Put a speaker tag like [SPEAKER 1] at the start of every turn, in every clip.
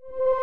[SPEAKER 1] you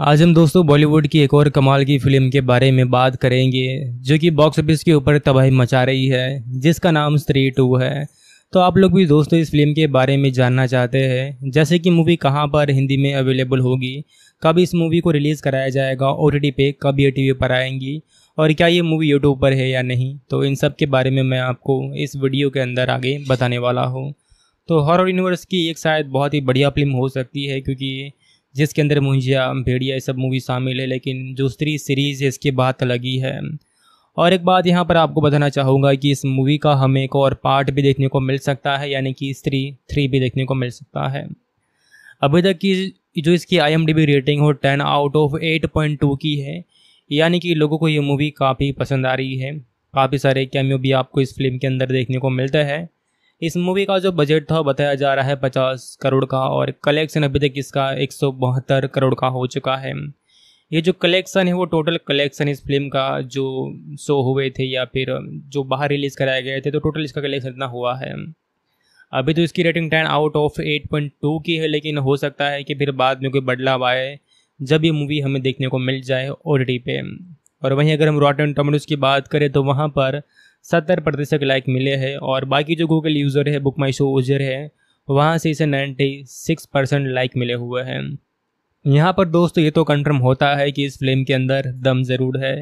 [SPEAKER 1] आज हम दोस्तों बॉलीवुड की एक और कमाल की फ़िल्म के बारे में बात करेंगे, जो कि बॉक्स ऑफ़िस के ऊपर तबाही मचा रही है, जिसका नाम स्त्री टू है। तो आप लोग भी दोस्तों इस फ़िल्म के बारे में जानना चाहते हैं, जैसे कि मूवी कहाँ पर हिंदी में अवेलेबल होगी, कब इस मूवी को रिलीज़ कराया जाएगा ओ पे कब ये टीवी पर आएँगी, और क्या ये मूवी यूट्यूब पर है या नहीं तो इन सब के बारे में मैं आपको इस वीडियो के अंदर आगे बताने वाला हूँ। तो हॉरर यूनिवर्स की एक शायद बहुत ही बढ़िया फ़िल्म हो सकती है, क्योंकि जिसके अंदर मुंजिया, भेड़िया, ये सब मूवी शामिल है, लेकिन जो स्त्री सीरीज़ है, इसकी बात ही है। और एक बात यहाँ पर आपको बताना चाहूँगा कि इस मूवी का हमें एक और पार्ट भी देखने को मिल सकता है, यानी कि स्त्री थ्री भी देखने को मिल सकता है। अभी तक की जो इसकी आईएमडीबी रेटिंग हो ten out of eight point two की है, यानी कि लोगों को ये मूवी काफ़ी पसंद आ रही है। काफ़ी सारे कैमियो भी आपको इस फ़िल्म के अंदर देखने को मिलता है। इस मूवी का जो बजट था, बताया जा रहा है पचास करोड़ का और कलेक्शन अभी तक इसका एक सौ बहत्तर करोड़ का हो चुका है। ये जो कलेक्शन है, वो टोटल कलेक्शन इस फ़िल्म का जो शो हुए थे या फिर जो बाहर रिलीज़ कराए गए थे तो टोटल इसका कलेक्शन इतना हुआ है। अभी तो इसकी rating ten out of eight point two की है, लेकिन हो सकता है कि फिर बाद में कोई बदलाव आए, जब ये मूवी हमें देखने को मिल जाए ओ पे। और वहीं अगर हम रॉटन टोमेटोज़ की बात करें तो वहाँ पर सत्तर प्रतिशत लाइक मिले हैं और बाकी जो गूगल यूज़र है बुक माई शो यूज़र है, वहाँ से इसे नाइन्टी सिक्स परसेंट लाइक मिले हुए हैं। यहाँ पर दोस्तों ये तो कंफर्म होता है कि इस फ़िल्म के अंदर दम ज़रूर है।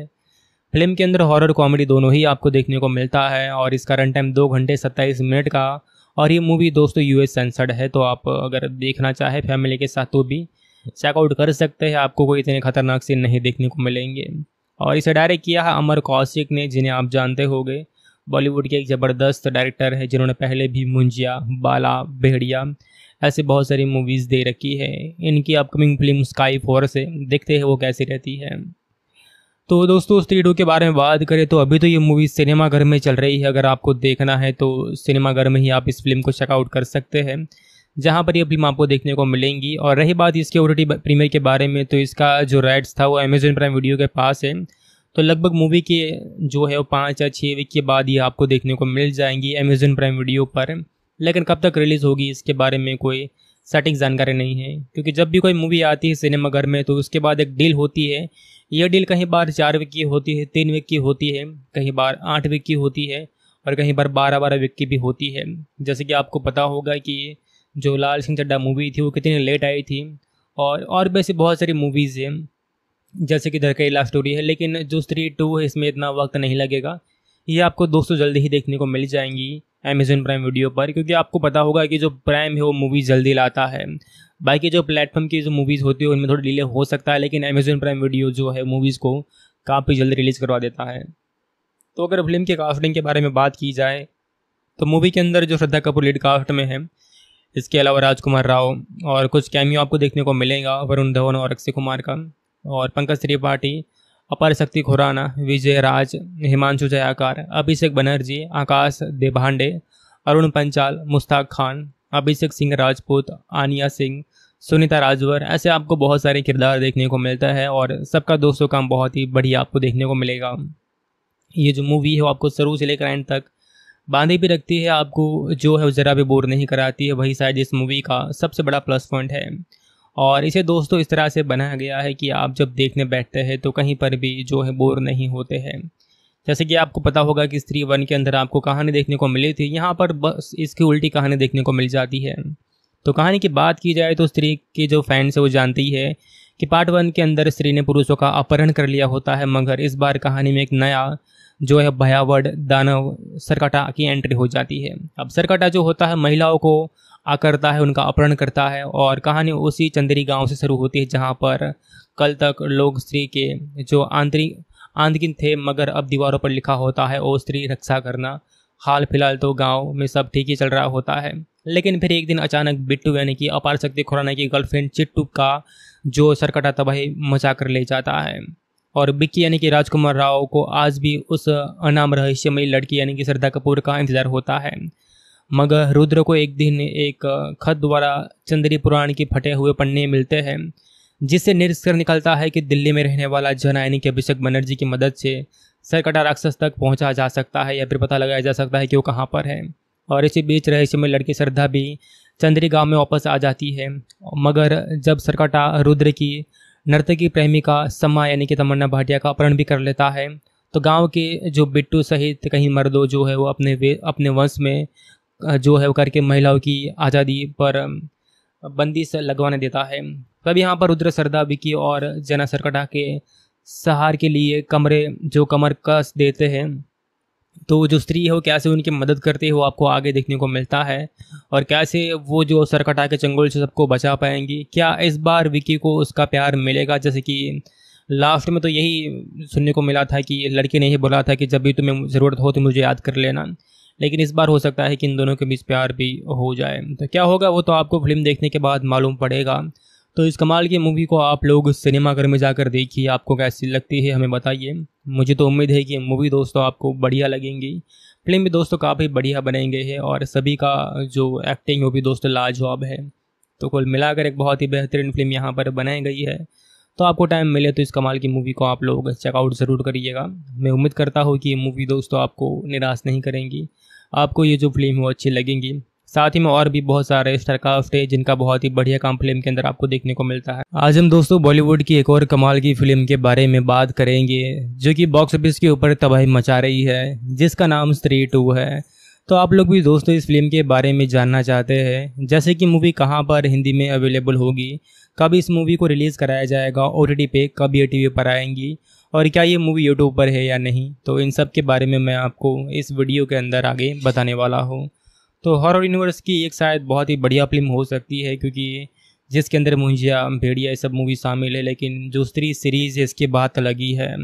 [SPEAKER 1] फ़िल्म के अंदर हॉरर कॉमेडी दोनों ही आपको देखने को मिलता है और इसका रन टाइम दो घंटे सत्ताईस मिनट का और ये मूवी दोस्तों यूएस सेंसर्ड है तो आप अगर देखना चाहें फैमिली के साथ तो भी चेकआउट कर सकते हैं, आपको कोई इतने खतरनाक सीन नहीं देखने को मिलेंगे। और इसे डायरेक्ट किया है अमर कौशिक ने, जिन्हें आप जानते होंगे। बॉलीवुड के एक ज़बरदस्त डायरेक्टर है, जिन्होंने पहले भी मुंजिया, बाला, भेड़िया ऐसे बहुत सारी मूवीज़ दे रखी है। इनकी अपकमिंग फ़िल्म स्काई फोर से देखते हैं वो कैसी रहती है। तो दोस्तों स्त्री के बारे में बात करें तो अभी तो ये मूवी सिनेमाघर में चल रही है। अगर आपको देखना है तो सिनेमाघर में ही आप इस फ़िल्म को चेकआउट कर सकते हैं। जहाँ पर ये फ़िल्म आपको देखने को मिलेंगी। और रही बात इसके ओ प्रीमियर के बारे में तो इसका जो राइट्स था वो अमेजोन प्राइम वीडियो के पास है। तो लगभग मूवी के जो है वो पाँच या छः वीक के बाद ये आपको देखने को मिल जाएँगी अमेजोन प्राइम वीडियो पर। लेकिन कब तक रिलीज़ होगी, इसके बारे में कोई सटीक जानकारी नहीं है। क्योंकि जब भी कोई मूवी आती है सिनेमाघर में तो उसके बाद एक डील होती है। यह डील कहीं बार चार वीक की होती है, तीन वीक की होती है, कहीं बार आठ वीक की होती है, और कहीं बार बारह बारह वीक की भी होती है। जैसे कि आपको पता होगा कि जो लाल सिंह चड्डा मूवी थी, वो कितनी लेट आई थी। और और ऐसी बहुत सारी मूवीज़ हैं, जैसे कि धरके धरकेला स्टोरी है, लेकिन जो स्त्री टू है, इसमें इतना वक्त नहीं लगेगा। ये आपको दोस्तों जल्दी ही देखने को मिल जाएँगी अमेजोन प्राइम वीडियो पर, क्योंकि आपको पता होगा कि जो प्राइम है, वो मूवी जल्दी लाता है। बाकी जो प्लेटफॉर्म की जो मूवीज़ होती है, उनमें थोड़ी डिले हो सकता है, लेकिन अमेजोन प्राइम वीडियो जो है मूवीज़ को काफ़ी जल्दी रिलीज़ करवा देता है। तो अगर फ़िल्म के कास्टिंग के बारे में बात की जाए तो मूवी के अंदर जो श्रद्धा कपूर लीड कास्ट में है इसके अलावा राजकुमार राव और कुछ कैमियो आपको देखने को मिलेगा, वरुण धवन और अक्षय कुमार का। और पंकज त्रिपाठी, अपर शक्ति खुराना, विजय राज, हिमांशु जयाकार, अभिषेक बनर्जी, आकाश देभांडे, अरुण पंचाल, मुश्ताक खान, अभिषेक सिंह राजपूत, आनिया सिंह, सुनीता राजवर, ऐसे आपको बहुत सारे किरदार देखने को मिलता है और सबका दोस्तों काम बहुत ही बढ़िया आपको देखने को मिलेगा। ये जो मूवी है वो आपको शुरू से लेकर एंड तक बांधे भी रखती है आपको, जो है ज़रा भी बोर नहीं कराती है, वही शायद इस मूवी का सबसे बड़ा प्लस पॉइंट है। और इसे दोस्तों इस तरह से बनाया गया है कि आप जब देखने बैठते हैं तो कहीं पर भी जो है बोर नहीं होते हैं। जैसे कि आपको पता होगा कि स्त्री वन के अंदर आपको कहानी देखने को मिली थी, यहाँ पर बस इसकी उल्टी कहानी देखने को मिल जाती है। तो कहानी की बात की जाए तो स्त्री के जो फैंस है वो जानती है कि पार्ट वन के अंदर स्त्री ने पुरुषों का अपहरण कर लिया होता है, मगर इस बार कहानी में एक नया जो है भयावड दानव सरकटा की एंट्री हो जाती है। अब सरकटा जो होता है, महिलाओं को आकरता है, उनका अपहरण करता है और कहानी उसी चंदेरी गाँव से शुरू होती है, जहाँ पर कल तक लोग स्त्री के जो आंतरिक आंदगिन थे, मगर अब दीवारों पर लिखा होता है, ओ स्त्री, रक्षा करना। हाल फ़िलहाल तो गाँव में सब ठीक ही चल रहा होता है। लेकिन फिर एक दिन अचानक बिट्टू यानी कि अपार शक्ति खुराना की गर्लफ्रेंड चिट्टू का जो सरकटा तबाही मचा कर ले जाता है। और बिक्की यानी कि राजकुमार राव को आज भी उस अनाम रहस्यमयी लड़की यानी कि श्रद्धा कपूर का इंतज़ार होता है। मगर रुद्र को एक दिन एक खत द्वारा चंद्री पुराण के फटे हुए पन्ने मिलते हैं, जिससे निरस्कर निकलता है कि दिल्ली में रहने वाला जन यानी कि अभिषेक बनर्जी की मदद से सरकटा राक्षस तक पहुँचा जा सकता है या फिर पता लगाया जा सकता है कि वो कहाँ पर है। और इसी बीच रहस्य में लड़की श्रद्धा भी चंद्री गाँव में वापस आ जाती है। मगर जब सरकटा रुद्र की नर्तकी प्रेमिका समा यानी कि तमन्ना भाटिया का अपहरण भी कर लेता है। तो गाँव के जो बिट्टू सहित कहीं मर्दों जो है वो अपने वे, अपने वंश में जो है वो करके महिलाओं की आज़ादी पर बंदी से लगवाने देता है। तब यहाँ पर रुद्र, सरदा, विकी और जना सरकटा के सहार के लिए कमरे, जो कमर कस देते हैं। तो जो स्त्री है कैसे उनकी मदद करते हैं आपको आगे देखने को मिलता है? और कैसे वो जो सरकटा के चंगुल से सबको बचा पाएँगी? क्या इस बार विकी को उसका प्यार मिलेगा? जैसे कि लास्ट में तो यही सुनने को मिला था कि लड़की ने ही बोला था कि जब भी तुम्हें ज़रूरत हो तो मुझे याद कर लेना। लेकिन इस बार हो सकता है कि इन दोनों के बीच प्यार भी हो जाए। तो क्या होगा? वो तो आपको फ़िल्म देखने के बाद मालूम पड़ेगा। तो इस कमाल की मूवी को आप लोग सिनेमाघर में जाकर देखिए, आपको कैसी लगती है हमें बताइए। मुझे तो उम्मीद है कि मूवी दोस्तों आपको बढ़िया लगेंगी। फ़िल्म भी दोस्तों काफ़ी बढ़िया बनाएँगे है और सभी का जो एक्टिंग वो भी दोस्तों लाजवाब है। तो कुल मिलाकर एक बहुत ही बेहतरीन फ़िल्म यहाँ पर बनाई गई है। तो आपको टाइम मिले तो इस कमाल की मूवी को आप लोग चेकआउट ज़रूर करिएगा। मैं उम्मीद करता हूँ कि ये मूवी दोस्तों आपको निराश नहीं करेंगी। आपको ये जो फ़िल्म है वो अच्छी लगेंगी। साथ ही में और भी बहुत सारे स्टारकास्ट है जिनका बहुत ही बढ़िया काम फ़िल्म के अंदर आपको देखने को मिलता है। आज हम दोस्तों बॉलीवुड की एक और कमाल की फ़िल्म के बारे में बात करेंगे, जो कि बॉक्स ऑफ़िस के ऊपर तबाही मचा रही है, जिसका नाम स्त्री टू है। तो आप लोग भी दोस्तों इस फ़िल्म के बारे में जानना चाहते हैं, जैसे कि मूवी कहाँ पर हिंदी में अवेलेबल होगी, कब इस मूवी को रिलीज़ कराया जाएगा ओ पे कब ये टीवी पर आएँगी, और क्या ये मूवी यूट्यूब पर है या नहीं तो इन सब के बारे में मैं आपको इस वीडियो के अंदर आगे बताने वाला हूँ। तो हॉरर यूनिवर्स की एक शायद बहुत ही बढ़िया फ़िल्म हो सकती है, क्योंकि जिसके अंदर मुंजिया, भेड़िया, ये सब मूवी शामिल है, लेकिन जो स्त्री सीरीज़ है, इसकी बात लगी है।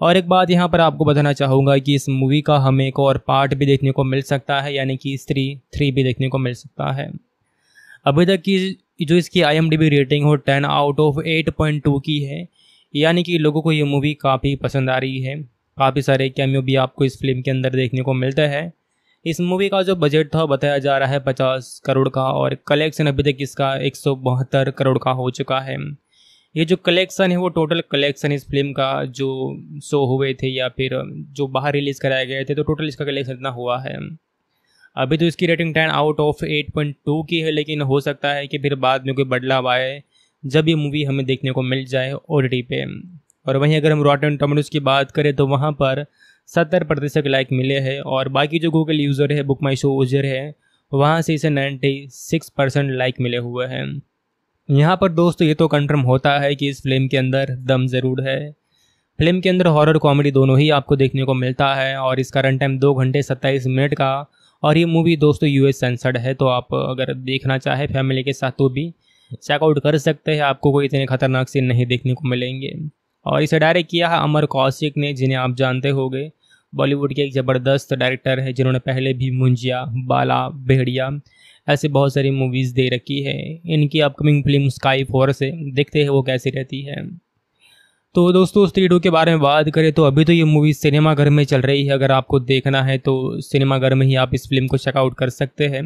[SPEAKER 1] और एक बात यहाँ पर आपको बताना चाहूँगा कि इस मूवी का हमें एक और पार्ट भी देखने को मिल सकता है, यानी कि स्त्री थ्री भी देखने को मिल सकता है। अभी तक की जो इसकी आईएमडीबी रेटिंग हो ten out of eight point two की है, यानी कि लोगों को ये मूवी काफ़ी पसंद आ रही है। काफ़ी सारे कैमियो भी आपको इस फ़िल्म के अंदर देखने को मिलता है। इस मूवी का जो बजट था, बताया जा रहा है पचास करोड़ का और कलेक्शन अभी तक इसका एक सौ बहत्तर करोड़ का हो चुका है। ये जो कलेक्शन है, वो टोटल कलेक्शन इस फ़िल्म का जो शो हुए थे या फिर जो बाहर रिलीज़ कराए गए थे तो टोटल इसका कलेक्शन इतना हुआ है। अभी तो इसकी rating ten out of eight point two की है, लेकिन हो सकता है कि फिर बाद में कोई बदलाव आए, जब ये मूवी हमें देखने को मिल जाए ओ पे। और वहीं अगर हम रॉटन टमाटोज की बात करें तो वहाँ पर सत्तर प्रतिशत लाइक मिले हैं और बाकी जो गूगल यूज़र है बुक माई शो यूज़र है, वहाँ से इसे नाइन्टी सिक्स परसेंट लाइक मिले हुए हैं। यहाँ पर दोस्तों ये तो कंफर्म होता है कि इस फ़िल्म के अंदर दम ज़रूर है। फ़िल्म के अंदर हॉरर कॉमेडी दोनों ही आपको देखने को मिलता है और इसका रन टाइम दो घंटे सत्ताईस मिनट का और ये मूवी दोस्तों यूएस सेंसर्ड है तो आप अगर देखना चाहे फैमिली के साथ तो भी चेकआउट कर सकते हैं, आपको कोई इतने खतरनाक सीन नहीं देखने को मिलेंगे। और इसे डायरेक्ट किया है अमर कौशिक ने, जिन्हें आप जानते होंगे। बॉलीवुड के एक ज़बरदस्त डायरेक्टर है, जिन्होंने पहले भी मुंजिया, बाला, भेड़िया ऐसे बहुत सारी मूवीज़ दे रखी है। इनकी अपकमिंग फ़िल्म स्काई फोर्स है। देखते हैं वो कैसी रहती है। तो दोस्तों स्त्री टू के बारे में बात करें तो अभी तो ये मूवी सिनेमाघर में चल रही है। अगर आपको देखना है तो सिनेमाघर में ही आप इस फ़िल्म को चेकआउट कर सकते हैं।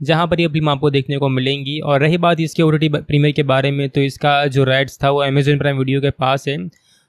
[SPEAKER 1] जहाँ पर ये फ़िल्म आपको देखने को मिलेंगी। और रही बात इसके ओ प्रीमियर के बारे में तो इसका जो राइट्स था वो अमेजोन प्राइम वीडियो के पास है।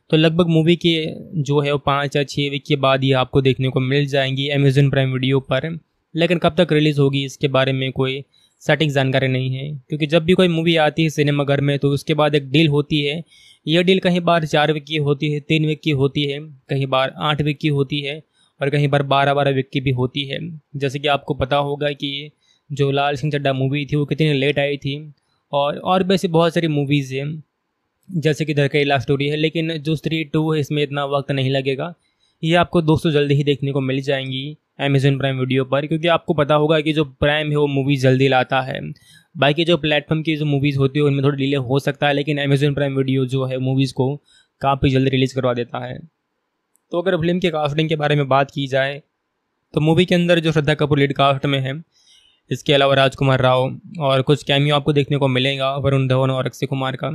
[SPEAKER 1] तो लगभग मूवी के जो है वो पाँच या छः वीक के बाद ये आपको देखने को मिल जाएँगी अमेजोन प्राइम वीडियो पर। लेकिन कब तक रिलीज़ होगी, इसके बारे में कोई सटीक जानकारी नहीं है। क्योंकि जब भी कोई मूवी आती है सिनेमाघर में तो उसके बाद एक डील होती है। यह डील कहीं बार चार वीक की होती है, तीन वीक की होती है, कहीं बार आठ वीक की होती है, और कहीं बार बारह बारह वीक की भी होती है। जैसे कि आपको पता होगा कि जो लाल सिंह चड्डा मूवी थी, वो कितनी लेट आई थी। और और भी ऐसी बहुत सारी मूवीज़ हैं, जैसे कि लास्ट स्टोरी है, लेकिन जो स्त्री टू है, इसमें इतना वक्त नहीं लगेगा। ये आपको दोस्तों जल्दी ही देखने को मिल जाएँगी अमेजोन प्राइम वीडियो पर, क्योंकि आपको पता होगा कि जो प्राइम है, वो मूवी जल्दी लाता है। बाकी जो प्लेटफॉर्म की जो मूवीज़ होती है, उनमें थोड़ी डिले हो सकता है, लेकिन अमेजोन प्राइम वीडियो जो है मूवीज़ को काफ़ी जल्दी रिलीज़ करवा देता है। तो अगर फ़िल्म के कास्टिंग के बारे में बात की जाए तो मूवी के अंदर जो श्रद्धा कपूर लीड कास्ट में है इसके अलावा राजकुमार राव और कुछ कैमियो आपको देखने को मिलेगा, वरुण धवन और अक्षय कुमार का।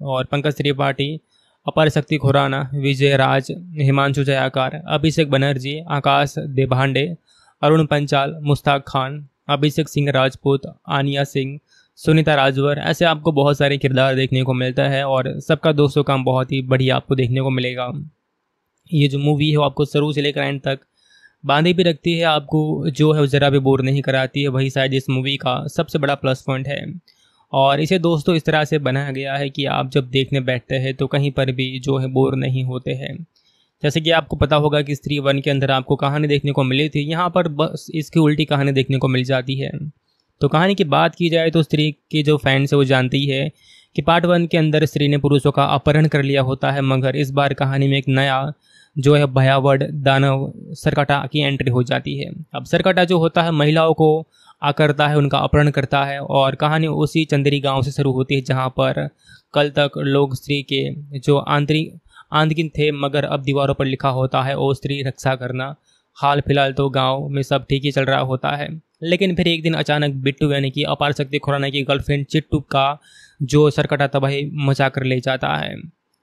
[SPEAKER 1] और पंकज त्रिपाठी, अपर शक्ति खुराना, विजय राज, हिमांशु जयाकार, अभिषेक बनर्जी, आकाश देभांडे, अरुण पंचाल, मुश्ताक खान, अभिषेक सिंह राजपूत, आनिया सिंह, सुनीता राजवर, ऐसे आपको बहुत सारे किरदार देखने को मिलता है और सबका दोस्तों काम बहुत ही बढ़िया आपको देखने को मिलेगा। ये जो मूवी है वो आपको शुरू से लेकर एंड तक बांधी भी रखती है, आपको जो है ज़रा भी बोर नहीं कराती है, वही शायद इस मूवी का सबसे बड़ा प्लस पॉइंट है। और इसे दोस्तों इस तरह से बनाया गया है कि आप जब देखने बैठते हैं तो कहीं पर भी जो है बोर नहीं होते हैं। जैसे कि आपको पता होगा कि स्त्री वन के अंदर आपको कहानी देखने को मिली थी, यहाँ पर बस इसकी उल्टी कहानी देखने को मिल जाती है। तो कहानी की बात की जाए तो स्त्री के जो फैंस है, वो जानती है कि पार्ट वन के अंदर स्त्री ने पुरुषों का अपहरण कर लिया होता है, मगर इस बार कहानी में एक नया जो है भयावह दानव सरकटा की एंट्री हो जाती है। अब सरकटा जो होता है, महिलाओं को आकरता है, उनका अपहरण करता है और कहानी उसी चंदेरी गाँव से शुरू होती है, जहाँ पर कल तक लोग स्त्री के जो आंतरिक आंतरिक थे, मगर अब दीवारों पर लिखा होता है, ओ स्त्री, रक्षा करना। हाल फ़िलहाल तो गाँव में सब ठीक ही चल रहा होता है। लेकिन फिर एक दिन अचानक बिट्टू यानी कि अपार शक्ति खुराना की गर्लफ्रेंड चिट्टू का जो सरकटा तबाही मचा कर ले जाता है।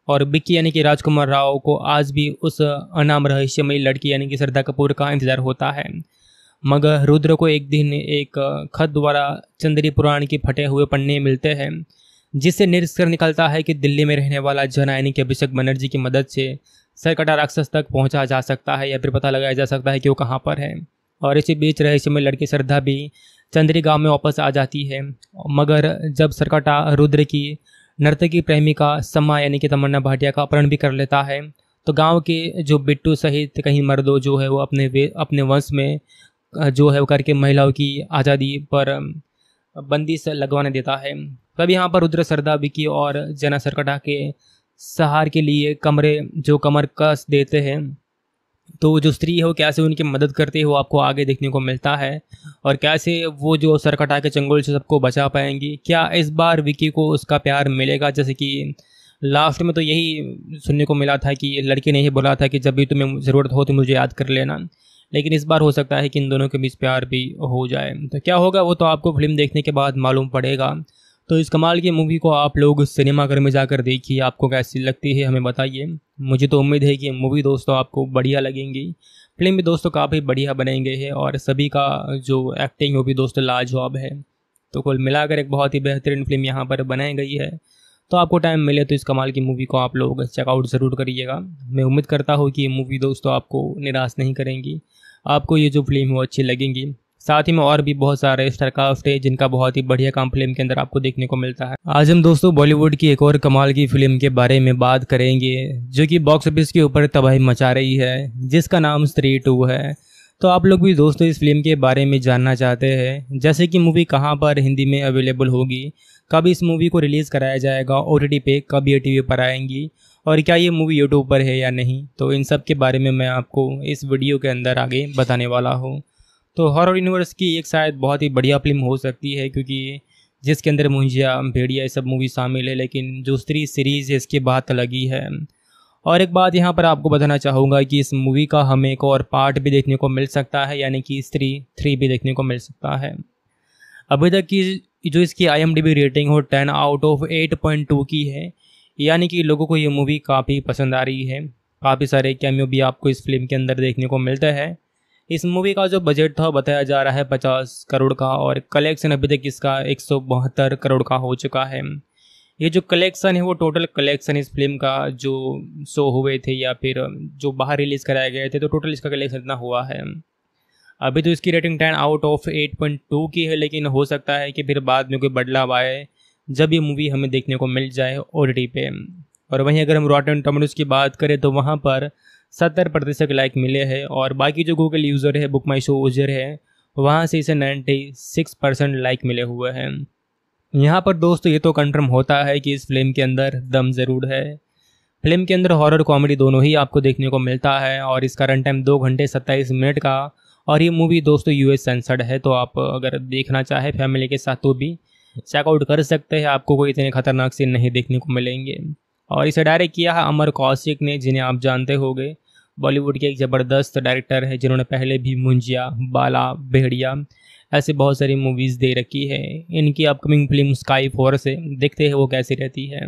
[SPEAKER 1] और बिक्की यानी कि राजकुमार राव को आज भी उस अनाम रहस्यमयी लड़की यानी कि श्रद्धा कपूर का इंतज़ार होता है। मगर रुद्र को एक दिन एक खत द्वारा चंद्री पुराण के फटे हुए पन्ने मिलते हैं, जिससे निरस्कर निकलता है कि दिल्ली में रहने वाला जन यानी कि अभिषेक बनर्जी की मदद से सरकटा राक्षस तक पहुँचा जा सकता है या फिर पता लगाया जा सकता है कि वो कहाँ पर है। और इसी बीच रहस्य में लड़की श्रद्धा भी चंद्री गाँव में वापस आ जाती है, मगर जब सरकटा रुद्र की नर्तकी प्रेमिका समा यानी कि तमन्ना भाटिया का अपहरण भी कर लेता है। तो गाँव के जो बिट्टू सहित कहीं मर्दों जो है वो अपने वे, अपने वंश में जो है वो करके महिलाओं की आज़ादी पर बंदी से लगवाने देता है। तब यहाँ पर रुद्र सरदा विकी और जना सरकटा के सहार के लिए कमरे, जो कमर कस देते हैं। तो जो स्त्री है वो कैसे उनकी मदद करते हैं वो आपको आगे देखने को मिलता है? और कैसे वो जो सरकटा के चंगुल से सबको बचा पाएँगी? क्या इस बार विकी को उसका प्यार मिलेगा? जैसे कि लास्ट में तो यही सुनने को मिला था कि लड़के ने ही बोला था कि जब भी तुम्हें ज़रूरत हो तो मुझे याद कर लेना। लेकिन इस बार हो सकता है कि इन दोनों के बीच प्यार भी हो जाए। तो क्या होगा? वो तो आपको फ़िल्म देखने के बाद मालूम पड़ेगा। तो इस कमाल की मूवी को आप लोग सिनेमाघर में जाकर देखिए, आपको कैसी लगती है हमें बताइए। मुझे तो उम्मीद है कि मूवी दोस्तों आपको बढ़िया लगेंगी। फ़िल्म भी दोस्तों काफ़ी बढ़िया बनाएँगे है और सभी का जो एक्टिंग वो भी दोस्तों लाजवाब है। तो कुल मिलाकर एक बहुत ही बेहतरीन फ़िल्म यहाँ पर बनाई गई है। तो आपको टाइम मिले तो इस कमाल की मूवी को आप लोग चेकआउट ज़रूर करिएगा। मैं उम्मीद करता हूँ कि ये मूवी दोस्तों आपको निराश नहीं करेंगी। आपको ये जो फ़िल्म है वो अच्छी लगेंगी साथ ही में और भी बहुत सारे स्टार स्टारकास्ट है जिनका बहुत ही बढ़िया काम फ़िल्म के अंदर आपको देखने को मिलता है। आज हम दोस्तों बॉलीवुड की एक और कमाल की फ़िल्म के बारे में बात करेंगे, जो कि बॉक्स ऑफ़िस के ऊपर तबाही मचा रही है, जिसका नाम स्त्री टू है। तो आप लोग भी दोस्तों इस फ़िल्म के बारे में जानना चाहते हैं, जैसे कि मूवी कहाँ पर हिंदी में अवेलेबल होगी, कब इस मूवी को रिलीज़ कराया जाएगा ओ पे कब ये टी पर आएँगी, और क्या ये मूवी यूट्यूब पर है या नहीं। तो इन सब के बारे में मैं आपको इस वीडियो के अंदर आगे बताने वाला हूँ। तो हॉरर यूनिवर्स की एक शायद बहुत ही बढ़िया फ़िल्म हो सकती है, क्योंकि जिसके अंदर मुंजिया, भेड़िया, ये सब मूवी शामिल है, लेकिन जो स्त्री सीरीज़ है, इसकी बात अलग ही। है और एक बात यहाँ पर आपको बताना चाहूँगा कि इस मूवी का हमें एक और पार्ट भी देखने को मिल सकता है, यानी कि स्त्री थ्री भी देखने को मिल सकता है। अभी तक की जो इसकी आईएमडीबी रेटिंग हो ten out of eight point two की है, यानी कि लोगों को ये मूवी काफ़ी पसंद आ रही है। काफ़ी सारे कैमियो भी आपको इस फ़िल्म के अंदर देखने को मिलता है। इस मूवी का जो बजट था, बताया जा रहा है पचास करोड़ का और कलेक्शन अभी तक इसका एक सौ बहत्तर करोड़ का हो चुका है। ये जो कलेक्शन है, वो टोटल कलेक्शन इस फ़िल्म का जो शो हुए थे या फिर जो बाहर रिलीज़ कराए गए थे तो टोटल इसका कलेक्शन इतना हुआ है। अभी तो इसकी rating ten out of eight point two की है, लेकिन हो सकता है कि फिर बाद में कोई बदलाव आए, जब ये मूवी हमें देखने को मिल जाए ओ पे। और वहीं अगर हम रॉटन टोमेटोज़ की बात करें तो वहाँ पर सत्तर प्रतिशत लाइक मिले हैं और बाकी जो गूगल यूज़र है बुक माई शो यूज़र है, वहाँ से इसे नाइन्टी सिक्स परसेंट लाइक मिले हुए हैं। यहाँ पर दोस्तों ये तो कंफर्म होता है कि इस फ़िल्म के अंदर दम ज़रूर है। फ़िल्म के अंदर हॉरर कॉमेडी दोनों ही आपको देखने को मिलता है और इसका रन टाइम दो घंटे सत्ताईस मिनट का और ये मूवी दोस्तों यूएस सेंसर्ड है तो आप अगर देखना चाहे फैमिली के साथ तो भी चेकआउट कर सकते हैं, आपको कोई इतने खतरनाक सीन नहीं देखने को मिलेंगे। और इसे डायरेक्ट किया है अमर कौशिक ने, जिन्हें आप जानते होंगे। बॉलीवुड के एक ज़बरदस्त डायरेक्टर है, जिन्होंने पहले भी मुंजिया, बाला, भेड़िया ऐसे बहुत सारी मूवीज़ दे रखी है। इनकी अपकमिंग फ़िल्म स्काई फोर से देखते हैं वो कैसी रहती है।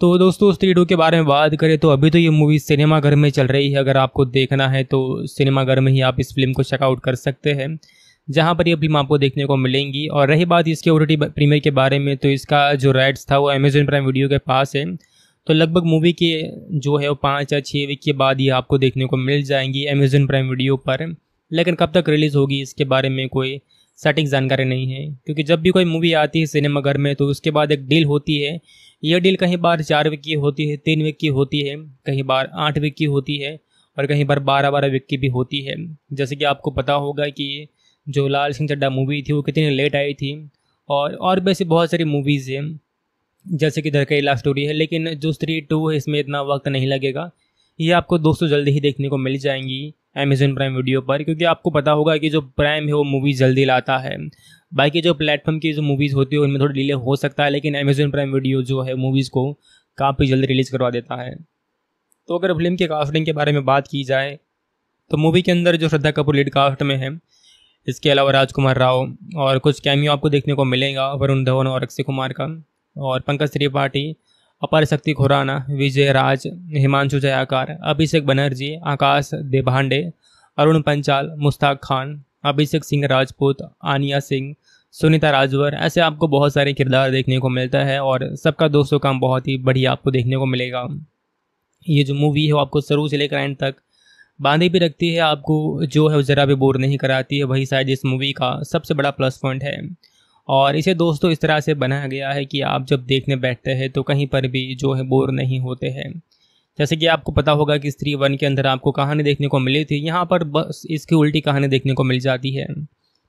[SPEAKER 1] तो दोस्तों स्त्री टू के बारे में बात करें तो अभी तो ये मूवी सिनेमाघर में चल रही है। अगर आपको देखना है तो सिनेमाघर में ही आप इस फ़िल्म को चेकआउट कर सकते हैं, जहाँ पर ये फ़िल्म आपको देखने को मिलेंगी। और रही बात इसके ओ प्रीमियर के बारे में तो इसका जो राइट्स था वो अमेजोन प्राइम वीडियो के पास है। तो लगभग मूवी के जो है वो पाँच या छः वीक के बाद ही आपको देखने को मिल जाएँगी अमेजोन प्राइम वीडियो पर। लेकिन कब तक रिलीज़ होगी, इसके बारे में कोई सटीक जानकारी नहीं है। क्योंकि जब भी कोई मूवी आती है सिनेमाघर में तो उसके बाद एक डील होती है। यह डील कहीं बार चार वीक की होती है, तीन वीक की होती है, कहीं बार आठ वीक की होती है, और कहीं बार बारह बारह वीक की भी होती है। जैसे कि आपको पता होगा कि जो लाल सिंह चड्डा मूवी थी, वो कितनी लेट आई थी। और और भी ऐसी बहुत सारी मूवीज़ हैं। जैसे कि लव स्टोरी है, लेकिन जो स्त्री टू है, इसमें इतना वक्त नहीं लगेगा। ये आपको दोस्तों जल्दी ही देखने को मिल जाएँगी अमेजोन प्राइम वीडियो पर, क्योंकि आपको पता होगा कि जो प्राइम है, वो मूवीज़ जल्दी लाता है। बाकी जो प्लेटफॉर्म की जो मूवीज़ होती है, उनमें थोड़ी डिले हो सकता है, लेकिन अमेजोन प्राइम वीडियो जो है मूवीज़ को काफ़ी जल्दी रिलीज़ करवा देता है। तो अगर फ़िल्म के कास्टिंग के बारे में बात की जाए तो मूवी के अंदर जो श्रद्धा कपूर लीड कास्ट में है, इसके अलावा राजकुमार राव और कुछ कैमियो आपको देखने को मिलेगा, वरुण धवन और अक्षय कुमार का। और पंकज त्रिपाठी, अपर शक्ति खुराना, विजय राज, हिमांशु जयाकार, अभिषेक बनर्जी, आकाश देभांडे, अरुण पंचाल, मुश्ताक खान, अभिषेक सिंह राजपूत, आनिया सिंह, सुनीता राजवर, ऐसे आपको बहुत सारे किरदार देखने को मिलता है और सबका दोस्तों काम बहुत ही बढ़िया आपको देखने को मिलेगा। ये जो मूवी है वो आपको शुरू से लेकर एंड तक बांधी भी रखती है, आपको जो है ज़रा भी बोर नहीं कराती है, वही शायद इस मूवी का सबसे बड़ा प्लस पॉइंट है। और इसे दोस्तों इस तरह से बनाया गया है कि आप जब देखने बैठते हैं तो कहीं पर भी जो है बोर नहीं होते हैं। जैसे कि आपको पता होगा कि स्त्री वन के अंदर आपको कहानी देखने को मिली थी, यहाँ पर बस इसकी उल्टी कहानी देखने को मिल जाती है।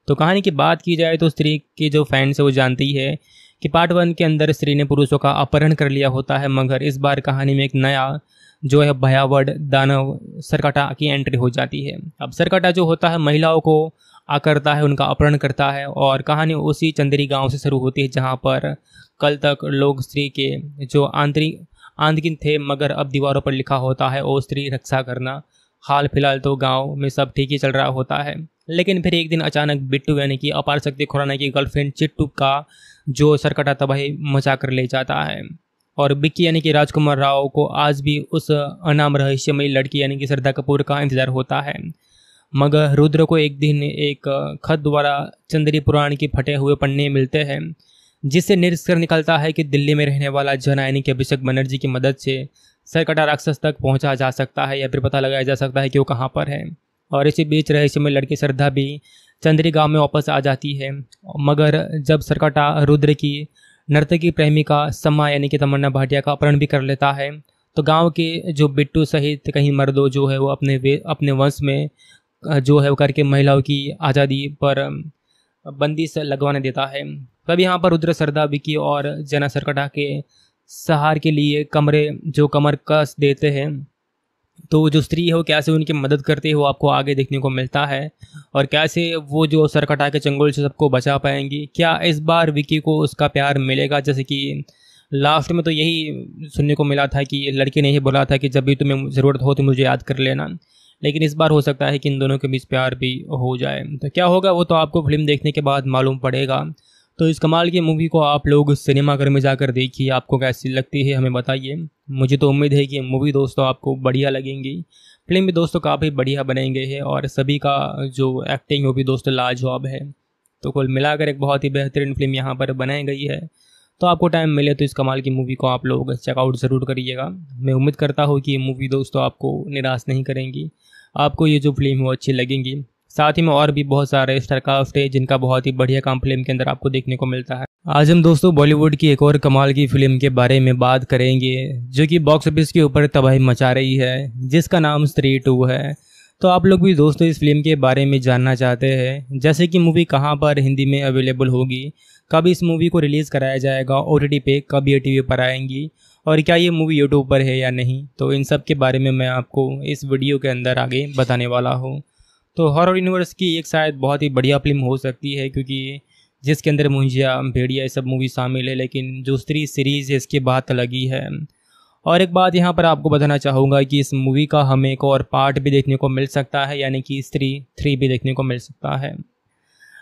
[SPEAKER 1] तो कहानी की बात की जाए तो स्त्री के जो फैंस है वो जानती है कि पार्ट वन के अंदर स्त्री ने पुरुषों का अपहरण कर लिया होता है, मगर इस बार कहानी में एक नया जो है भयावह दानव सरकटा की एंट्री हो जाती है। अब सरकटा जो होता है, महिलाओं को आकरता है, उनका अपहरण करता है और कहानी उसी चंदेरी गाँव से शुरू होती है, जहाँ पर कल तक लोग स्त्री के जो आंतरिक आंतकिन थे, मगर अब दीवारों पर लिखा होता है, ओ स्त्री, रक्षा करना। हाल फ़िलहाल तो गाँव में सब ठीक ही चल रहा होता है, लेकिन फिर एक दिन अचानक बिट्टू यानी कि अपार शक्ति खुराना की गर्लफ्रेंड चिट्टू का जो सरकटा तबाही मचा कर ले जाता है और बिक्की यानी कि राजकुमार राव को आज भी उस अनाम रहस्यमयी लड़की यानी कि श्रद्धा कपूर का इंतज़ार होता है। मगर रुद्र को एक दिन एक खत द्वारा चंद्री पुराण के फटे हुए पन्ने मिलते हैं, जिससे निष्कर्ष निकलता है कि दिल्ली में रहने वाला जन यानी कि अभिषेक बनर्जी की मदद से सरकटा राक्षस तक पहुँचा जा सकता है या फिर पता लगाया जा सकता है कि वो कहाँ पर है। और इसी बीच रहस्यमय लड़की श्रद्धा भी चंद्री गाँव में वापस आ जाती है। मगर जब सरकटा रुद्र की नर्तकी प्रेमिका सम्मा यानी कि तमन्ना भाटिया का अपहरण भी कर लेता है तो गाँव के जो बिट्टू सहित कहीं मर्दों जो है वो अपने वे, अपने वंश में जो है वो करके महिलाओं की आज़ादी पर बंदी से लगवाने देता है। तब यहाँ पर रुद्र सरदा विकी और जना सरकटा के सहार के लिए कमरे, जो कमर कस देते हैं तो जो स्त्री है वो कैसे उनकी मदद करती है वो आपको आगे देखने को मिलता है और कैसे वो जो सरकटा के चंगुल से सबको बचा पाएँगी। क्या इस बार विकी को उसका प्यार मिलेगा? जैसे कि लास्ट में तो यही सुनने को मिला था कि लड़की ने ही बोला था कि जब भी तुम्हें ज़रूरत हो तो मुझे याद कर लेना। लेकिन इस बार हो सकता है कि इन दोनों के बीच प्यार भी हो जाए। तो क्या होगा, वो तो आपको फ़िल्म देखने के बाद मालूम पड़ेगा। तो इस कमाल की मूवी को आप लोग सिनेमाघर में जाकर देखिए, आपको कैसी लगती है हमें बताइए। मुझे तो उम्मीद है कि मूवी दोस्तों आपको बढ़िया लगेंगी। फ़िल्म भी दोस्तों काफ़ी बढ़िया बनेंगे है और सभी का जो एक्टिंग वो भी दोस्तों लाजवाब है। तो कुल मिलाकर एक बहुत ही बेहतरीन फ़िल्म यहाँ पर बनाई गई है। तो आपको टाइम मिले तो इस कमाल की मूवी को आप लोग चेकआउट ज़रूर करिएगा। मैं उम्मीद करता हूँ कि ये मूवी दोस्तों आपको निराश नहीं करेंगी। आपको ये जो फ़िल्म है वो अच्छी लगेंगी। साथ ही में और भी बहुत सारे स्टारकास्ट है जिनका बहुत ही बढ़िया काम फ़िल्म के अंदर आपको देखने को मिलता है। आज हम दोस्तों बॉलीवुड की एक और कमाल की फ़िल्म के बारे में बात करेंगे, जो कि बॉक्स ऑफ़िस के ऊपर तबाही मचा रही है, जिसका नाम स्त्री टू है। तो आप लोग भी दोस्तों इस फ़िल्म के बारे में जानना चाहते हैं। जैसे कि मूवी कहाँ पर हिंदी में अवेलेबल होगी, कब इस मूवी को रिलीज़ कराया जाएगा ओ पे कब ये टीवी पर आएँगी, और क्या ये मूवी यूट्यूब पर है या नहीं तो इन सब के बारे में मैं आपको इस वीडियो के अंदर आगे बताने वाला हूँ। तो हॉरर यूनिवर्स की एक शायद बहुत ही बढ़िया फ़िल्म हो सकती है, क्योंकि जिसके अंदर मुंजिया, भेड़िया, ये सब मूवी शामिल है, लेकिन जो स्त्री सीरीज़ है, इसकी बात अलग ही है। और एक बात यहाँ पर आपको बताना चाहूँगा कि इस मूवी का हमें एक और पार्ट भी देखने को मिल सकता है, यानी कि स्त्री थ्री भी देखने को मिल सकता है।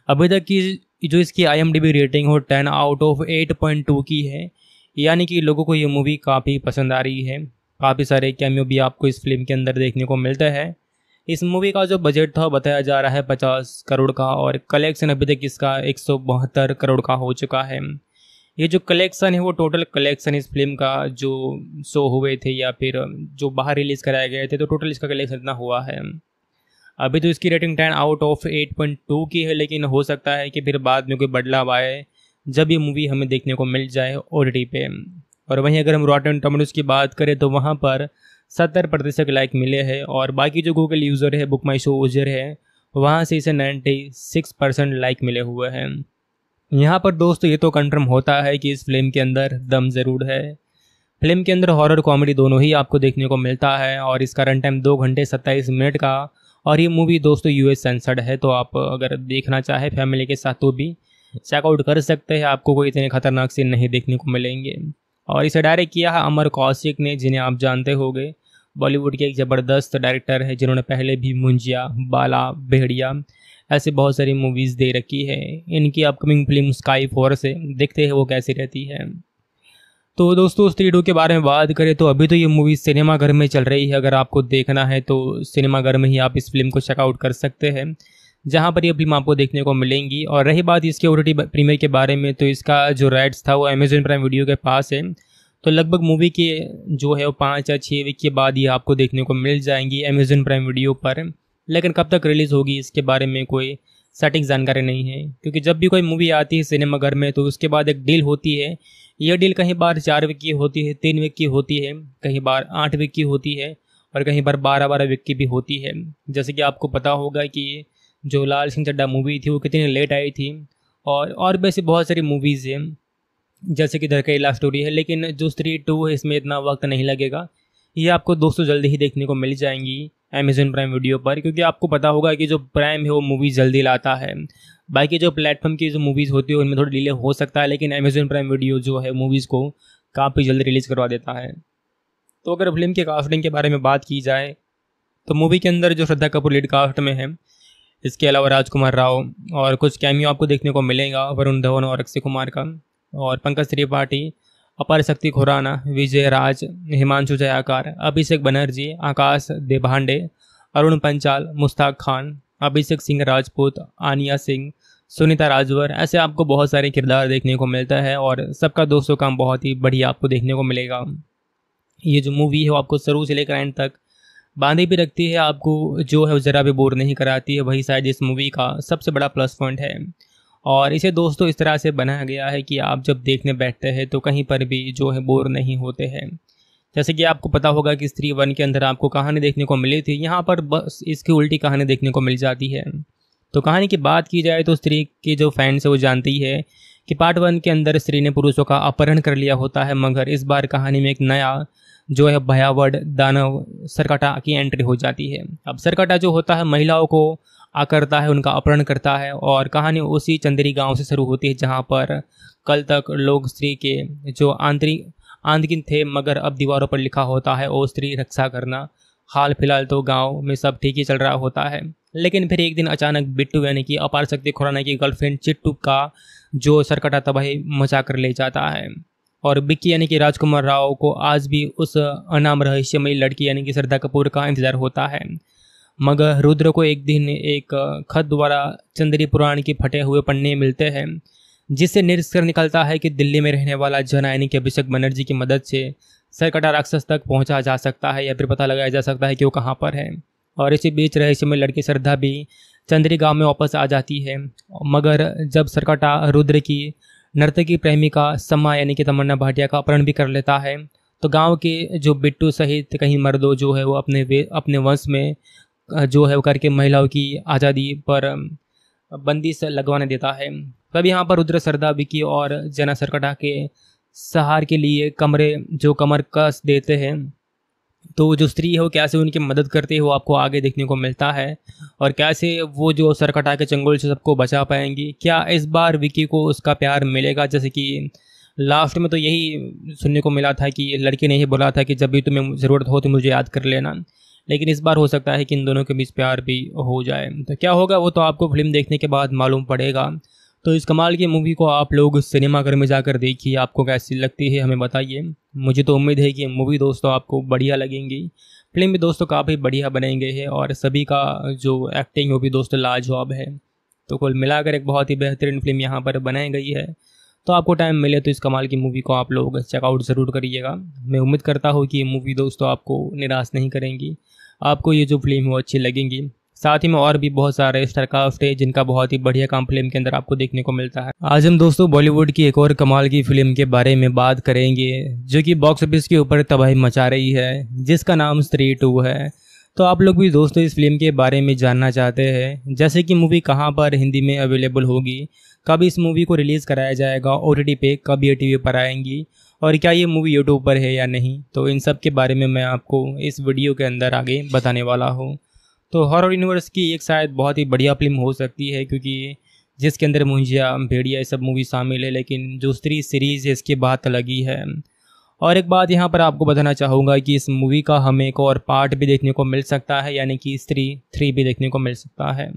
[SPEAKER 1] अभी तक की जो इसकी आईएमडीबी रेटिंग हो ten out of eight point two की है, यानी कि लोगों को ये मूवी काफ़ी पसंद आ रही है। काफ़ी सारे कैमियो भी आपको इस फ़िल्म के अंदर देखने को मिलते हैं। इस मूवी का जो बजट था, बताया जा रहा है पचास करोड़ का, और कलेक्शन अभी तक इसका एक सौ बहत्तर करोड़ का हो चुका है। ये जो कलेक्शन है वो टोटल कलेक्शन इस फ़िल्म का जो शो हुए थे या फिर जो बाहर रिलीज़ कराए गए थे तो टोटल इसका कलेक्शन इतना हुआ है। अभी तो इसकी rating ten out of eight point two की है, लेकिन हो सकता है कि फिर बाद में कोई बदलाव आए, जब ये मूवी हमें देखने को मिल जाए ओ टी पे। और वहीं अगर हम रॉटन टोमेटोज की बात करें तो वहाँ पर सत्तर प्रतिशत लाइक मिले हैं और बाकी जो गूगल यूज़र है बुक माई शो यूज़र है, वहाँ से इसे नाइन्टी सिक्स परसेंट लाइक मिले हुए हैं। यहाँ पर दोस्तों ये तो कंफर्म होता है कि इस फ़िल्म के अंदर दम ज़रूर है। फ़िल्म के अंदर हॉरर कॉमेडी दोनों ही आपको देखने को मिलता है और इसका रन टाइम दो घंटे सत्ताईस मिनट का और ये मूवी दोस्तों यूएस सेंसर्ड है तो आप अगर देखना चाहे फैमिली के साथ तो भी चेकआउट कर सकते हैं, आपको कोई इतने खतरनाक सीन नहीं देखने को मिलेंगे। और इसे डायरेक्ट किया है अमर कौशिक ने, जिन्हें आप जानते होंगे। बॉलीवुड के एक ज़बरदस्त डायरेक्टर है, जिन्होंने पहले भी मुंजिया, बाला, भेड़िया ऐसे बहुत सारी मूवीज़ दे रखी है। इनकी अपकमिंग फ़िल्म स्काई फोर से देखते हैं वो कैसी रहती है। तो दोस्तों स्त्री टू के बारे में बात करें तो अभी तो ये मूवी सिनेमा घर में चल रही है। अगर आपको देखना है तो सिनेमा घर में ही आप इस फ़िल्म को चेकआउट कर सकते हैं। जहाँ पर ये फ़िल्म आपको देखने को मिलेंगी। और रही बात इसके ओ प्रीमियर के बारे में तो इसका जो राइट्स था वो अमेजोन प्राइम वीडियो के पास है। तो लगभग मूवी के जो है वो पाँच या छः वीक के बाद ही आपको देखने को मिल जाएँगी अमेजन प्राइम वीडियो पर। लेकिन कब तक रिलीज़ होगी, इसके बारे में कोई सटीक जानकारी नहीं है। क्योंकि जब भी कोई मूवी आती है सिनेमाघर में तो उसके बाद एक डील होती है। यह डील कहीं बार चार वीक की होती है, तीन वीक की होती है, कहीं बार आठ वीक की होती है, और कहीं बार बारह बारह वीक की भी होती है। जैसे कि आपको पता होगा कि जो लाल सिंह चड्डा मूवी थी, वो कितनी लेट आई थी, और और भी ऐसी बहुत सारी मूवीज़ हैं। जैसे कि दरकई लव स्टोरी है, लेकिन जो स्त्री टू है, इसमें इतना वक्त नहीं लगेगा। ये आपको दोस्तों जल्दी ही देखने को मिल जाएँगी। अमेजन प्राइम वीडियो पर, क्योंकि आपको पता होगा कि जो प्राइम है, वो मूवीज़ जल्दी लाता है। बाकी जो प्लेटफॉर्म की जो मूवीज़ होती है, उनमें थोड़ी डिले हो सकता है, लेकिन अमेजन प्राइम वीडियो जो है मूवीज़ को काफ़ी जल्दी रिलीज़ करवा देता है। तो अगर फ़िल्म के कास्टिंग के बारे में बात की जाए तो मूवी के अंदर जो श्रद्धा कपूर लीड कास्ट में है, इसके अलावा राजकुमार राव और कुछ कैमियो आपको देखने को मिलेगा, वरुण धवन और अक्षय कुमार का, और पंकज त्रिपाठी अपर शक्ति खुराना, विजय राज, हिमांशु जयाकार, अभिषेक बनर्जी, आकाश देभांडे, अरुण पंचाल, मुश्ताक खान, अभिषेक सिंह राजपूत, आनिया सिंह, सुनीता राजवर, ऐसे आपको बहुत सारे किरदार देखने को मिलता है और सबका दोस्तों काम बहुत ही बढ़िया आपको देखने को मिलेगा। ये जो मूवी है वो आपको शुरू से लेकर एंड तक बांधी भी रखती है, आपको जो है वो ज़रा भी बोर नहीं कराती है, वही शायद इस मूवी का सबसे बड़ा प्लस पॉइंट है। और इसे दोस्तों इस तरह से बनाया गया है कि आप जब देखने बैठते हैं तो कहीं पर भी जो है बोर नहीं होते हैं। जैसे कि आपको पता होगा कि स्त्री वन के अंदर आपको कहानी देखने को मिली थी, यहाँ पर बस इसकी उल्टी कहानी देखने को मिल जाती है। तो कहानी की बात की जाए तो स्त्री के जो फैंस है वो जानती है कि पार्ट वन के अंदर स्त्री ने पुरुषों का अपहरण कर लिया होता है, मगर इस बार कहानी में एक नया जो है भयावह दानव सरकटा की एंट्री हो जाती है। अब सरकटा जो होता है, महिलाओं को आकरता है, उनका अपहरण करता है और कहानी उसी चंदेरी गाँव से शुरू होती है जहाँ पर कल तक लोग स्त्री के जो आंतरिक, आंतकिन थे, मगर अब दीवारों पर लिखा होता है, ओ स्त्री, रक्षा करना। हाल फ़िलहाल तो गाँव में सब ठीक ही चल रहा होता है। लेकिन फिर एक दिन अचानक बिट्टू यानी कि अपार शक्ति खुराना की गर्लफ्रेंड चिट्टू का जो सरकटा तबाही मचा कर ले जाता है। और बिक्की यानी कि राजकुमार राव को आज भी उस अनाम रहस्यमयी लड़की यानी कि श्रद्धा कपूर का इंतज़ार होता है। मगर रुद्र को एक दिन एक खत द्वारा चंद्री पुराण के फटे हुए पन्ने मिलते हैं, जिससे निरस्कर निकलता है कि दिल्ली में रहने वाला जन यानी कि अभिषेक बनर्जी की मदद से सरकटा राक्षस तक पहुँचा जा सकता है या फिर पता लगाया जा सकता है कि वो कहाँ पर है। और इसी बीच रहस्यमय लड़की श्रद्धा भी चंद्री गाँव में वापस आ जाती है। मगर जब सरकटा रुद्र की नर्तकी प्रेमिका सम्मा यानी कि तमन्ना भाटिया का अपहरण भी कर लेता है तो गाँव के जो बिट्टू सहित कहीं मर्दों जो है वो अपने अपने वंश में जो है वो करके महिलाओं की आज़ादी पर बंदी से लगवाने देता है। तब यहाँ पर रुद्र सरदा विकी और जना सरकटा के सहार के लिए कमरे, जो कमर कस देते हैं तो जो स्त्री है वो कैसे उनकी मदद करती है वो आपको आगे देखने को मिलता है। और कैसे वो जो सरकटा के चंगुल से सबको बचा पाएँगी, क्या इस बार विकी को उसका प्यार मिलेगा? जैसे कि लास्ट में तो यही सुनने को मिला था कि लड़के ने ही बोला था कि जब भी तुम्हें ज़रूरत हो तो मुझे याद कर लेना। लेकिन इस बार हो सकता है कि इन दोनों के बीच प्यार भी हो जाए। तो क्या होगा, वो तो आपको फ़िल्म देखने के बाद मालूम पड़ेगा। तो इस कमाल की मूवी को आप लोग सिनेमाघर में जाकर देखिए, आपको कैसी लगती है हमें बताइए। मुझे तो उम्मीद है कि मूवी दोस्तों आपको बढ़िया लगेंगी। फ़िल्म भी दोस्तों काफ़ी बढ़िया बनाई गई है और सभी का जो एक्टिंग वो भी दोस्तों लाजवाब है। तो कुल मिलाकर एक बहुत ही बेहतरीन फ़िल्म यहाँ पर बनाई गई है। तो आपको टाइम मिले तो इस कमाल की मूवी को आप लोग चेकआउट ज़रूर करिएगा। मैं उम्मीद करता हूँ कि ये मूवी दोस्तों आपको निराश नहीं करेंगी। आपको ये जो फ़िल्म है वो अच्छी लगेंगी। साथ ही में और भी बहुत सारे स्टार कास्ट है जिनका बहुत ही बढ़िया काम फ़िल्म के अंदर आपको देखने को मिलता है। आज हम दोस्तों बॉलीवुड की एक और कमाल की फ़िल्म के बारे में बात करेंगे, जो कि बॉक्स ऑफ़िस के ऊपर तबाही मचा रही है, जिसका नाम स्त्री टू है। तो आप लोग भी दोस्तों इस फ़िल्म के बारे में जानना चाहते हैं। जैसे कि मूवी कहाँ पर हिंदी में अवेलेबल होगी, कब इस मूवी को रिलीज़ कराया जाएगा ओ पे कब ये टीवी पर आएँगी, और क्या ये मूवी यूट्यूब पर है या नहीं। तो इन सब के बारे में मैं आपको इस वीडियो के अंदर आगे बताने वाला हूँ। तो हॉरर यूनिवर्स की एक शायद बहुत ही बढ़िया फ़िल्म हो सकती है, क्योंकि जिसके अंदर मुंजिया, भेड़िया, ये सब मूवी शामिल है, लेकिन जो स्त्री सीरीज़ इसकी बात अलग ही है। और एक बात यहाँ पर आपको बताना चाहूँगा कि इस मूवी का हमें एक और पार्ट भी देखने को मिल सकता है, यानी कि स्त्री थ्री भी देखने को मिल सकता है।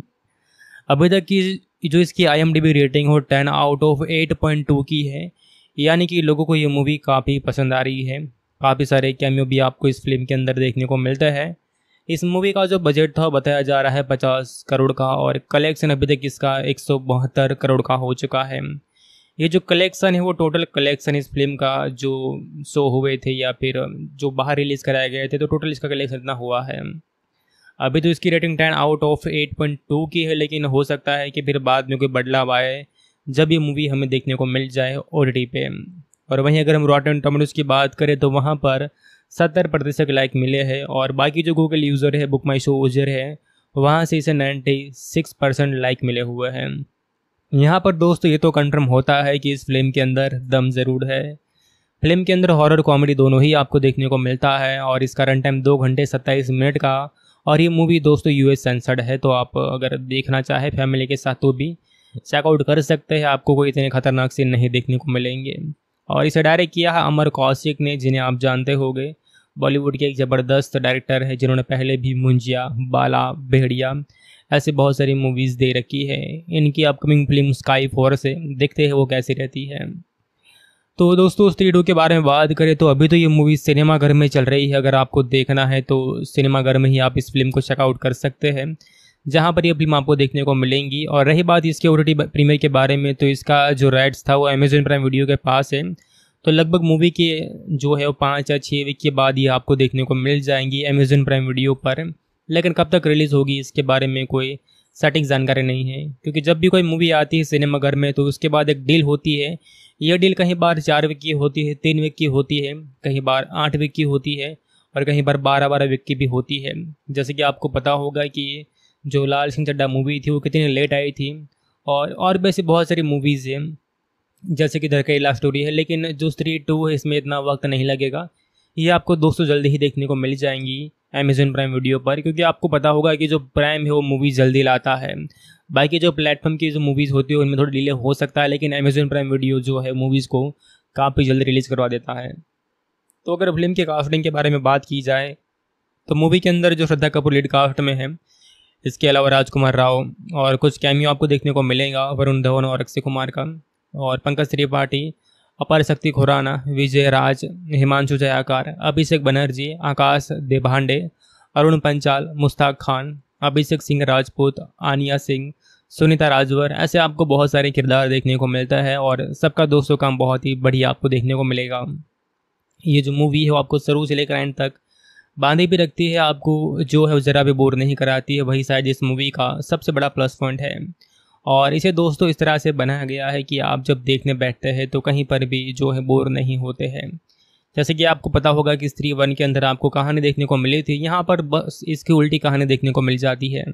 [SPEAKER 1] अभी तक की जो इसकी आईएमडीबी रेटिंग हो ten out of eight point two की है, यानी कि लोगों को ये मूवी काफ़ी पसंद आ रही है। काफ़ी सारे कैमियो भी आपको इस फ़िल्म के अंदर देखने को मिलता है। इस मूवी का जो बजट था, बताया जा रहा है पचास करोड़ का और कलेक्शन अभी तक इसका एक सौ बहत्तर करोड़ का हो चुका है। ये जो कलेक्शन है, वो टोटल कलेक्शन इस फ़िल्म का जो शो हुए थे या फिर जो बाहर रिलीज़ कराए गए थे तो टोटल इसका कलेक्शन इतना हुआ है। अभी तो इसकी rating ten out of eight point two की है, लेकिन हो सकता है कि फिर बाद में कोई बदलाव आए, जब ये मूवी हमें देखने को मिल जाए ओटीटी पे। और वहीं अगर हम रॉटन टोमेटोज की बात करें तो वहाँ पर सत्तर प्रतिशत लाइक मिले हैं, और बाकी जो गूगल यूज़र है बुक माई शो यूज़र है, वहाँ से इसे नाइन्टी सिक्स परसेंट लाइक मिले हुए हैं। यहाँ पर दोस्तों ये तो कंफर्म होता है कि इस फ़िल्म के अंदर दम ज़रूर है। फ़िल्म के अंदर हॉरर कॉमेडी दोनों ही आपको देखने को मिलता है और इसका रन टाइम दो घंटे सत्ताईस मिनट का और ये मूवी दोस्तों यूएस सेंसर्ड है तो आप अगर देखना चाहे फैमिली के साथ तो भी चेकआउट कर सकते हैं, आपको कोई इतने खतरनाक सीन नहीं देखने को मिलेंगे। और इसे डायरेक्ट किया है अमर कौशिक ने, जिन्हें आप जानते होंगे। बॉलीवुड के एक ज़बरदस्त डायरेक्टर है, जिन्होंने पहले भी मुंजिया, बाला, भेड़िया ऐसे बहुत सारी मूवीज़ दे रखी है। इनकी अपकमिंग फ़िल्म स्काई फोर से देखते हैं वो कैसी रहती है। तो दोस्तों स्त्री टू के बारे में बात करें तो अभी तो ये मूवी सिनेमाघर में चल रही है। अगर आपको देखना है तो सिनेमाघर में ही आप इस फ़िल्म को चेकआउट कर सकते हैं, जहाँ पर ये फ़िल्म आपको देखने को मिलेंगी। और रही बात इसके ओ प्रीमियर के बारे में तो इसका जो राइट्स था वो अमेजोन प्राइम वीडियो के पास है। तो लगभग मूवी के जो है वो पाँच या छः वीक के बाद ये आपको देखने को मिल जाएँगी अमेजोन प्राइम वीडियो पर। लेकिन कब तक रिलीज़ होगी, इसके बारे में कोई सटीक जानकारी नहीं है। क्योंकि जब भी कोई मूवी आती है सिनेमाघर में तो उसके बाद एक डील होती है। यह डील कहीं बार चार वीक की होती है, तीन वीक की होती है, कहीं बार आठ वीक की होती है, और कहीं बार बारह बारह वीक की भी होती है। जैसे कि आपको पता होगा कि जो लाल सिंह चड्डा मूवी थी, वो कितनी लेट आई थी, और और ऐसी बहुत सारी मूवीज़ हैं, जैसे कि धरके धरकेला स्टोरी है, लेकिन जो स्त्री टू है, इसमें इतना वक्त नहीं लगेगा। ये आपको दोस्तों जल्दी ही देखने को मिल जाएँगी। अमेजोन प्राइम वीडियो पर, क्योंकि आपको पता होगा कि जो प्राइम है वो मूवी जल्दी लाता है। बाकी जो प्लेटफॉर्म की जो मूवीज़ होती है, उनमें थोड़ी डिले हो सकता है, लेकिन अमेजोन प्राइम वीडियो जो है मूवीज़ को काफ़ी जल्दी रिलीज़ करवा देता है। तो अगर फ़िल्म के कास्टिंग के बारे में बात की जाए तो मूवी के अंदर जो श्रद्धा कपूर लीड कास्ट में है, इसके अलावा राजकुमार राव और कुछ कैमियो आपको देखने को मिलेगा, वरुण धवन और अक्षय कुमार का और पंकज त्रिपाठी। अपर शक्ति खुराना विजय राज हिमांशु जयाकार, अभिषेक बनर्जी, आकाश देभांडे, अरुण पंचाल, मुश्ताक खान, अभिषेक सिंह राजपूत, आनिया सिंह, सुनीता राजवर, ऐसे आपको बहुत सारे किरदार देखने को मिलता है और सबका दोस्तों काम बहुत ही बढ़िया आपको देखने को मिलेगा। ये जो मूवी है वो आपको शुरू से लेकर एंड तक बांधी भी रखती है, आपको जो है ज़रा भी बोर नहीं कराती है, वही शायद इस मूवी का सबसे बड़ा प्लस पॉइंट है। और इसे दोस्तों इस तरह से बनाया गया है कि आप जब देखने बैठते हैं तो कहीं पर भी जो है बोर नहीं होते हैं। जैसे कि आपको पता होगा कि स्त्री वन के अंदर आपको कहानी देखने को मिली थी, यहाँ पर बस इसकी उल्टी कहानी देखने को मिल जाती है।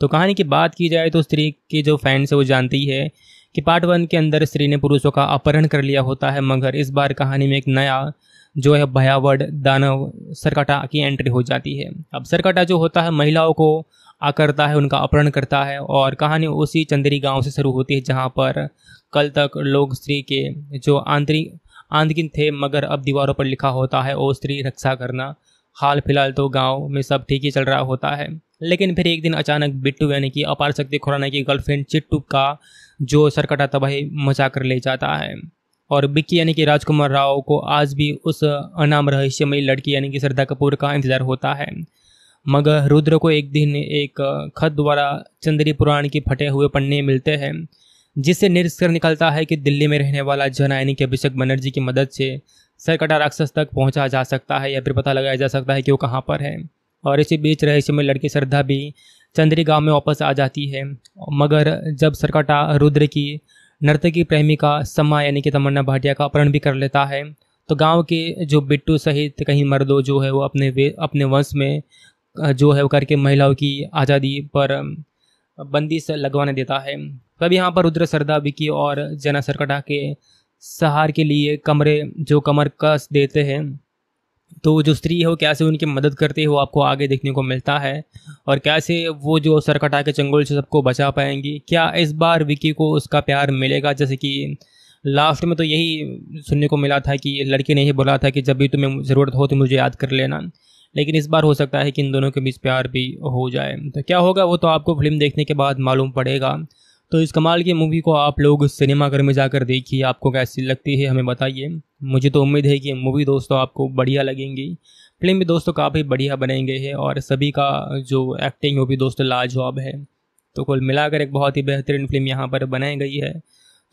[SPEAKER 1] तो कहानी की बात की जाए तो स्त्री के जो फैंस है वो जानती है कि पार्ट वन के अंदर स्त्री ने पुरुषों का अपहरण कर लिया होता है, मगर इस बार कहानी में एक नया जो है भयावह दानव सरकटा की एंट्री हो जाती है। अब सरकटा जो होता है, महिलाओं को आकरता है, उनका अपहरण करता है और कहानी उसी चंदेरी गाँव से शुरू होती है जहाँ पर कल तक लोग स्त्री के जो आंतरिक आंतकिन थे, मगर अब दीवारों पर लिखा होता है, ओ स्त्री, रक्षा करना। हाल फ़िलहाल तो गाँव में सब ठीक ही चल रहा होता है। लेकिन फिर एक दिन अचानक बिट्टू यानी कि अपार शक्ति खुराना की गर्लफ्रेंड चिट्टू का जो सरकटा तबाही मचा कर ले जाता है। और बिक्की यानी कि राजकुमार राव को आज भी उस अनाम रहस्यमयी लड़की यानी कि श्रद्धा कपूर का इंतज़ार होता है। मगर रुद्र को एक दिन एक खत द्वारा चंद्री पुराण के फटे हुए पन्ने मिलते हैं, जिससे निष्कर निकलता है कि दिल्ली में रहने वाला जन यानी कि अभिषेक बनर्जी की मदद से सरकटा राक्षस तक पहुँचा जा सकता है या फिर पता लगाया जा सकता है कि वो कहाँ पर है। और इसी बीच रहस्यमय लड़की श्रद्धा भी चंद्री गाँव में वापस आ जाती है। मगर जब सरकटा रुद्र की नर्तकी प्रेमिका समा यानी कि तमन्ना भाटिया का अपहरण भी कर लेता है तो गाँव के जो बिट्टू सहित कहीं मर्दों जो है, वो अपने अपने वंश में जो है वो करके महिलाओं की आज़ादी पर बंदिश लगवाने देता है। तब यहाँ पर रुद्र सरदा विकी और जना सरकटा के सहार के लिए कमरे, जो कमर कस देते हैं तो जो स्त्री है वो कैसे उनकी मदद करती है वो आपको आगे देखने को मिलता है। और कैसे वो जो सरकटा के चंगुल से सबको बचा पाएँगी, क्या इस बार विकी को उसका प्यार मिलेगा? जैसे कि लास्ट में तो यही सुनने को मिला था कि लड़की ने ही बोला था कि जब भी तुम्हें ज़रूरत हो तो मुझे याद कर लेना। लेकिन इस बार हो सकता है कि इन दोनों के बीच प्यार भी हो जाए। तो क्या होगा, वो तो आपको फ़िल्म देखने के बाद मालूम पड़ेगा। तो इस कमाल की मूवी को आप लोग सिनेमाघर में जाकर देखिए, आपको कैसी लगती है हमें बताइए। मुझे तो उम्मीद है कि मूवी दोस्तों आपको बढ़िया लगेंगी। फ़िल्म भी दोस्तों काफ़ी बढ़िया बनेंगे है और सभी का जो एक्टिंग वो भी दोस्तों लाजवाब है। तो कुल मिलाकर एक बहुत ही बेहतरीन फ़िल्म यहाँ पर बनाई गई है।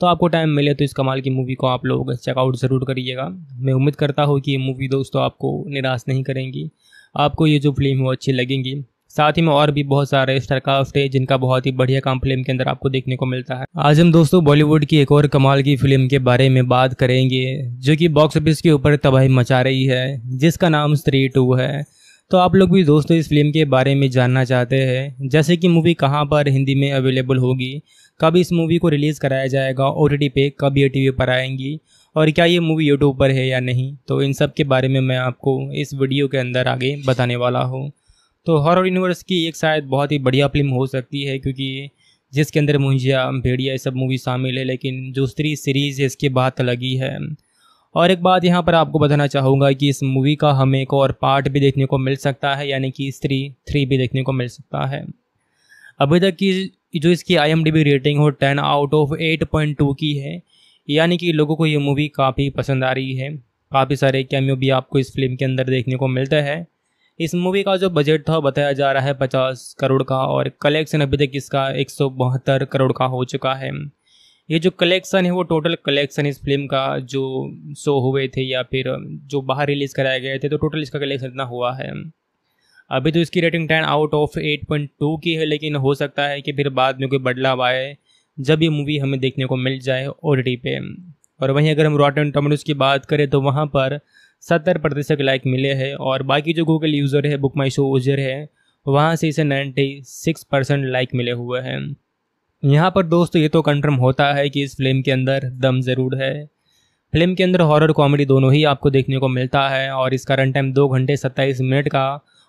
[SPEAKER 1] तो आपको टाइम मिले तो इस कमाल की मूवी को आप लोग चेकआउट ज़रूर करिएगा। मैं उम्मीद करता हूँ कि ये मूवी दोस्तों आपको निराश नहीं करेंगी। आपको ये जो फ़िल्म है अच्छी लगेंगी। साथ ही में और भी बहुत सारे स्टारकास्ट है, जिनका बहुत ही बढ़िया काम फ़िल्म के अंदर आपको देखने को मिलता है। आज हम दोस्तों बॉलीवुड की एक और कमाल की फ़िल्म के बारे में बात करेंगे, जो कि बॉक्स ऑफ़िस के ऊपर तबाही मचा रही है, जिसका नाम स्त्री टू है। तो आप लोग भी दोस्तों इस फ़िल्म के बारे में जानना चाहते हैं, जैसे कि मूवी कहाँ पर हिंदी में अवेलेबल होगी, कब इस मूवी को रिलीज़ कराया जाएगा ओ पे कब ये टी पर आएँगी और क्या ये मूवी यूट्यूब पर है या नहीं? तो इन सब के बारे में मैं आपको इस वीडियो के अंदर आगे बताने वाला हूँ। तो हॉरर यूनिवर्स की एक शायद बहुत ही बढ़िया फ़िल्म हो सकती है, क्योंकि जिसके अंदर मुंजिया भेड़िया, ये सब मूवी शामिल है, लेकिन जो स्त्री सीरीज़ है, इसकी बात लगी है। और एक बात यहाँ पर आपको बताना चाहूँगा कि इस मूवी का हमें एक और पार्ट भी देखने को मिल सकता है, यानी कि स्त्री थ्री भी देखने को मिल सकता है। अभी तक की जो इसकी आई रेटिंग हो ten out of eight point two की है यानी कि लोगों को ये मूवी काफ़ी पसंद आ रही है। काफ़ी सारे कैमियो भी आपको इस फ़िल्म के अंदर देखने को मिलता है। इस मूवी का जो बजट था, बताया जा रहा है पचास करोड़ का और कलेक्शन अभी तक इसका एक सौ बहत्तर करोड़ का हो चुका है। ये जो कलेक्शन है, वो टोटल कलेक्शन इस फ़िल्म का जो शो हुए थे या फिर जो बाहर रिलीज़ कराए गए थे तो टोटल इसका कलेक्शन इतना हुआ है। अभी तो इसकी rating ten out of eight point two की है, लेकिन हो सकता है कि फिर बाद में कोई बदलाव आए। जब ये मूवी हमें देखने को मिल जाए ओ टी पे। और वहीं अगर हम रॉटन टमाटोज की बात करें तो वहाँ पर सत्तर प्रतिशत लाइक मिले हैं और बाकी जो गूगल यूज़र है बुक माई शो यूज़र है, वहाँ से इसे नाइन्टी सिक्स परसेंट लाइक मिले हुए हैं। यहाँ पर दोस्तों, ये तो कंफर्म होता है कि इस फ़िल्म के अंदर दम ज़रूर है। फ़िल्म के अंदर हॉरर कॉमेडी दोनों ही आपको देखने को मिलता है और इसका रन टाइम दो घंटे सत्ताईस मिनट का।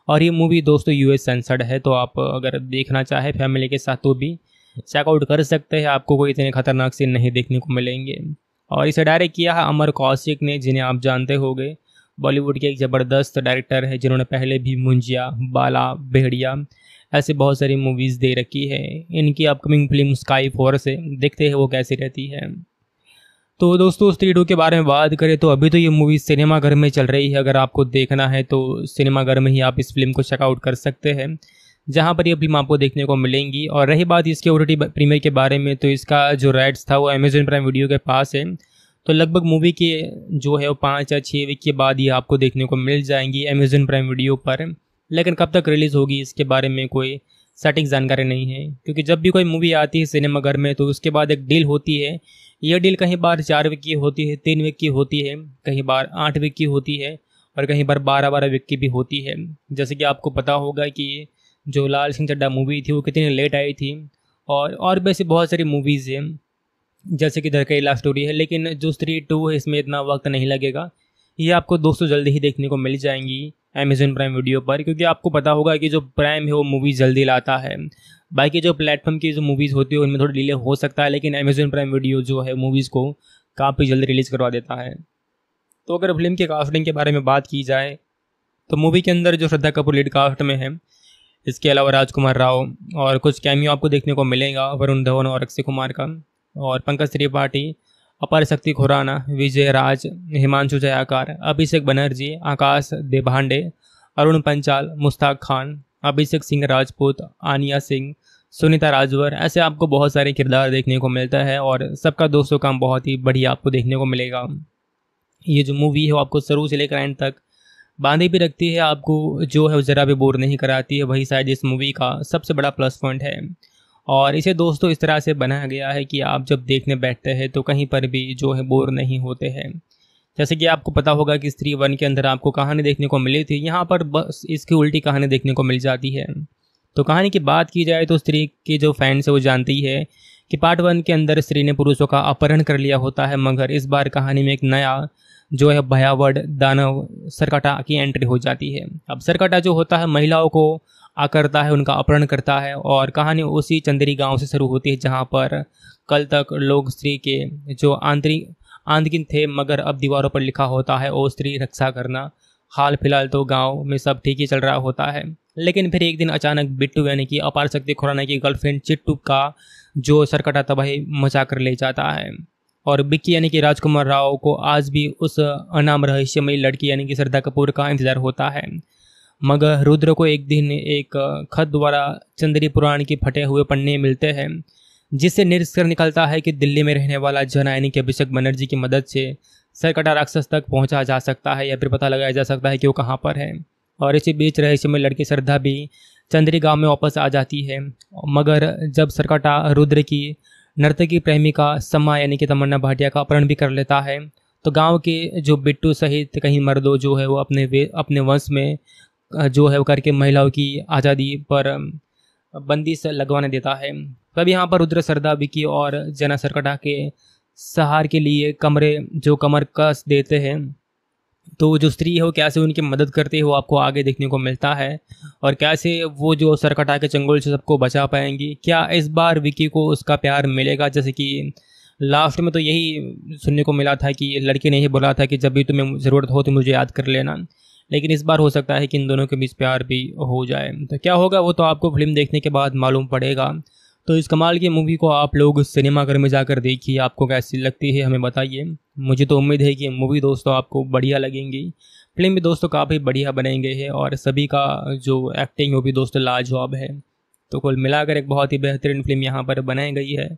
[SPEAKER 1] और ये मूवी दोस्तों यूएस सेंसर्ड है तो आप अगर देखना चाहे फैमिली के साथ तो भी। चेकआउट कर सकते हैं। आपको कोई इतने खतरनाक सीन नहीं देखने को मिलेंगे। और इसे डायरेक्ट किया है अमर कौशिक ने, जिन्हें आप जानते होंगे। बॉलीवुड के एक ज़बरदस्त डायरेक्टर है, जिन्होंने पहले भी मुंजिया, बाला, भेड़िया ऐसे बहुत सारी मूवीज़ दे रखी है। इनकी अपकमिंग फ़िल्म स्काई फोर से देखते हैं वो कैसी रहती है। तो दोस्तों स्त्री टू के बारे में बात करें तो अभी तो ये मूवी सिनेमाघर में चल रही है। अगर आपको देखना है तो सिनेमाघर में ही आप इस फ़िल्म को चेकआउट कर सकते हैं। जहाँ पर ये फ़िल्म आपको देखने को मिलेंगी। और रही बात इसके ओ प्रीमियर के बारे में तो इसका जो राइट्स था वो अमेजोन प्राइम वीडियो के पास है। तो लगभग मूवी के जो है वो पाँच या छः वीक के बाद ये आपको देखने को मिल जाएँगी अमेजोन प्राइम वीडियो पर। लेकिन कब तक रिलीज़ होगी, इसके बारे में कोई सटीक जानकारी नहीं है। क्योंकि जब भी कोई मूवी आती है सिनेमाघर में तो उसके बाद एक डील होती है। यह डील कहीं बार चार वीक की होती है, तीन वीक की होती है, कहीं बार आठ वीक की होती है, और कहीं बार बारह बारह वीक की भी होती है। जैसे कि आपको पता होगा कि जो लाल सिंह चड्डा मूवी थी, वो कितनी लेट आई थी। और और ऐसी बहुत सारी मूवीज़ हैं, जैसे कि लास्ट स्टोरी है, लेकिन जो स्त्री टू है, इसमें इतना वक्त नहीं लगेगा। ये आपको दोस्तों जल्दी ही देखने को मिल जाएँगी अमेजोन प्राइम वीडियो पर, क्योंकि आपको पता होगा कि जो प्राइम है, वो मूवी जल्दी लाता है। बाकी जो प्लेटफॉर्म की जो मूवीज़ होती है, उनमें थोड़ा डिले हो सकता है, लेकिन अमेजोन प्राइम वीडियो जो है मूवीज़ को काफ़ी जल्दी रिलीज़ करवा देता है। तो अगर फ़िल्म के कास्टिंग के बारे में बात की जाए तो मूवी के अंदर जो श्रद्धा कपूर लीड कास्ट में है इसके अलावा राजकुमार राव और कुछ कैमियो आपको देखने को मिलेगा, वरुण धवन और अक्षय कुमार का। और पंकज त्रिपाठी, अपर शक्ति खुराना, विजय राज, हिमांशु जयाकार, अभिषेक बनर्जी, आकाश देभांडे, अरुण पंचाल मुश्ताक खान, अभिषेक सिंह राजपूत, आनिया सिंह, सुनीता राजवर, ऐसे आपको बहुत सारे किरदार देखने को मिलता है और सबका दोस्तों काम बहुत ही बढ़िया आपको देखने को मिलेगा। ये जो मूवी है वो आपको शुरू से लेकर एंड तक बांधे भी रखती है, आपको जो है ज़रा भी बोर नहीं कराती है, वही शायद इस मूवी का सबसे बड़ा प्लस पॉइंट है। और इसे दोस्तों इस तरह से बनाया गया है कि आप जब देखने बैठते हैं तो कहीं पर भी जो है बोर नहीं होते हैं। जैसे कि आपको पता होगा कि स्त्री वन के अंदर आपको कहानी देखने को मिली थी, यहाँ पर बस इसकी उल्टी कहानी देखने को मिल जाती है। तो कहानी की बात की जाए तो स्त्री के जो फैंस है, वो जानती है कि पार्ट वन के अंदर स्त्री ने पुरुषों का अपहरण कर लिया होता है, मगर इस बार कहानी में एक नया जो है भयावड़ दानव सरकटा की एंट्री हो जाती है। अब सरकटा जो होता है, महिलाओं को आकरता है, उनका अपहरण करता है और कहानी उसी चंदेरी गाँव से शुरू होती है, जहाँ पर कल तक लोग स्त्री के जो आंतरिक आंतकिन थे, मगर अब दीवारों पर लिखा होता है, ओ स्त्री, रक्षा करना। हाल फ़िलहाल तो गाँव में सब ठीक ही चल रहा होता है। लेकिन फिर एक दिन अचानक बिट्टू यानी कि अपार शक्ति खुराना की गर्लफ्रेंड चिट्टू का जो सरकटा तबाही मचा कर ले जाता है। और बिक्की यानी कि राजकुमार राव को आज भी उस अनाम रहस्यमयी लड़की यानी कि श्रद्धा कपूर का इंतज़ार होता है। मगर रुद्र को एक दिन एक खत द्वारा चंद्री पुराण के फटे हुए पन्ने मिलते हैं, जिससे निष्कर निकलता है कि दिल्ली में रहने वाला जन यानी कि अभिषेक बनर्जी की मदद से सरकटा राक्षस तक पहुँचा जा सकता है या फिर पता लगाया जा सकता है कि वो कहाँ पर है। और इसी बीच रहस्यमय लड़की श्रद्धा भी चंद्री गाँव में वापस आ जाती है, मगर जब सरकटा रुद्र की नर्तकी प्रेमिका समा यानी कि तमन्ना भाटिया का अपहरण भी कर लेता है। तो गाँव के जो बिट्टू सहित कहीं मर्दों जो है वो अपने वे, अपने वंश में जो है वो करके महिलाओं की आज़ादी पर बंदी से लगवाने देता है। तब यहाँ पर रुद्र सरदा विकी और जना सरकटा के सहार के लिए कमरे, जो कमर कस देते हैं। तो जो स्त्री है वो कैसे उनकी मदद करते हैं वो आपको आगे देखने को मिलता है? और कैसे वो जो सरकटा के चंगुल से सबको बचा पाएँगी? क्या इस बार विकी को उसका प्यार मिलेगा? जैसे कि लास्ट में तो यही सुनने को मिला था कि लड़के ने ही बोला था कि जब भी तुम्हें ज़रूरत हो तो मुझे याद कर लेना। लेकिन इस बार हो सकता है कि इन दोनों के बीच प्यार भी हो जाए। तो क्या होगा? वो तो आपको फ़िल्म देखने के बाद मालूम पड़ेगा। तो इस कमाल की मूवी को आप लोग सिनेमाघर में जाकर देखिए, आपको कैसी लगती है हमें बताइए। मुझे तो उम्मीद है कि मूवी दोस्तों आपको बढ़िया लगेंगी। फ़िल्म भी दोस्तों काफ़ी बढ़िया बनाएँगे है और सभी का जो एक्टिंग वो भी दोस्तों लाजवाब है। तो कुल मिलाकर एक बहुत ही बेहतरीन फ़िल्म यहाँ पर बनाई गई है।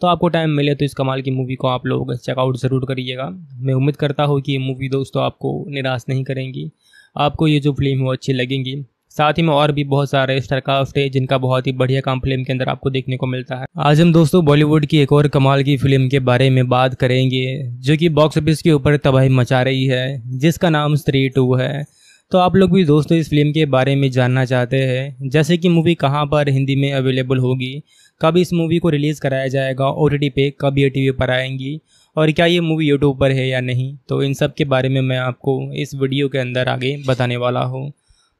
[SPEAKER 1] तो आपको टाइम मिले तो इस कमाल की मूवी को आप लोग चेकआउट ज़रूर करिएगा। मैं उम्मीद करता हूँ कि ये मूवी दोस्तों आपको निराश नहीं करेंगी। आपको ये जो फ़िल्म है वो अच्छी लगेंगी साथ ही में और भी बहुत सारे स्टारकास्ट है जिनका बहुत ही बढ़िया काम फ़िल्म के अंदर आपको देखने को मिलता है। आज हम दोस्तों बॉलीवुड की एक और कमाल की फ़िल्म के बारे में बात करेंगे, जो कि बॉक्स ऑफ़िस के ऊपर तबाही मचा रही है, जिसका नाम स्त्री टू है। तो आप लोग भी दोस्तों इस फ़िल्म के बारे में जानना चाहते हैं, जैसे कि मूवी कहाँ पर हिंदी में अवेलेबल होगी, कब इस मूवी को रिलीज़ कराया जाएगा ओ पे कब ये टीवी पर आएँगी, और क्या ये मूवी यूट्यूब पर है या नहीं तो इन सब के बारे में मैं आपको इस वीडियो के अंदर आगे बताने वाला हूँ।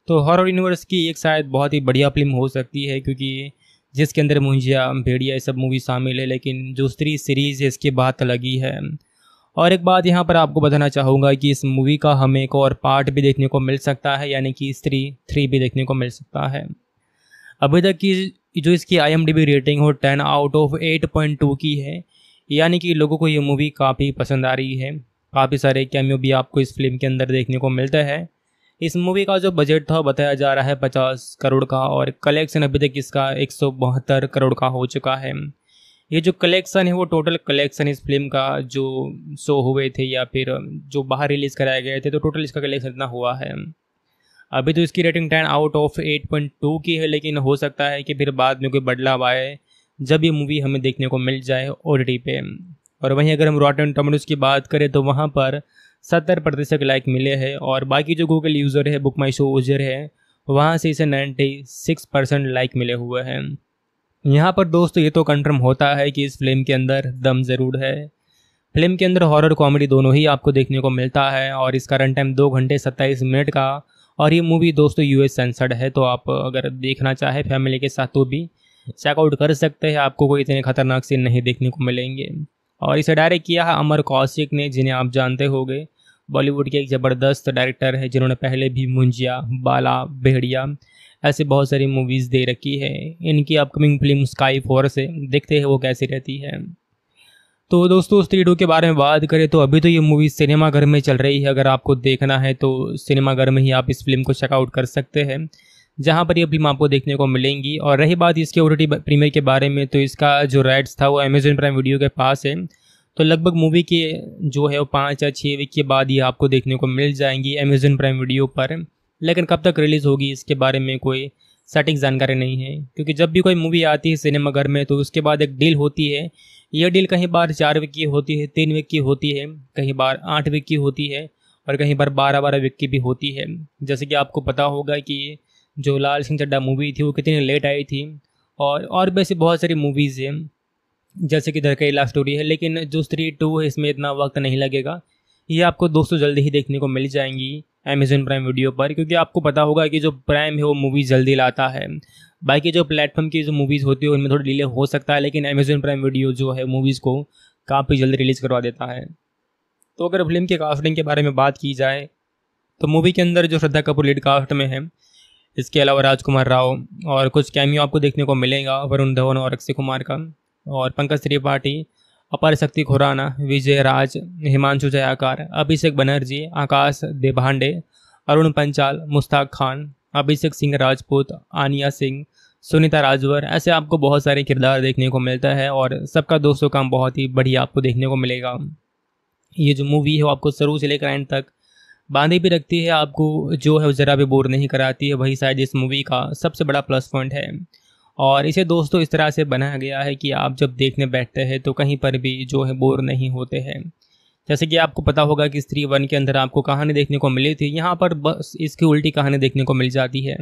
[SPEAKER 1] तो हॉरर यूनिवर्स की एक शायद बहुत ही बढ़िया फ़िल्म हो सकती है, क्योंकि जिसके अंदर मुंजिया भेड़िया, ये सब मूवी शामिल है, लेकिन जो स्त्री सीरीज़ है, इसकी बात अलग ही। है और एक बात यहाँ पर आपको बताना चाहूँगा कि इस मूवी का हमें एक और पार्ट भी देखने को मिल सकता है, यानी कि स्त्री थ्री भी देखने को मिल सकता है। अभी तक की जो इसकी आईएमडीबी रेटिंग हो ten out of eight point two की है, यानी कि लोगों को ये मूवी काफ़ी पसंद आ रही है। काफ़ी सारे कैमियो भी आपको इस फ़िल्म के अंदर देखने को मिलता है। इस मूवी का जो बजट था, बताया जा रहा है पचास करोड़ का और कलेक्शन अभी तक इसका एक सौ बहत्तर करोड़ का हो चुका है। ये जो कलेक्शन है, वो टोटल कलेक्शन इस फ़िल्म का जो शो हुए थे या फिर जो बाहर रिलीज़ कराए गए थे तो टोटल इसका कलेक्शन इतना हुआ है। अभी तो इसकी rating ten out of eight point two की है, लेकिन हो सकता है कि फिर बाद में कोई बदलाव आए, जब ये मूवी हमें देखने को मिल जाए ओटीटी पे। और वहीं अगर हम रॉटन टोमेटोज़ की बात करें तो वहाँ पर सत्तर प्रतिशत लाइक मिले हैं और बाकी जो गूगल यूज़र है बुक माई शो यूज़र है, वहाँ से इसे नाइन्टी सिक्स परसेंट लाइक मिले हुए हैं। यहाँ पर दोस्तों ये तो कंफर्म होता है कि इस फ़िल्म के अंदर दम ज़रूर है। फ़िल्म के अंदर हॉरर कॉमेडी दोनों ही आपको देखने को मिलता है और इसका रन टाइम दो घंटे सत्ताईस मिनट का और ये मूवी दोस्तों यूएस सेंसर्ड है तो आप अगर देखना चाहे फैमिली के साथ तो भी चेकआउट कर सकते हैं, आपको कोई इतने खतरनाक सीन नहीं देखने को मिलेंगे। और इसे डायरेक्ट किया है अमर कौशिक ने, जिन्हें आप जानते होंगे। बॉलीवुड के एक ज़बरदस्त डायरेक्टर है, जिन्होंने पहले भी मुंजिया, बाला भेड़िया ऐसे बहुत सारी मूवीज़ दे रखी है। इनकी अपकमिंग फ़िल्म स्काई फोर से देखते हैं वो कैसी रहती है। तो दोस्तों स्त्री टू के बारे में बात करें तो अभी तो ये मूवी सिनेमाघर में चल रही है। अगर आपको देखना है तो सिनेमाघर में ही आप इस फ़िल्म को चेकआउट कर सकते हैं, जहाँ पर ये फ़िल्म आपको देखने को मिलेंगी। और रही बात इसके ओटीटी प्रीमियर के बारे में तो इसका जो राइट्स था, वो अमेजोन प्राइम वीडियो के पास है। तो लगभग मूवी के जो है वो पाँच या छः वीक के बाद ही आपको देखने को मिल जाएँगी अमेजन प्राइम वीडियो पर। लेकिन कब तक रिलीज़ होगी, इसके बारे में कोई सटीक जानकारी नहीं है। क्योंकि जब भी कोई मूवी आती है सिनेमाघर में तो उसके बाद एक डील होती है। यह डील कहीं बार चार वीक की होती है, तीन वीक की होती है, कहीं बार आठ वीक की होती है, और कहीं बार बारह बारह वीक की भी होती है। जैसे कि आपको पता होगा कि जो लाल सिंह चड्डा मूवी थी, वो कितनी लेट आई थी। और और भी ऐसी बहुत सारी मूवीज़ हैं। जैसे कि लव स्टोरी है लेकिन जो स्त्री टू है, इसमें इतना वक्त नहीं लगेगा। ये आपको दोस्तों जल्दी ही देखने को मिल जाएँगी अमेजोन प्राइम वीडियो पर, क्योंकि आपको पता होगा कि जो प्राइम है, वो मूवीज़ जल्दी लाता है। बाकी जो प्लेटफॉर्म की जो मूवीज़ होती है, उनमें थोड़ी डिले हो सकता है, लेकिन अमेजोन प्राइम वीडियो जो है मूवीज़ को काफ़ी जल्दी रिलीज़ करवा देता है। तो अगर फ़िल्म के कास्टिंग के बारे में बात की जाए तो मूवी के अंदर जो श्रद्धा कपूर लीड कास्ट में है, इसके अलावा राजकुमार राव और कुछ कैमियो आपको देखने को मिलेगा, वरुण धवन और अक्षय कुमार का। और पंकज त्रिपाठी, अपर शक्ति खुराना, विजय राज, हिमांशु जयाकार, अभिषेक बनर्जी, आकाश देभांडे, अरुण पंचाल, मुश्ताक खान, अभिषेक सिंह राजपूत, आनिया सिंह, सुनीता राजवर, ऐसे आपको बहुत सारे किरदार देखने को मिलता है और सबका दोस्तों काम बहुत ही बढ़िया आपको देखने को मिलेगा। ये जो मूवी है वो आपको शुरू से लेकर एंड तक बांधी भी रखती है, आपको जो है ज़रा भी बोर नहीं कराती है, वही शायद इस मूवी का सबसे बड़ा प्लस पॉइंट है। और इसे दोस्तों इस तरह से बनाया गया है कि आप जब देखने बैठते हैं तो कहीं पर भी जो है बोर नहीं होते हैं। जैसे कि आपको पता होगा कि स्त्री वन के अंदर आपको कहानी देखने को मिली थी, यहाँ पर बस इसकी उल्टी कहानी देखने को मिल जाती है।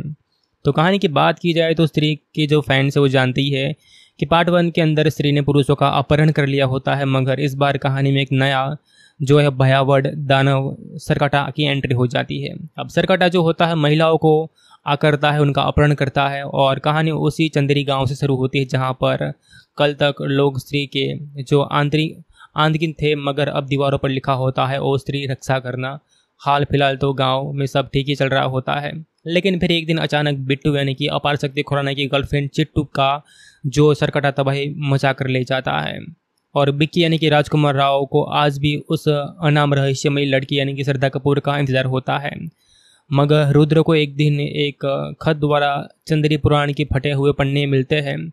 [SPEAKER 1] तो कहानी की बात की जाए तो स्त्री के जो फैंस है वो जानती है कि पार्ट वन के अंदर स्त्री ने पुरुषों का अपहरण कर लिया होता है, मगर इस बार कहानी में एक नया जो है भयावह दानव सरकटा की एंट्री हो जाती है। अब सरकटा जो होता है, महिलाओं को आकरता है, उनका अपहरण करता है और कहानी उसी चंदेरी गाँव से शुरू होती है, जहाँ पर कल तक लोग स्त्री के जो आंतरिक आंतकिन थे, मगर अब दीवारों पर लिखा होता है, ओ स्त्री, रक्षा करना। हाल फ़िलहाल तो गाँव में सब ठीक ही चल रहा होता है, लेकिन फिर एक दिन अचानक बिट्टू यानी कि अपार शक्ति खुराना की गर्लफ्रेंड चिट्टू का जो सरकटा तबाही मचा कर ले जाता है और बिक्की यानी कि राजकुमार राव को आज भी उस अनाम रहस्यमयी लड़की यानी कि श्रद्धा कपूर का इंतज़ार होता है। मगर रुद्र को एक दिन एक खत द्वारा चंद्री पुराण के फटे हुए पन्ने मिलते हैं,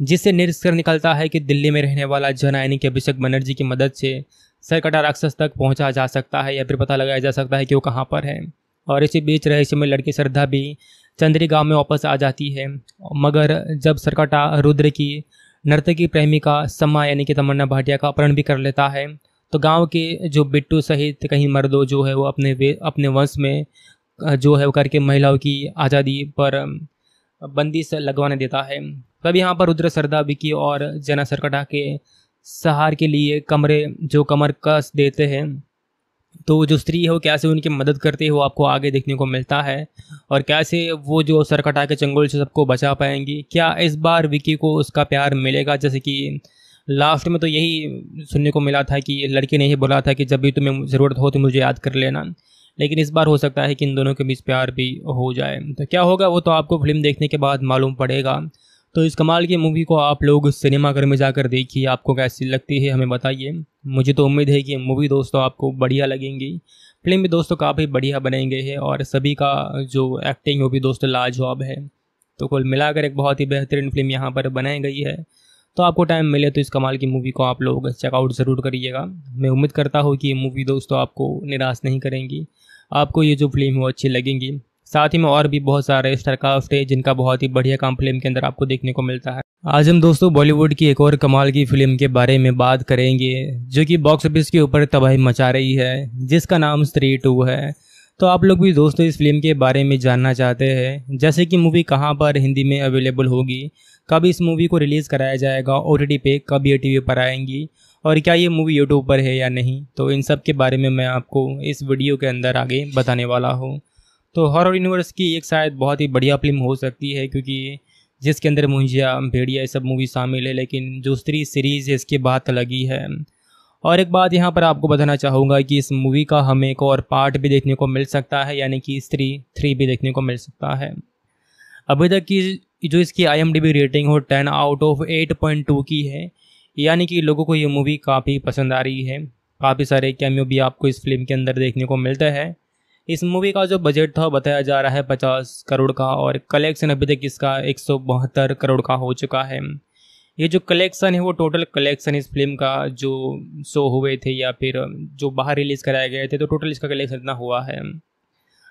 [SPEAKER 1] जिससे निष्कर्ष निकलता है कि दिल्ली में रहने वाला जन यानी कि अभिषेक बनर्जी की मदद से सरकटा राक्षस तक पहुँचा जा सकता है या फिर पता लगाया जा सकता है कि वो कहाँ पर है। और इसी बीच रहस्यमय लड़की श्रद्धा भी चंद्री गाँव में वापस आ जाती है। मगर जब सरकटा रुद्र की नर्तकी प्रेमिका समा यानी कि तमन्ना भाटिया का अपहरण भी कर लेता है तो गाँव के जो बिट्टू सहित कहीं मर्दों जो है वो अपने अपने वंश में जो है वो करके महिलाओं की आज़ादी पर बंदिश लगवाने देता है। तब यहाँ पर रुद्र सरदा, विकी और जना सरकटा के सहार के लिए कमरे, जो कमर कस देते हैं तो जो स्त्री है वो कैसे उनकी मदद करती है वो आपको आगे देखने को मिलता है। और कैसे वो जो सरकटा के चंगुल से सबको बचा पाएँगी, क्या इस बार विकी को उसका प्यार मिलेगा? जैसे कि लास्ट में तो यही सुनने को मिला था कि लड़की ने ही बोला था कि जब भी तुम्हें ज़रूरत हो तो मुझे याद कर लेना। लेकिन इस बार हो सकता है कि इन दोनों के बीच प्यार भी हो जाए। तो क्या होगा, वो तो आपको फ़िल्म देखने के बाद मालूम पड़ेगा। तो इस कमाल की मूवी को आप लोग सिनेमाघर में जाकर देखिए, आपको कैसी लगती है हमें बताइए। मुझे तो उम्मीद है कि मूवी दोस्तों आपको बढ़िया लगेंगी। फ़िल्म भी दोस्तों काफ़ी बढ़िया बनाई है और सभी का जो एक्टिंग वो भी दोस्तों लाजवाब है। तो कुल मिलाकर एक बहुत ही बेहतरीन फ़िल्म यहाँ पर बनाई गई है। तो आपको टाइम मिले तो इस कमाल की मूवी को आप लोग चेकआउट ज़रूर करिएगा। मैं उम्मीद करता हूँ कि ये मूवी दोस्तों आपको निराश नहीं करेंगी। आपको ये जो फ़िल्म है वो अच्छी लगेंगी। साथ ही में और भी बहुत सारे स्टारकास्ट है जिनका बहुत ही बढ़िया काम फ़िल्म के अंदर आपको देखने को मिलता है। आज हम दोस्तों बॉलीवुड की एक और कमाल की फ़िल्म के बारे में बात करेंगे, जो कि बॉक्स ऑफ़िस के ऊपर तबाही मचा रही है, जिसका नाम स्त्री टू है। तो आप लोग भी दोस्तों इस फ़िल्म के बारे में जानना चाहते हैं। जैसे कि मूवी कहाँ पर हिंदी में अवेलेबल होगी, कब इस मूवी को रिलीज़ कराया जाएगा ओ पे कब ये टी पर आएँगी, और क्या ये मूवी यूट्यूब पर है या नहीं। तो इन सब के बारे में मैं आपको इस वीडियो के अंदर आगे बताने वाला हूँ। तो हॉरर यूनिवर्स की एक शायद बहुत ही बढ़िया फ़िल्म हो सकती है, क्योंकि जिसके अंदर मुंजिया, भेड़िया, ये सब मूवी शामिल है, लेकिन जो स्त्री सीरीज़ इसकी बात लगी है। और एक बात यहाँ पर आपको बताना चाहूँगा कि इस मूवी का हमें एक और पार्ट भी देखने को मिल सकता है, यानी कि स्त्री थ्री भी देखने को मिल सकता है। अभी तक की जो इसकी आईएमडीबी रेटिंग हो ten out of eight point two की है, यानी कि लोगों को ये मूवी काफ़ी पसंद आ रही है। काफ़ी सारे कैमियो भी आपको इस फ़िल्म के अंदर देखने को मिलता है। इस मूवी का जो बजट था, बताया जा रहा है पचास करोड़ का, और कलेक्शन अभी तक इसका एक सौ बहत्तर करोड़ का हो चुका है। ये जो कलेक्शन है, वो टोटल कलेक्शन इस फ़िल्म का जो शो हुए थे या फिर जो बाहर रिलीज़ कराए गए थे तो टोटल इसका कलेक्शन इतना हुआ है।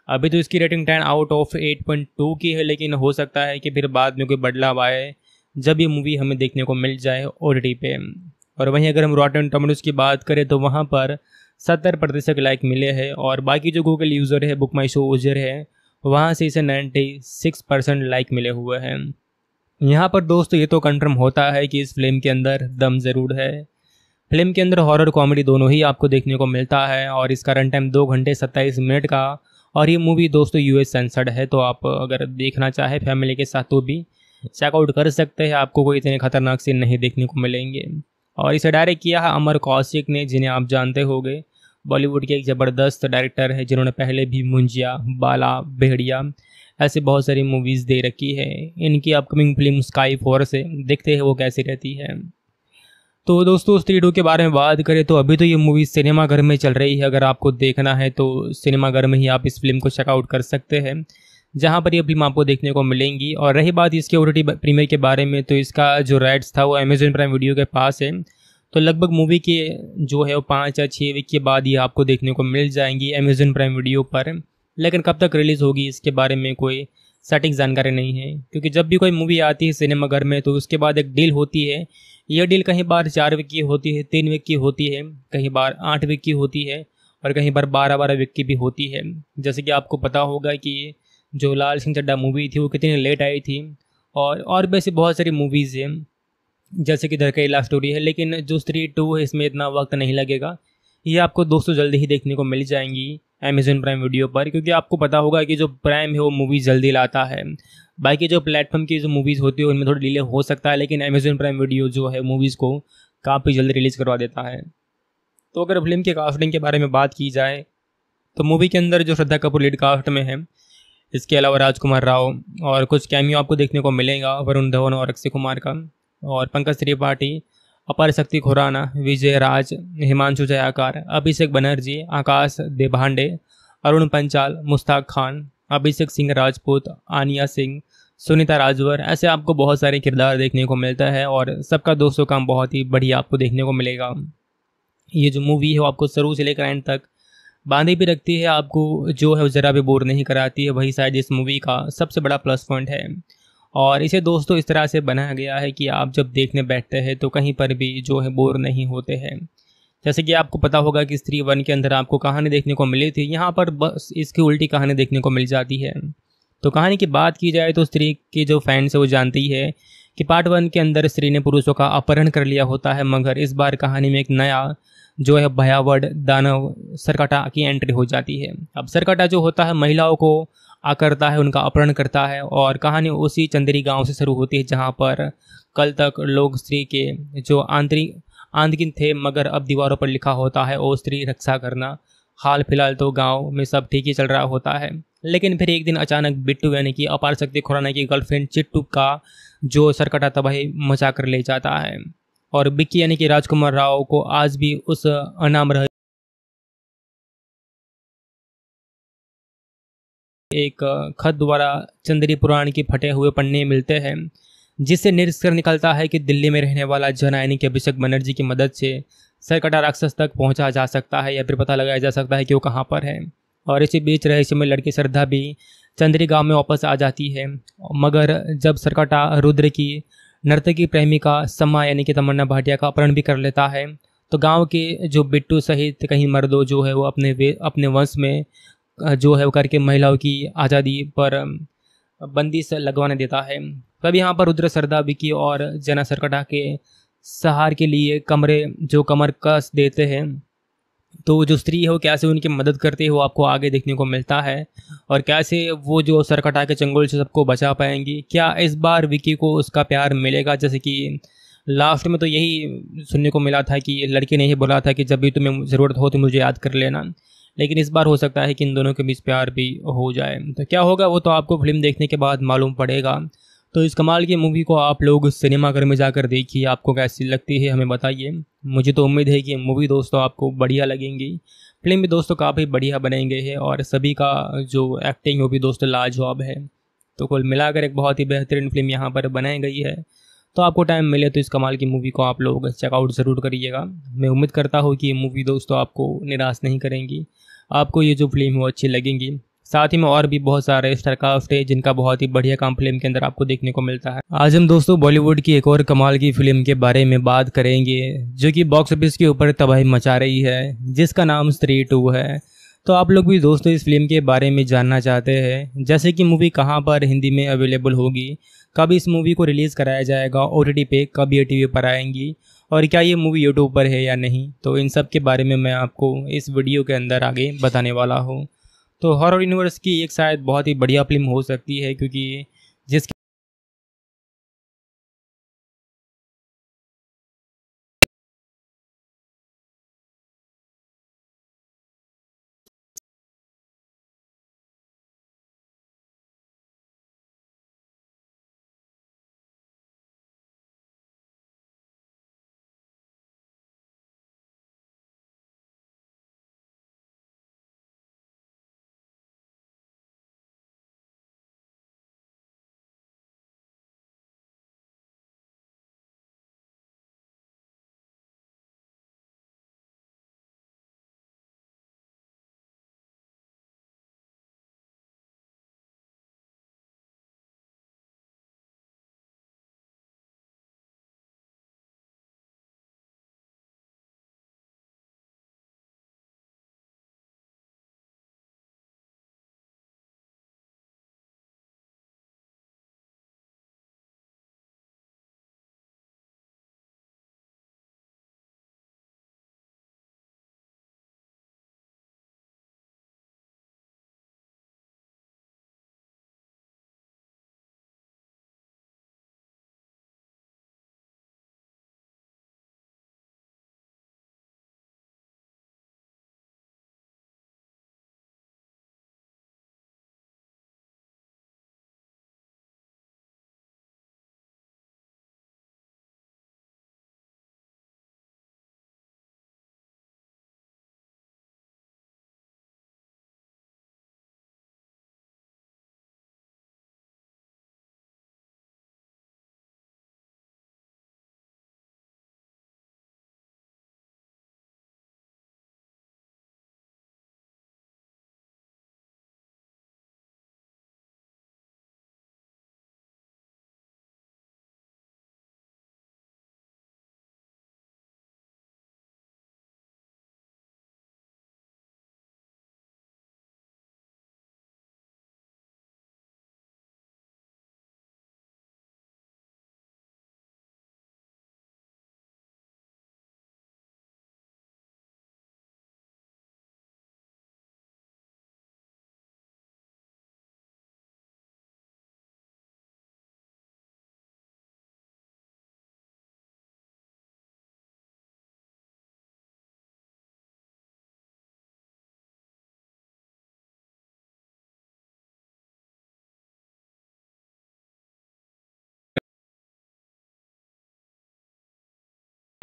[SPEAKER 1] अभी तो इसकी rating ten out of eight point two की है, लेकिन हो सकता है कि फिर बाद में कोई बदलाव आए, जब ये मूवी हमें देखने को मिल जाए ओ पे। और वहीं अगर हम रॉटन टोमेटोज़ की बात करें तो वहाँ पर सत्तर प्रतिशत लाइक मिले हैं, और बाकी जो गूगल यूज़र है बुक माई शो यूज़र है, वहाँ से इसे नाइन्टी सिक्स परसेंट लाइक मिले हुए हैं। यहाँ पर दोस्तों ये तो कंफर्म होता है कि इस फ़िल्म के अंदर दम ज़रूर है। फ़िल्म के अंदर हॉरर कॉमेडी दोनों ही आपको देखने को मिलता है और इसका रन टाइम दो घंटे सत्ताईस मिनट का और ये मूवी दोस्तों यूएस सेंसर्ड है तो आप अगर देखना चाहे फैमिली के साथ तो भी चेकआउट कर सकते हैं, आपको कोई इतने खतरनाक सीन नहीं देखने को मिलेंगे। और इसे डायरेक्ट किया है अमर कौशिक ने, जिन्हें आप जानते होंगे। बॉलीवुड के एक ज़बरदस्त डायरेक्टर है, जिन्होंने पहले भी मुंजिया, बाला, भेड़िया ऐसे बहुत सारी मूवीज़ दे रखी है। इनकी अपकमिंग फ़िल्म स्काई फोर से देखते हैं वो कैसी रहती है। तो दोस्तों स्त्री टू के बारे में बात करें तो अभी तो ये मूवी सिनेमाघर में चल रही है। अगर आपको देखना है तो सिनेमाघर में ही आप इस फ़िल्म को चेकआउट कर सकते हैं। जहाँ पर ये फ़िल्म आपको देखने को मिलेंगी। और रही बात इसके ओ प्रीमियर के बारे में तो इसका जो राइट्स था वो अमेजन प्राइम वीडियो के पास है। तो लगभग मूवी के जो है वो पाँच या छः वीक के बाद ही आपको देखने को मिल जाएँगी अमेजन प्राइम वीडियो पर। लेकिन कब तक रिलीज़ होगी, इसके बारे में कोई सटीक जानकारी नहीं है। क्योंकि जब भी कोई मूवी आती है सिनेमाघर में तो उसके बाद एक डील होती है। यह डील कहीं बार चार वीक की होती है, तीन वीक की होती है, कहीं बार आठ वीक की होती है, और कहीं बार बारह बारह वीक की भी होती है। जैसे कि आपको पता होगा कि जो लाल सिंह चड्डा मूवी थी, वो कितनी लेट आई थी, और और भी ऐसी बहुत सारी मूवीज़ हैं, जैसे कि लव स्टोरी है, लेकिन जो स्त्री टू है, इसमें इतना वक्त नहीं लगेगा। ये आपको दोस्तों जल्दी ही देखने को मिल जाएँगी। अमेजोन प्राइम वीडियो पर, क्योंकि आपको पता होगा कि जो प्राइम है, वो मूवीज़ जल्दी लाता है। बाकी जो प्लेटफॉर्म की जो मूवीज़ होती है, उनमें थोड़ी डिले हो सकता है, लेकिन अमेजोन प्राइम वीडियो जो है मूवीज़ को काफ़ी जल्दी रिलीज़ करवा देता है। तो अगर फ़िल्म के कास्टिंग के बारे में बात की जाए तो मूवी के अंदर जो श्रद्धा कपूर लीड कास्ट में है, इसके अलावा राजकुमार राव और कुछ कैमियो आपको देखने को मिलेगा, वरुण धवन और अक्षय कुमार का, और पंकज त्रिपाठी। अपार शक्ति खुराना, विजय राज, हिमांशु जयाकार, अभिषेक बनर्जी, आकाश देभांडे, अरुण पंचाल, मुश्ताक खान, अभिषेक सिंह राजपूत, आनिया सिंह, सुनीता राजवर। ऐसे आपको बहुत सारे किरदार देखने को मिलता है और सबका दोस्तों काम बहुत ही बढ़िया आपको देखने को मिलेगा। ये जो मूवी है वो आपको शुरू से लेकर एंड तक बांधी भी रखती है। आपको जो है ज़रा भी बोर नहीं कराती है। वही शायद इस मूवी का सबसे बड़ा प्लस पॉइंट है। और इसे दोस्तों इस तरह से बनाया गया है कि आप जब देखने बैठते हैं तो कहीं पर भी जो है बोर नहीं होते हैं। जैसे कि आपको पता होगा कि स्त्री वन के अंदर आपको कहानी देखने को मिली थी, यहाँ पर बस इसकी उल्टी कहानी देखने को मिल जाती है। तो कहानी की बात की जाए तो स्त्री के जो फैंस है वो जानती है कि पार्ट वन के अंदर स्त्री ने पुरुषों का अपहरण कर लिया होता है, मगर इस बार कहानी में एक नया जो है भयावड़ दानव सरकटा की एंट्री हो जाती है। अब सरकटा जो होता है, महिलाओं को आकरता है, उनका अपहरण करता है और कहानी उसी चंदेरी गाँव से शुरू होती है, जहाँ पर कल तक लोग स्त्री के जो आंतरिक आंतकिन थे, मगर अब दीवारों पर लिखा होता है, ओ स्त्री, रक्षा करना। हाल फ़िलहाल तो गाँव में सब ठीक ही चल रहा होता है, लेकिन फिर एक दिन अचानक बिट्टू यानी कि अपार शक्ति खुराना की गर्लफ्रेंड चिट्टू का जो सरकटा तबाही मचा कर ले जाता है और बिक्की यानी कि राजकुमार राव को आज भी उस अनाम रह एक खत द्वारा चंद्री पुराण के फटे हुए पन्ने मिलते हैं, जिससे निष्कर्ष निकलता है कि दिल्ली में रहने वाला जन यानी कि अभिषेक बनर्जी की मदद से सरकटा राक्षस तक पहुँचा जा सकता है या फिर पता लगाया जा सकता है कि वो कहाँ पर है। और इसी बीच रहस्य में लड़की श्रद्धा भी चंद्री गाँव में वापस आ जाती है, मगर जब सरकटा रुद्र की नर्तकी प्रेमिका समा यानी कि तमन्ना भाटिया का अपहरण भी कर लेता है तो गाँव के जो बिट्टू सहित कहीं मर्दों जो है वो अपने वे, अपने वंश में जो है वो करके महिलाओं की आज़ादी पर बंदी से लगवाने देता है। तब यहाँ पर रुद्र सरदा बिकी और जना सरकटा के सहार के लिए कमरे, जो कमर कस देते हैं तो जो स्त्री है वो कैसे उनकी मदद करती है वो आपको आगे देखने को मिलता है। और कैसे वो जो सरकटा के चंगुल से सबको बचा पाएँगी, क्या इस बार विकी को उसका प्यार मिलेगा? जैसे कि लास्ट में तो यही सुनने को मिला था कि लड़के ने ही बोला था कि जब भी तुम्हें ज़रूरत हो तो मुझे याद कर लेना। लेकिन इस बार हो सकता है कि इन दोनों के बीच प्यार भी हो जाए। तो क्या होगा, वो तो आपको फ़िल्म देखने के बाद मालूम पड़ेगा। तो इस कमाल की मूवी को आप लोग सिनेमाघर में जाकर देखिए। आपको कैसी लगती है हमें बताइए। मुझे तो उम्मीद है कि मूवी दोस्तों आपको बढ़िया लगेंगी। फ़िल्म भी दोस्तों काफ़ी बढ़िया बनेंगे है और सभी का जो एक्टिंग वो भी दोस्तों लाजवाब है। तो कुल मिलाकर एक बहुत ही बेहतरीन फ़िल्म यहाँ पर बनाई गई है। तो आपको टाइम मिले तो इस कमाल की मूवी को आप लोग चेकआउट ज़रूर करिएगा। मैं उम्मीद करता हूँ कि ये मूवी दोस्तों आपको निराश नहीं करेंगी। आपको ये जो फ़िल्म है वो अच्छी लगेंगी। साथ ही में और भी बहुत सारे स्टारकास्ट है जिनका बहुत ही बढ़िया काम फ़िल्म के अंदर आपको देखने को मिलता है। आज हम दोस्तों बॉलीवुड की एक और कमाल की फ़िल्म के बारे में बात करेंगे, जो कि बॉक्स ऑफ़िस के ऊपर तबाही मचा रही है, जिसका नाम स्त्री टू है। तो आप लोग भी दोस्तों इस फ़िल्म के बारे में जानना चाहते हैं। जैसे कि मूवी कहाँ पर हिंदी में अवेलेबल होगी, कब इस मूवी को रिलीज़ कराया जाएगा ओ पे कब ये टीवी पर आएँगी, और क्या ये मूवी यूट्यूब पर है या नहीं तो इन सब के बारे में मैं आपको इस वीडियो के अंदर आगे बताने वाला हूँ। तो हॉरर यूनिवर्स की एक शायद बहुत ही बढ़िया फ़िल्म हो सकती है, क्योंकि जिसके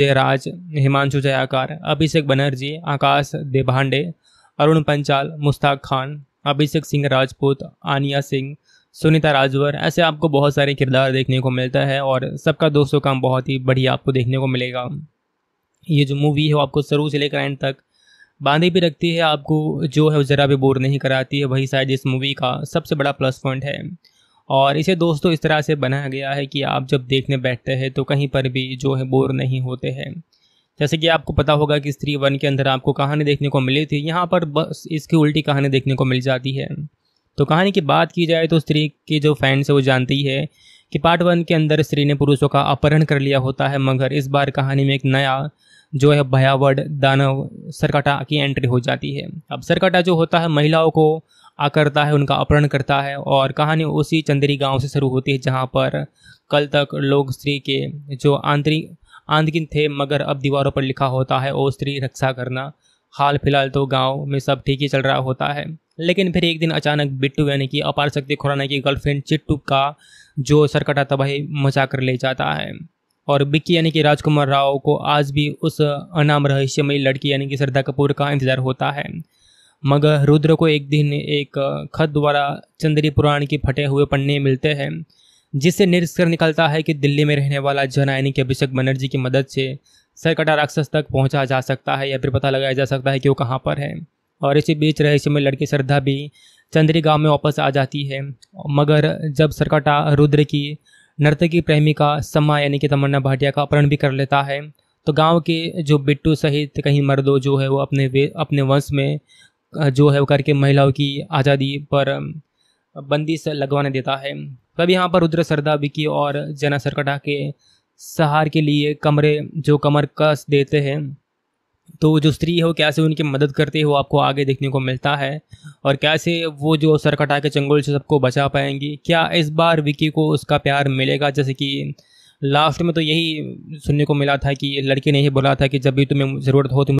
[SPEAKER 1] जयराज, हिमांशु जयाकार, अभिषेक बनर्जी, आकाश देभांडे, अरुण पंचाल, मुश्ताक खान, अभिषेक सिंह राजपूत, आनिया सिंह, सुनीता राजवर, ऐसे आपको बहुत सारे किरदार देखने को मिलता है और सबका दोस्तों काम बहुत ही बढ़िया आपको देखने को मिलेगा। ये जो मूवी है वो आपको शुरू से लेकर एंड तक बांधी भी रखती है, आपको जो है ज़रा भी बोर नहीं कराती है, वही शायद इस मूवी का सबसे बड़ा प्लस पॉइंट है। और इसे दोस्तों इस तरह से बनाया गया है कि आप जब देखने बैठते हैं तो कहीं पर भी जो है बोर नहीं होते हैं। जैसे कि आपको पता होगा कि स्त्री वन के अंदर आपको कहानी देखने को मिली थी, यहाँ पर बस इसकी उल्टी कहानी देखने को मिल जाती है। तो कहानी की बात की जाए तो स्त्री के जो फैंस है वो जानती है कि पार्ट वन के अंदर स्त्री ने पुरुषों का अपहरण कर लिया होता है, मगर इस बार कहानी में एक नया जो है भयावह दानव सरकटा की एंट्री हो जाती है। अब सरकटा जो होता है, महिलाओं को आकरता है, उनका अपहरण करता है और कहानी उसी चंदेरी गाँव से शुरू होती है, जहाँ पर कल तक लोग स्त्री के जो आंतरिक, आंतकिन थे, मगर अब दीवारों पर लिखा होता है, ओ स्त्री, रक्षा करना। हाल फ़िलहाल तो गाँव में सब ठीक ही चल रहा होता है, लेकिन फिर एक दिन अचानक बिट्टू यानी कि अपार शक्ति खुराना की गर्लफ्रेंड चिट्टू का जो सरकटा तबाही मचा कर ले जाता है और बिक्की यानी कि राजकुमार राव को आज भी उस अनाम रहस्यमयी लड़की यानी कि श्रद्धा कपूर का इंतज़ार होता है। मगर रुद्र को एक दिन एक खत द्वारा चंद्री पुराण के फटे हुए पन्ने मिलते हैं, जिससे निष्कर्ष निकलता है कि दिल्ली में रहने वाला जन यानी कि अभिषेक बनर्जी की मदद से सरकटा राक्षस तक पहुँचा जा सकता है या फिर पता लगाया जा सकता है कि वो कहाँ पर है। और इसी बीच रहस्यमय लड़की श्रद्धा भी चंद्री गाँव में वापस आ जाती है। मगर जब सरकटा रुद्र की नर्तकी प्रेमिका समा यानी कि तमन्ना भाटिया का अपहरण भी कर लेता है तो गाँव के जो बिट्टू सहित कहीं मर्दों जो है वो अपने अपने वंश में जो है वो करके महिलाओं की आज़ादी पर बंदी से लगवाने देता है। तब यहाँ पर रुद्र सरदा विकी और जना सरकटा के सहार के लिए कमरे, जो कमर कस देते हैं तो जो स्त्री है वो कैसे उनकी मदद करती है वो आपको आगे देखने को मिलता है। और कैसे वो जो सरकटा के चंगुल से सबको बचा पाएँगी, क्या इस बार विकी को उसका प्यार मिलेगा? जैसे कि लास्ट में तो यही सुनने को मिला था कि लड़की ने ही बोला था कि जब भी तुम्हें ज़रूरत हो तुम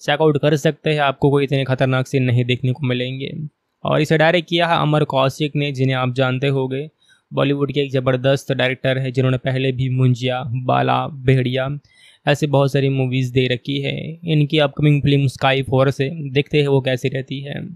[SPEAKER 1] चेकआउट कर सकते हैं। आपको कोई इतने खतरनाक सीन नहीं देखने को मिलेंगे। और इसे डायरेक्ट किया है अमर कौशिक ने, जिन्हें आप जानते होंगे। बॉलीवुड के एक ज़बरदस्त डायरेक्टर है, जिन्होंने पहले भी मुंजिया, बाला, भेड़िया ऐसे बहुत सारी मूवीज़ दे रखी है। इनकी अपकमिंग फ़िल्म स्काई फोर से देखते हैं वो कैसी रहती है।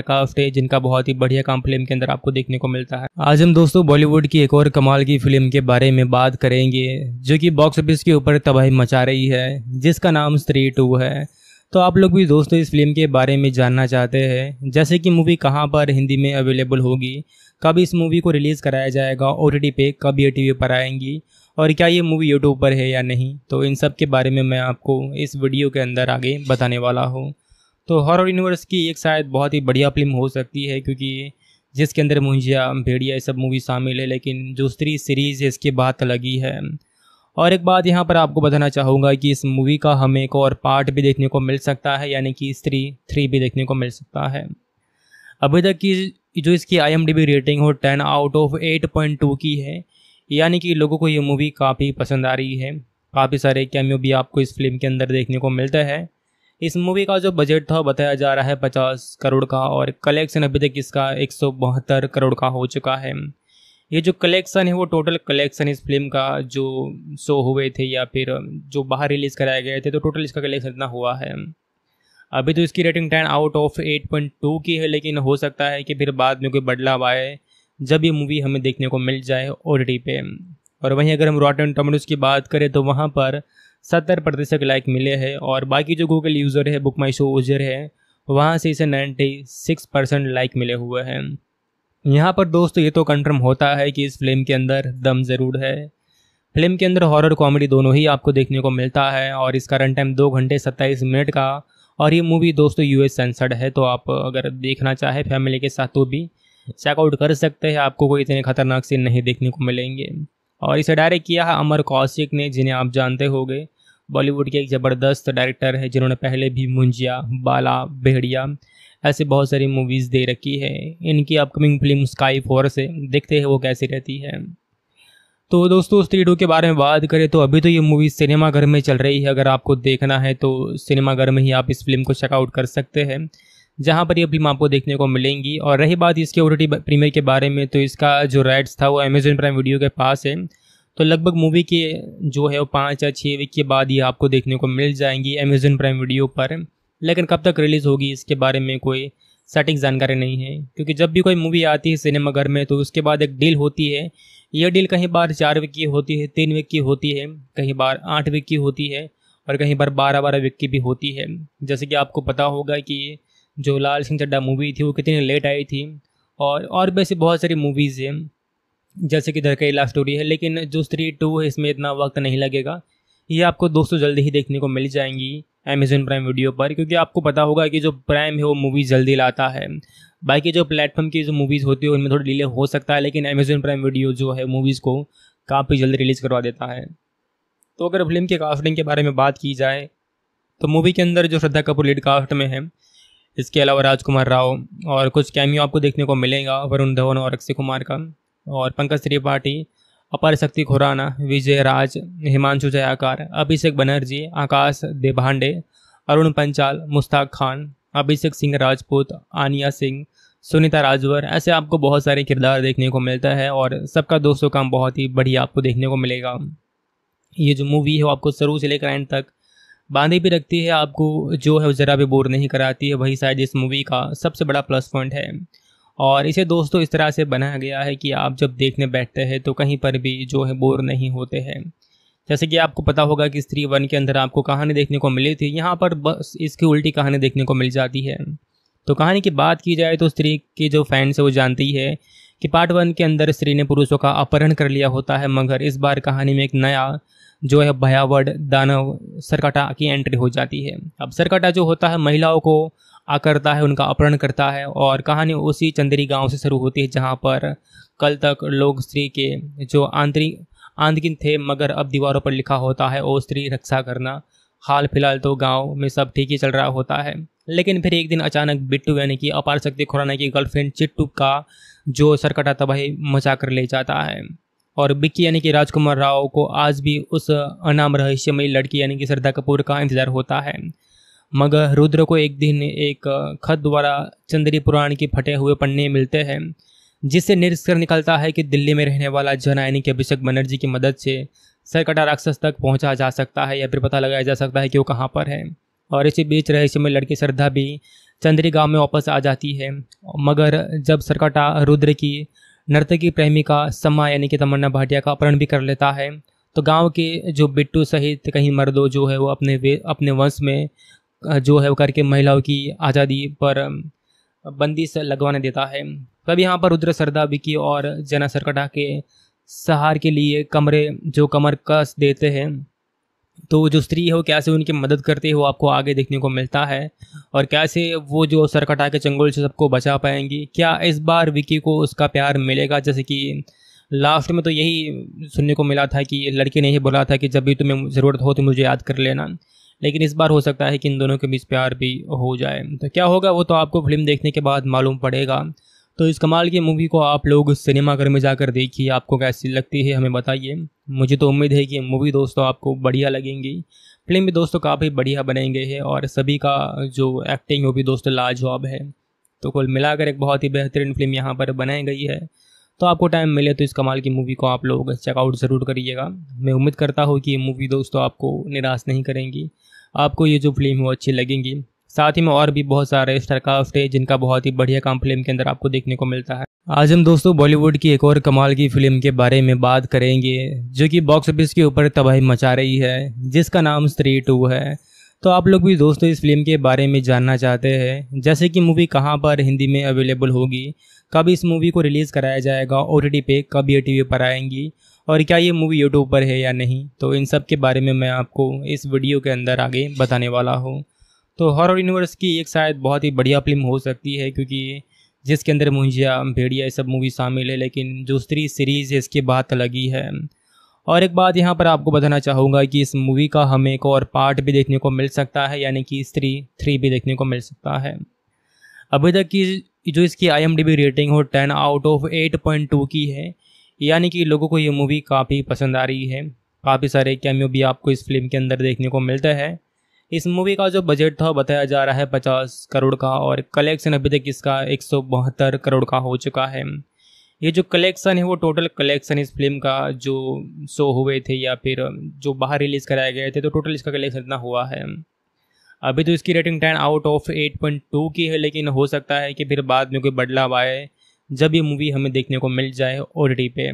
[SPEAKER 1] कास्ट है जिनका बहुत ही बढ़िया काम फ़िल्म के अंदर आपको देखने को मिलता है। आज हम दोस्तों बॉलीवुड की एक और कमाल की फ़िल्म के बारे में बात करेंगे, जो कि बॉक्स ऑफ़िस के ऊपर तबाही मचा रही है, जिसका नाम स्त्री टू है। तो आप लोग भी दोस्तों इस फ़िल्म के बारे में जानना चाहते हैं, जैसे कि मूवी कहाँ पर हिंदी में अवेलेबल होगी, कब इस मूवी को रिलीज़ कराया जाएगा ओ पे कब ये टीवी पर आएँगी, और क्या ये मूवी यूट्यूब पर है या नहीं। तो इन सब के बारे में मैं आपको इस वीडियो के अंदर आगे बताने वाला हूँ। तो हॉरर यूनिवर्स की एक शायद बहुत ही बढ़िया फ़िल्म हो सकती है, क्योंकि जिसके अंदर मुंजिया, भेड़िया, ये सब मूवी शामिल है, लेकिन जो स्त्री सीरीज़ है, इसकी बात अलग ही है। और एक बात यहाँ पर आपको बताना चाहूँगा कि इस मूवी का हमें एक और पार्ट भी देखने को मिल सकता है, यानी कि स्त्री थ्री भी देखने को मिल सकता है। अभी तक की जो इसकी आईएमडीबी रेटिंग हो ten out of eight point two की है, यानी कि लोगों को ये मूवी काफ़ी पसंद आ रही है। काफ़ी सारे कैमियो भी आपको इस फ़िल्म के अंदर देखने को मिलता है। इस मूवी का जो बजट था, बताया जा रहा है पचास करोड़ का और कलेक्शन अभी तक इसका एक सौ बहत्तर करोड़ का हो चुका है। ये जो कलेक्शन है, वो टोटल कलेक्शन इस फ़िल्म का जो शो हुए थे या फिर जो बाहर रिलीज़ कराए गए थे तो टोटल इसका कलेक्शन इतना हुआ है। अभी तो इसकी rating ten out of eight point two की है, लेकिन हो सकता है कि फिर बाद में कोई बदलाव आए, जब ये मूवी हमें देखने को मिल जाए ओ पे। और वहीं अगर हम रॉटन टोमेटोज़ की बात करें तो वहाँ पर सत्तर प्रतिशत लाइक मिले हैं और बाकी जो गूगल यूज़र है बुक माई शो यूज़र है, वहाँ से इसे नाइन्टी सिक्स परसेंट लाइक मिले हुए हैं। यहाँ पर दोस्तों ये तो कंफर्म होता है कि इस फ़िल्म के अंदर दम ज़रूर है। फ़िल्म के अंदर हॉरर कॉमेडी दोनों ही आपको देखने को मिलता है और इसका रन टाइम दो घंटे सत्ताईस मिनट का और ये मूवी दोस्तों यूएस सेंसर्ड है तो आप अगर देखना चाहें फैमिली के साथ तो भी चेकआउट कर सकते हैं, आपको कोई इतने खतरनाक सीन नहीं देखने को मिलेंगे। और इसे डायरेक्ट किया है अमर कौशिक ने, जिन्हें आप जानते होंगे। बॉलीवुड के एक ज़बरदस्त डायरेक्टर है, जिन्होंने पहले भी मुंजिया, बाला भेड़िया ऐसे बहुत सारी मूवीज़ दे रखी है। इनकी अपकमिंग फ़िल्म स्काई फोर से देखते हैं वो कैसी रहती है। तो दोस्तों स्त्री के बारे में बात करें तो अभी तो ये मूवी सिनेमाघर में चल रही है। अगर आपको देखना है तो सिनेमाघर में ही आप इस फ़िल्म को चेकआउट कर सकते हैं। जहाँ पर ये फ़िल्म आपको देखने को मिलेंगी। और रही बात इसके ओ प्रीमियर के बारे में तो इसका जो राइट्स था वो अमेजोन प्राइम वीडियो के पास है। तो लगभग मूवी के जो है वो पाँच या छः वीक के बाद ये आपको देखने को मिल जाएँगी अमेजोन प्राइम वीडियो पर। लेकिन कब तक रिलीज़ होगी, इसके बारे में कोई सटीक जानकारी नहीं है। क्योंकि जब भी कोई मूवी आती है सिनेमाघर में तो उसके बाद एक डील होती है। यह डील कहीं बार चार वीक की होती है, तीन वीक की होती है, कहीं बार आठ वीक की होती है, और कहीं बार बारह बारह वीक की भी होती है। जैसे कि आपको पता होगा कि जो लाल सिंह चड्डा मूवी थी, वो कितनी लेट आई थी। और और ऐसी बहुत सारी मूवीज़ हैं, जैसे कि धरकेला स्टोरी है, लेकिन जो स्त्री टू है, इसमें इतना वक्त नहीं लगेगा। ये आपको दोस्तों जल्दी ही देखने को मिल जाएँगी अमेजोन प्राइम वीडियो पर, क्योंकि आपको पता होगा कि जो प्राइम है, वो मूवी जल्दी लाता है। बाकी जो प्लेटफॉर्म की जो मूवीज़ होती है, उनमें थोड़ी डिले हो सकता है, लेकिन अमेजोन प्राइम वीडियो जो है मूवीज़ को काफ़ी जल्दी रिलीज़ करवा देता है। तो अगर फ़िल्म के कास्टिंग के बारे में बात की जाए तो मूवी के अंदर जो श्रद्धा कपूर लीड कास्ट में है इसके अलावा राजकुमार राव और कुछ कैमियो आपको देखने को मिलेगा, वरुण धवन और अक्षय कुमार का। और पंकज त्रिपाठी, अपर शक्ति खुराना विजय राज हिमांशु जयाकार, अभिषेक बनर्जी, आकाश देभांडे, अरुण पंचाल, मुश्ताक खान, अभिषेक सिंह राजपूत, आनिया सिंह, सुनीता राजवर, ऐसे आपको बहुत सारे किरदार देखने को मिलता है और सबका दोस्तों काम बहुत ही बढ़िया आपको देखने को मिलेगा। ये जो मूवी है वो आपको शुरू से लेकर एंड तक बांधे भी रखती है आपको, जो है ज़रा भी बोर नहीं कराती है, वही शायद इस मूवी का सबसे बड़ा प्लस पॉइंट है। और इसे दोस्तों इस तरह से बनाया गया है कि आप जब देखने बैठते हैं तो कहीं पर भी जो है बोर नहीं होते हैं। जैसे कि आपको पता होगा कि स्त्री वन के अंदर आपको कहानी देखने को मिली थी, यहाँ पर बस इसकी उल्टी कहानी देखने को मिल जाती है। तो कहानी की बात की जाए तो स्त्री के जो फैंस है वो जानती है कि पार्ट वन के अंदर स्त्री ने पुरुषों का अपहरण कर लिया होता है, मगर इस बार कहानी में एक नया जो है भयावड दानव सरकटा की एंट्री हो जाती है। अब सरकटा जो होता है, महिलाओं को आकरता है, उनका अपहरण करता है और कहानी उसी चंदेरी गाँव से शुरू होती है, जहाँ पर कल तक लोग स्त्री के जो आंतरिक आंतकिन थे, मगर अब दीवारों पर लिखा होता है, ओ स्त्री, रक्षा करना। हाल फ़िलहाल तो गाँव में सब ठीक ही चल रहा होता है। लेकिन फिर एक दिन अचानक बिट्टू यानी कि अपार शक्ति खुराना की गर्लफ्रेंड चिट्टू का जो सरकटा तबाही मचा कर ले जाता है। और बिक्की यानी कि राजकुमार राव को आज भी उस अनाम रहस्यमयी लड़की यानी कि श्रद्धा कपूर का इंतज़ार होता है। मगर रुद्र को एक दिन एक खत द्वारा चंद्री पुराण के फटे हुए पन्ने मिलते हैं, जिससे निरस्कर निकलता है कि दिल्ली में रहने वाला जन यानी कि अभिषेक बनर्जी की मदद से सरकटा राक्षस तक पहुँचा जा सकता है या फिर पता लगाया जा सकता है कि वो कहाँ पर है। और इसी बीच रहस्य में लड़की श्रद्धा भी चंद्री गाँव में वापस आ जाती है। मगर जब सरकटा रुद्र की नर्तकी प्रेमिका समा यानी कि तमन्ना भाटिया का अपहरण भी कर लेता है। तो गाँव के जो बिट्टू सहित कहीं मर्दों जो है वो अपने वे, अपने वंश में जो है वो करके महिलाओं की आज़ादी पर बंदी से लगवाने देता है। तब यहाँ पर रुद्र सरदा विकी और जना सरकटा के सहार के लिए कमरे, जो कमर कस देते हैं। तो जो स्त्री है वो कैसे उनकी मदद करते हैं, वो आपको आगे देखने को मिलता है। और कैसे वो जो सरकटा के चंगुल से सबको बचा पाएँगी, क्या इस बार विकी को उसका प्यार मिलेगा? जैसे कि लास्ट में तो यही सुनने को मिला था कि लड़की ने ही बोला था कि जब भी तुम्हें ज़रूरत हो तो मुझे याद कर लेना। लेकिन इस बार हो सकता है कि इन दोनों के बीच प्यार भी हो जाए। तो क्या होगा, वो तो आपको फ़िल्म देखने के बाद मालूम पड़ेगा। तो इस कमाल की मूवी को आप लोग सिनेमाघर में जाकर देखिए, आपको कैसी लगती है हमें बताइए। मुझे तो उम्मीद है कि मूवी दोस्तों आपको बढ़िया लगेंगी। फ़िल्म भी दोस्तों काफ़ी बढ़िया बनेंगे है और सभी का जो एक्टिंग वो भी दोस्तों लाजवाब है। तो कुल मिलाकर एक बहुत ही बेहतरीन फ़िल्म यहाँ पर बनाई गई है। तो आपको टाइम मिले तो इस कमाल की मूवी को आप लोग चेकआउट ज़रूर करिएगा। मैं उम्मीद करता हूँ कि ये मूवी दोस्तों आपको निराश नहीं करेंगी। आपको ये जो फ़िल्म है वो अच्छी लगेंगी। साथ ही में और भी बहुत सारे स्टार कास्ट है जिनका बहुत ही बढ़िया काम फ़िल्म के अंदर आपको देखने को मिलता है। आज हम दोस्तों बॉलीवुड की एक और कमाल की फ़िल्म के बारे में बात करेंगे, जो कि बॉक्स ऑफ़िस के ऊपर तबाही मचा रही है, जिसका नाम स्त्री टू है। तो आप लोग भी दोस्तों इस फ़िल्म के बारे में जानना चाहते हैं, जैसे कि मूवी कहाँ पर हिंदी में अवेलेबल होगी, कब इस मूवी को रिलीज़ कराया जाएगा ओ पे कब ये टीवी पर आएँगी, और क्या ये मूवी यूट्यूब पर है या नहीं तो इन सब के बारे में मैं आपको इस वीडियो के अंदर आगे बताने वाला हूँ। तो हॉरर यूनिवर्स की एक शायद बहुत ही बढ़िया फ़िल्म हो सकती है, क्योंकि जिसके अंदर मुंजिया, भेड़िया, ये सब मूवी शामिल है, लेकिन जो स्त्री सीरीज़ है, इसकी बात अलग ही है। और एक बात यहाँ पर आपको बताना चाहूँगा कि इस मूवी का हमें एक और पार्ट भी देखने को मिल सकता है, यानी कि स्त्री थ्री भी देखने को मिल सकता है। अभी तक की जो इसकी आईएमडीबी रेटिंग हो ten out of eight point two की है, यानी कि लोगों को ये मूवी काफ़ी पसंद आ रही है। काफ़ी सारे कैमियो भी आपको इस फ़िल्म के अंदर देखने को मिलता है। इस मूवी का जो बजट था, बताया जा रहा है पचास करोड़ का और कलेक्शन अभी तक इसका एक सौ बहत्तर करोड़ का हो चुका है। ये जो कलेक्शन है, वो टोटल कलेक्शन इस फ़िल्म का जो शो हुए थे या फिर जो बाहर रिलीज़ कराए गए थे तो टोटल इसका कलेक्शन इतना हुआ है। अभी तो इसकी rating ten out of eight point two की है, लेकिन हो सकता है कि फिर बाद में कोई बदलाव आए, जब ये मूवी हमें देखने को मिल जाए ओटीटी पे।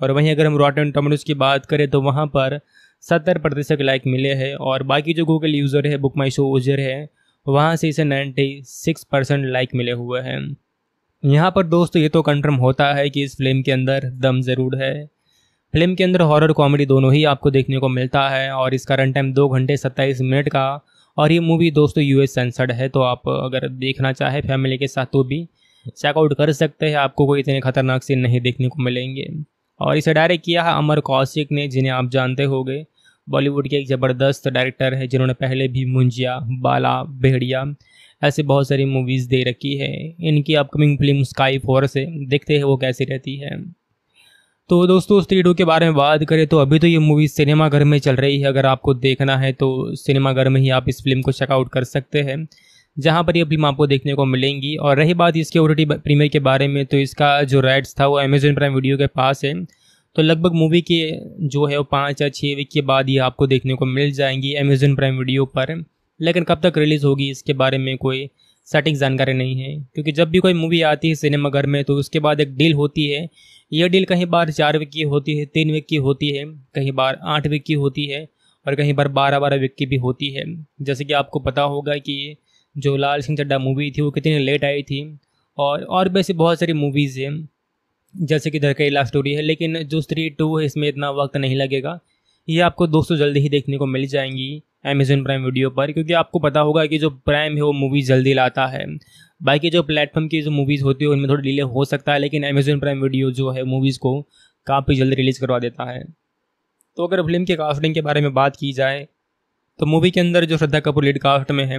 [SPEAKER 1] और वहीं अगर हम रॉटन टोमेटोज़ की बात करें तो वहाँ पर सत्तर प्रतिशत लाइक मिले हैं और बाकी जो गूगल यूज़र है बुक माई शो यूज़र है, वहाँ से इसे नाइन्टी सिक्स परसेंट लाइक मिले हुए हैं। यहाँ पर दोस्तों ये तो कंफर्म होता है कि इस फ़िल्म के अंदर दम ज़रूर है। फ़िल्म के अंदर हॉरर कॉमेडी दोनों ही आपको देखने को मिलता है और इसका रन टाइम दो घंटे सत्ताईस मिनट का और ये मूवी दोस्तों यूएस सेंसर्ड है तो आप अगर देखना चाहे फैमिली के साथ तो भी चेकआउट कर सकते हैं, आपको कोई इतने खतरनाक सीन नहीं देखने को मिलेंगे। और इसे डायरेक्ट किया है अमर कौशिक ने, जिन्हें आप जानते होंगे। बॉलीवुड के एक ज़बरदस्त डायरेक्टर है, जिन्होंने पहले भी मुंजिया, बाला भेड़िया ऐसे बहुत सारी मूवीज़ दे रखी है। इनकी अपकमिंग फ़िल्म स्काई फोर से देखते हैं वो कैसी रहती है। तो दोस्तों स्त्री के बारे में बात करें तो अभी तो ये मूवी सिनेमाघर में चल रही है। अगर आपको देखना है तो सिनेमाघर में ही आप इस फ़िल्म को चेकआउट कर सकते हैं। जहाँ पर ये फ़िल्म आपको देखने को मिलेंगी। और रही बात इसके ओ प्रीमियर के बारे में तो इसका जो राइट्स था वो अमेजोन प्राइम वीडियो के पास है। तो लगभग मूवी के जो है वो पाँच या छः वीक के बाद ये आपको देखने को मिल जाएँगी अमेजोन प्राइम वीडियो पर। लेकिन कब तक रिलीज़ होगी, इसके बारे में कोई सटीक जानकारी नहीं है। क्योंकि जब भी कोई मूवी आती है सिनेमाघर में तो उसके बाद एक डील होती है। यह डील कहीं बार चार वीक की होती है, तीन वीक की होती है, कहीं बार आठ वीक की होती है, और कहीं बार बारह बारह वीक की भी होती है। जैसे कि आपको पता होगा कि जो लाल सिंह चड्डा मूवी थी, वो कितनी लेट आई थी। और और ऐसी बहुत सारी मूवीज़ हैं, जैसे कि धरकेला स्टोरी है, लेकिन जो स्त्री टू है, इसमें इतना वक्त नहीं लगेगा। ये आपको दोस्तों जल्दी ही देखने को मिल जाएँगी अमेजोन प्राइम वीडियो पर, क्योंकि आपको पता होगा कि जो प्राइम है, वो मूवी जल्दी लाता है। बाकी जो प्लेटफॉर्म की जो मूवीज़ होती है, उनमें थोड़ी डिले हो सकता है, लेकिन अमेजोन प्राइम वीडियो जो है मूवीज़ को काफ़ी जल्दी रिलीज़ करवा देता है। तो अगर फ़िल्म के कास्टिंग के बारे में बात की जाए तो मूवी के अंदर जो श्रद्धा कपूर लीड कास्ट में है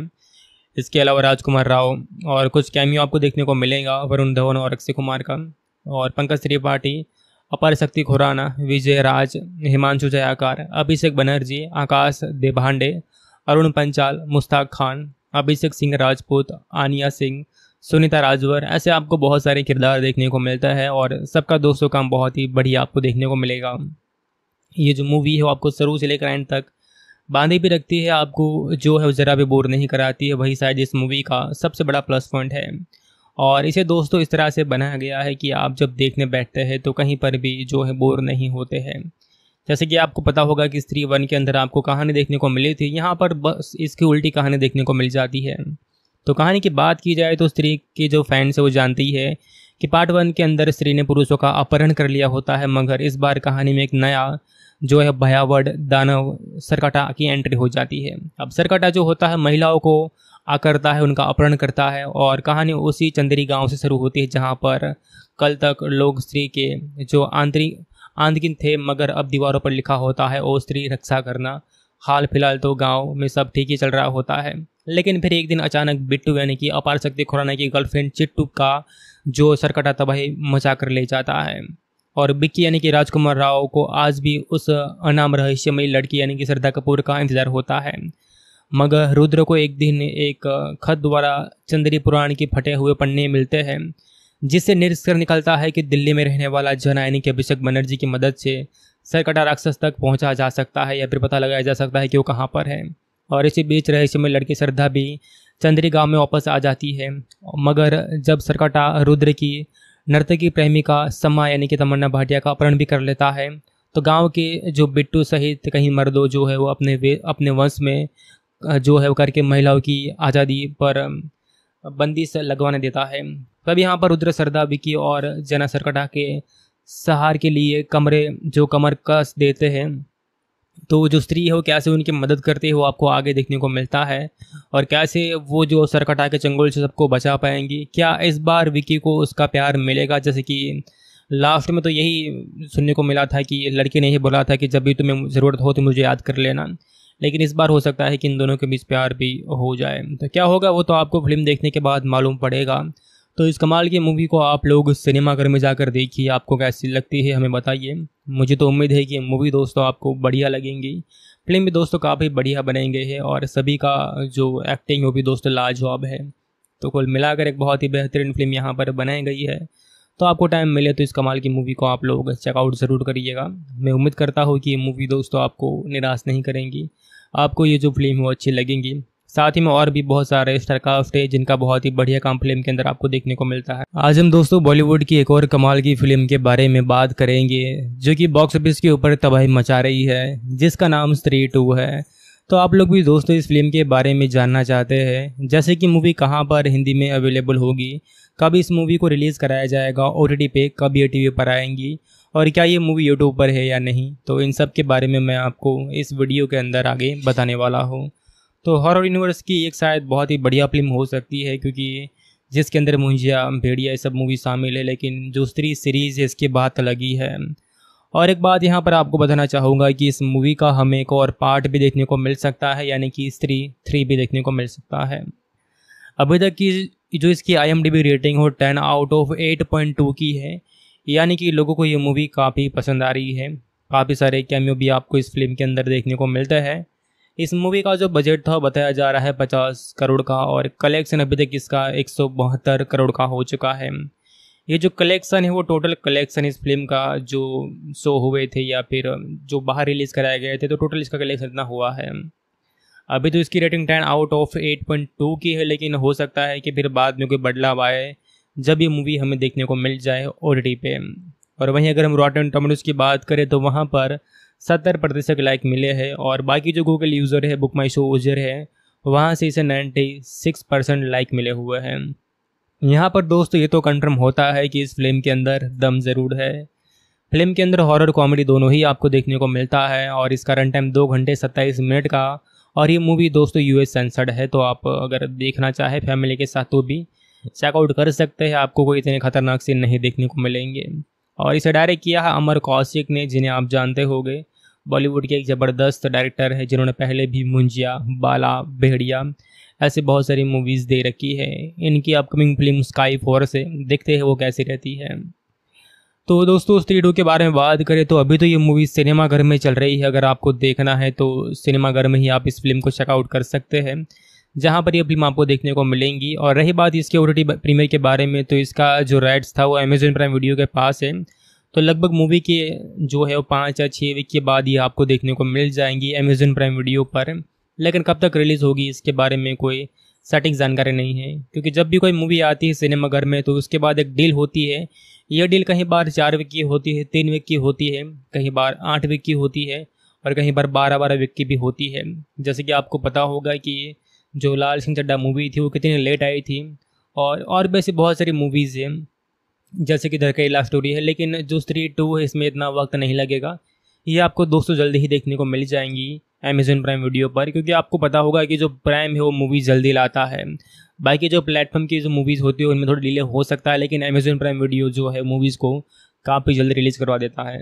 [SPEAKER 1] इसके अलावा राजकुमार राव और कुछ कैमियो आपको देखने को मिलेगा, वरुण धवन और अक्षय कुमार का। और पंकज त्रिपाठी, अपर शक्ति खुराना, विजय राज, हिमांशु जयाकार, अभिषेक बनर्जी, आकाश देभांडे अरुण पंचाल, मुश्ताक खान, अभिषेक सिंह राजपूत, आनिया सिंह, सुनीता राजवर, ऐसे आपको बहुत सारे किरदार देखने को मिलता है और सबका दोस्तों काम बहुत ही बढ़िया आपको देखने को मिलेगा। ये जो मूवी है वो आपको शुरू से लेकर एंड तक बांधे भी रखती है आपको, जो है ज़रा भी बोर नहीं कराती है, वही शायद इस मूवी का सबसे बड़ा प्लस पॉइंट है। और इसे दोस्तों इस तरह से बनाया गया है कि आप जब देखने बैठते हैं तो कहीं पर भी जो है बोर नहीं होते हैं। जैसे कि आपको पता होगा कि स्त्री वन के अंदर आपको कहानी देखने को मिली थी, यहाँ पर बस इसकी उल्टी कहानी देखने को मिल जाती है। तो कहानी की बात की जाए तो स्त्री के जो फैंस है वो जानती है कि पार्ट वन के अंदर स्त्री ने पुरुषों का अपहरण कर लिया होता है, मगर इस बार कहानी में एक नया जो है भयावह दानव सरकटा की एंट्री हो जाती है। अब सरकटा जो होता है, महिलाओं को आकरता है, उनका अपहरण करता है और कहानी उसी चंदेरी गाँव से शुरू होती है, जहाँ पर कल तक लोग स्त्री के जो आंतरिक आंदकिन थे, मगर अब दीवारों पर लिखा होता है, ओ स्त्री, रक्षा करना। हाल फ़िलहाल तो गाँव में सब ठीक ही चल रहा होता है। लेकिन फिर एक दिन अचानक बिट्टू यानी कि अपार शक्ति खुराना की गर्लफ्रेंड चिट्टू का जो सरकटा तबाही मचा कर ले जाता है। और बिक्की यानी कि राजकुमार राव को आज भी उस अनाम रहस्यमयी लड़की यानी कि श्रद्धा कपूर का इंतज़ार होता है। मगर रुद्र को एक दिन एक खत द्वारा चंद्री पुराण के फटे हुए पन्ने मिलते हैं, जिससे निष्कर निकलता है कि दिल्ली में रहने वाला जन यानी कि अभिषेक बनर्जी की मदद से सरकटा राक्षस तक पहुँचा जा सकता है या फिर पता लगाया जा सकता है कि वो कहाँ पर है। और इसी बीच रहस्यमय लड़की श्रद्धा भी चंद्री गाँव में वापस आ जाती है। मगर जब सरकटा रुद्र की नर्तकी प्रेमिका समा यानी कि तमन्ना भाटिया का अपहरण भी कर लेता है। तो गाँव के जो बिट्टू सहित कहीं मर्दों जो है वो अपने वे, अपने वंश में जो है वो करके महिलाओं की आज़ादी पर बंदी से लगवाने देता है। तब यहाँ पर रुद्र, सरदा, विकी और जना सरकटा के सहार के लिए कमरे, जो कमर कस देते हैं। तो जो स्त्री है वो कैसे उनकी मदद करती है वो आपको आगे देखने को मिलता है और कैसे वो जो सरकटा के चंगुल से सबको बचा पाएँगी? क्या इस बार विकी को उसका प्यार मिलेगा? जैसे कि लास्ट में तो यही सुनने को मिला था कि लड़की ने ही बोला था कि जब भी तुम्हें ज़रूरत हो तो मुझे याद कर लेना। लेकिन इस बार हो सकता है कि इन दोनों के बीच प्यार भी हो जाए। तो क्या होगा? वो तो आपको फ़िल्म देखने के बाद मालूम पड़ेगा। तो इस कमाल की मूवी को आप लोग सिनेमाघर में जाकर देखिए, आपको कैसी लगती है हमें बताइए। मुझे तो उम्मीद है कि मूवी दोस्तों आपको बढ़िया लगेंगी। फ़िल्म भी दोस्तों काफ़ी बढ़िया बनेंगे है और सभी का जो एक्टिंग वो भी दोस्तों लाजवाब है। तो कुल मिलाकर एक बहुत ही बेहतरीन फ़िल्म यहाँ पर बनाई गई है। तो आपको टाइम मिले तो इस कमाल की मूवी को आप लोग चेकआउट ज़रूर करिएगा। मैं उम्मीद करता हूँ कि ये मूवी दोस्तों आपको निराश नहीं करेंगी। आपको ये जो फ़िल्म है वो अच्छी लगेंगी। साथ ही में और भी बहुत सारे स्टारकास्ट है जिनका बहुत ही बढ़िया काम फ़िल्म के अंदर आपको देखने को मिलता है। आज हम दोस्तों बॉलीवुड की एक और कमाल की फ़िल्म के बारे में बात करेंगे, जो कि बॉक्स ऑफ़िस के ऊपर तबाही मचा रही है, जिसका नाम स्त्री टू है। तो आप लोग भी दोस्तों इस फ़िल्म के बारे में जानना चाहते हैं, जैसे कि मूवी कहाँ पर हिंदी में अवेलेबल होगी, कब इस मूवी को रिलीज़ कराया जाएगा ओ पे कब ये टीवी पर आएँगी, और क्या ये मूवी यूट्यूब पर है या नहीं तो इन सब के बारे में मैं आपको इस वीडियो के अंदर आगे बताने वाला हूँ। तो हॉरर यूनिवर्स की एक शायद बहुत ही बढ़िया फ़िल्म हो सकती है, क्योंकि जिसके अंदर मुंजिया, भेड़िया, ये सब मूवी शामिल है, लेकिन जो स्त्री सीरीज़ है, इसकी बात लगी है। और एक बात यहाँ पर आपको बताना चाहूँगा कि इस मूवी का हमें एक और पार्ट भी देखने को मिल सकता है, यानी कि स्त्री थ्री भी देखने को मिल सकता है। अभी तक की जो इसकी आईएमडीबी रेटिंग हो ten out of eight point two की है, यानी कि लोगों को ये मूवी काफ़ी पसंद आ रही है। काफ़ी सारे कैमियो भी आपको इस फ़िल्म के अंदर देखने को मिलता है। इस मूवी का जो बजट था, बताया जा रहा है पचास करोड़ का और कलेक्शन अभी तक इसका एक सौ बहत्तर करोड़ का हो चुका है। ये जो कलेक्शन है, वो टोटल कलेक्शन इस फ़िल्म का जो शो हुए थे या फिर जो बाहर रिलीज़ कराए गए थे तो टोटल इसका कलेक्शन इतना हुआ है। अभी तो इसकी rating ten out of eight point two की है, लेकिन हो सकता है कि फिर बाद में कोई बदलाव आए, जब ये मूवी हमें देखने को मिल जाए ओटीटी पे। और वहीं अगर हम रॉटन टोमेटोज़ की बात करें तो वहाँ पर सत्तर प्रतिशत लाइक मिले हैं और बाकी जो गूगल यूज़र है बुक माई शो यूज़र है, वहाँ से इसे नाइन्टी सिक्स परसेंट लाइक मिले हुए हैं। यहाँ पर दोस्तों ये तो कंफर्म होता है कि इस फ़िल्म के अंदर दम ज़रूर है। फ़िल्म के अंदर हॉरर कॉमेडी दोनों ही आपको देखने को मिलता है और इसका रन टाइम दो घंटे सत्ताईस मिनट का और ये मूवी दोस्तों यूएस सेंसर्ड है तो आप अगर देखना चाहे फैमिली के साथ तो भी चेकआउट कर सकते हैं, आपको कोई इतने खतरनाक सीन नहीं देखने को मिलेंगे। और इसे डायरेक्ट किया है अमर कौशिक ने, जिन्हें आप जानते होंगे। बॉलीवुड के एक ज़बरदस्त डायरेक्टर है, जिन्होंने पहले भी मुंजिया, बाला भेड़िया ऐसे बहुत सारी मूवीज़ दे रखी है। इनकी अपकमिंग फ़िल्म स्काई फोर्स है। देखते हैं वो कैसी रहती है। तो दोस्तों स्त्री टू के बारे में बात करें तो अभी तो ये मूवी सिनेमाघर में चल रही है। अगर आपको देखना है तो सिनेमाघर में ही आप इस फ़िल्म को चेकआउट कर सकते हैं, जहाँ पर ये फ़िल्म आपको देखने को मिलेंगी। और रही बात इसके ओ प्रीमियर के बारे में तो इसका जो राइट्स था वो अमेजन प्राइम वीडियो के पास है। तो लगभग मूवी के जो है वो पाँच या छः वीक के बाद ही आपको देखने को मिल जाएँगी अमेजन प्राइम वीडियो पर। लेकिन कब तक रिलीज़ होगी, इसके बारे में कोई सटीक जानकारी नहीं है। क्योंकि जब भी कोई मूवी आती है सिनेमाघर में तो उसके बाद एक डील होती है। यह डील कहीं बार चार वीक की होती है, तीन वीक की होती है, कहीं बार आठ वीक की होती है, और कहीं बार बारह बारह वीक की भी होती है। जैसे कि आपको पता होगा कि जो लाल सिंह चड्डा मूवी थी, वो कितनी लेट आई थी। और और भी ऐसी बहुत सारी मूवीज़ हैं। जैसे कि धरकेला स्टोरी है, लेकिन जो स्त्री टू है, इसमें इतना वक्त नहीं लगेगा। ये आपको दोस्तों जल्दी ही देखने को मिल जाएँगी अमेजोन प्राइम वीडियो पर, क्योंकि आपको पता होगा कि जो प्राइम है, वो मूवी जल्दी लाता है। बाकी जो प्लेटफॉर्म की जो मूवीज़ होती है, उनमें थोड़ा डिले हो सकता है, लेकिन अमेजोन प्राइम वीडियो जो है मूवीज़ को काफ़ी जल्दी रिलीज़ करवा देता है।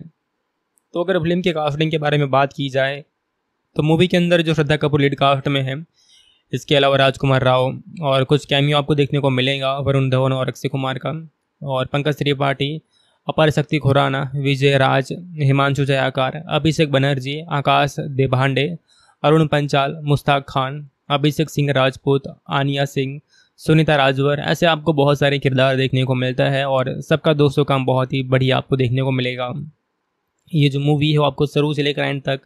[SPEAKER 1] तो अगर फ़िल्म के कास्टिंग के बारे में बात की जाए तो मूवी के अंदर जो श्रद्धा कपूर लीड कास्ट में है, इसके अलावा राजकुमार राव और कुछ कैमियो आपको देखने को मिलेगा, वरुण धवन और अक्षय कुमार का। और पंकज त्रिपाठी, अपर शक्ति खुराना, विजय राज, हिमांशु जयाकार, अभिषेक बनर्जी, आकाश देभांडे, अरुण पंचाल मुश्ताक खान, अभिषेक सिंह राजपूत, आनिया सिंह, सुनीता राजवर, ऐसे आपको बहुत सारे किरदार देखने को मिलता है और सबका दोस्तों काम बहुत ही बढ़िया आपको देखने को मिलेगा। ये जो मूवी है वो आपको शुरू से लेकर एंड तक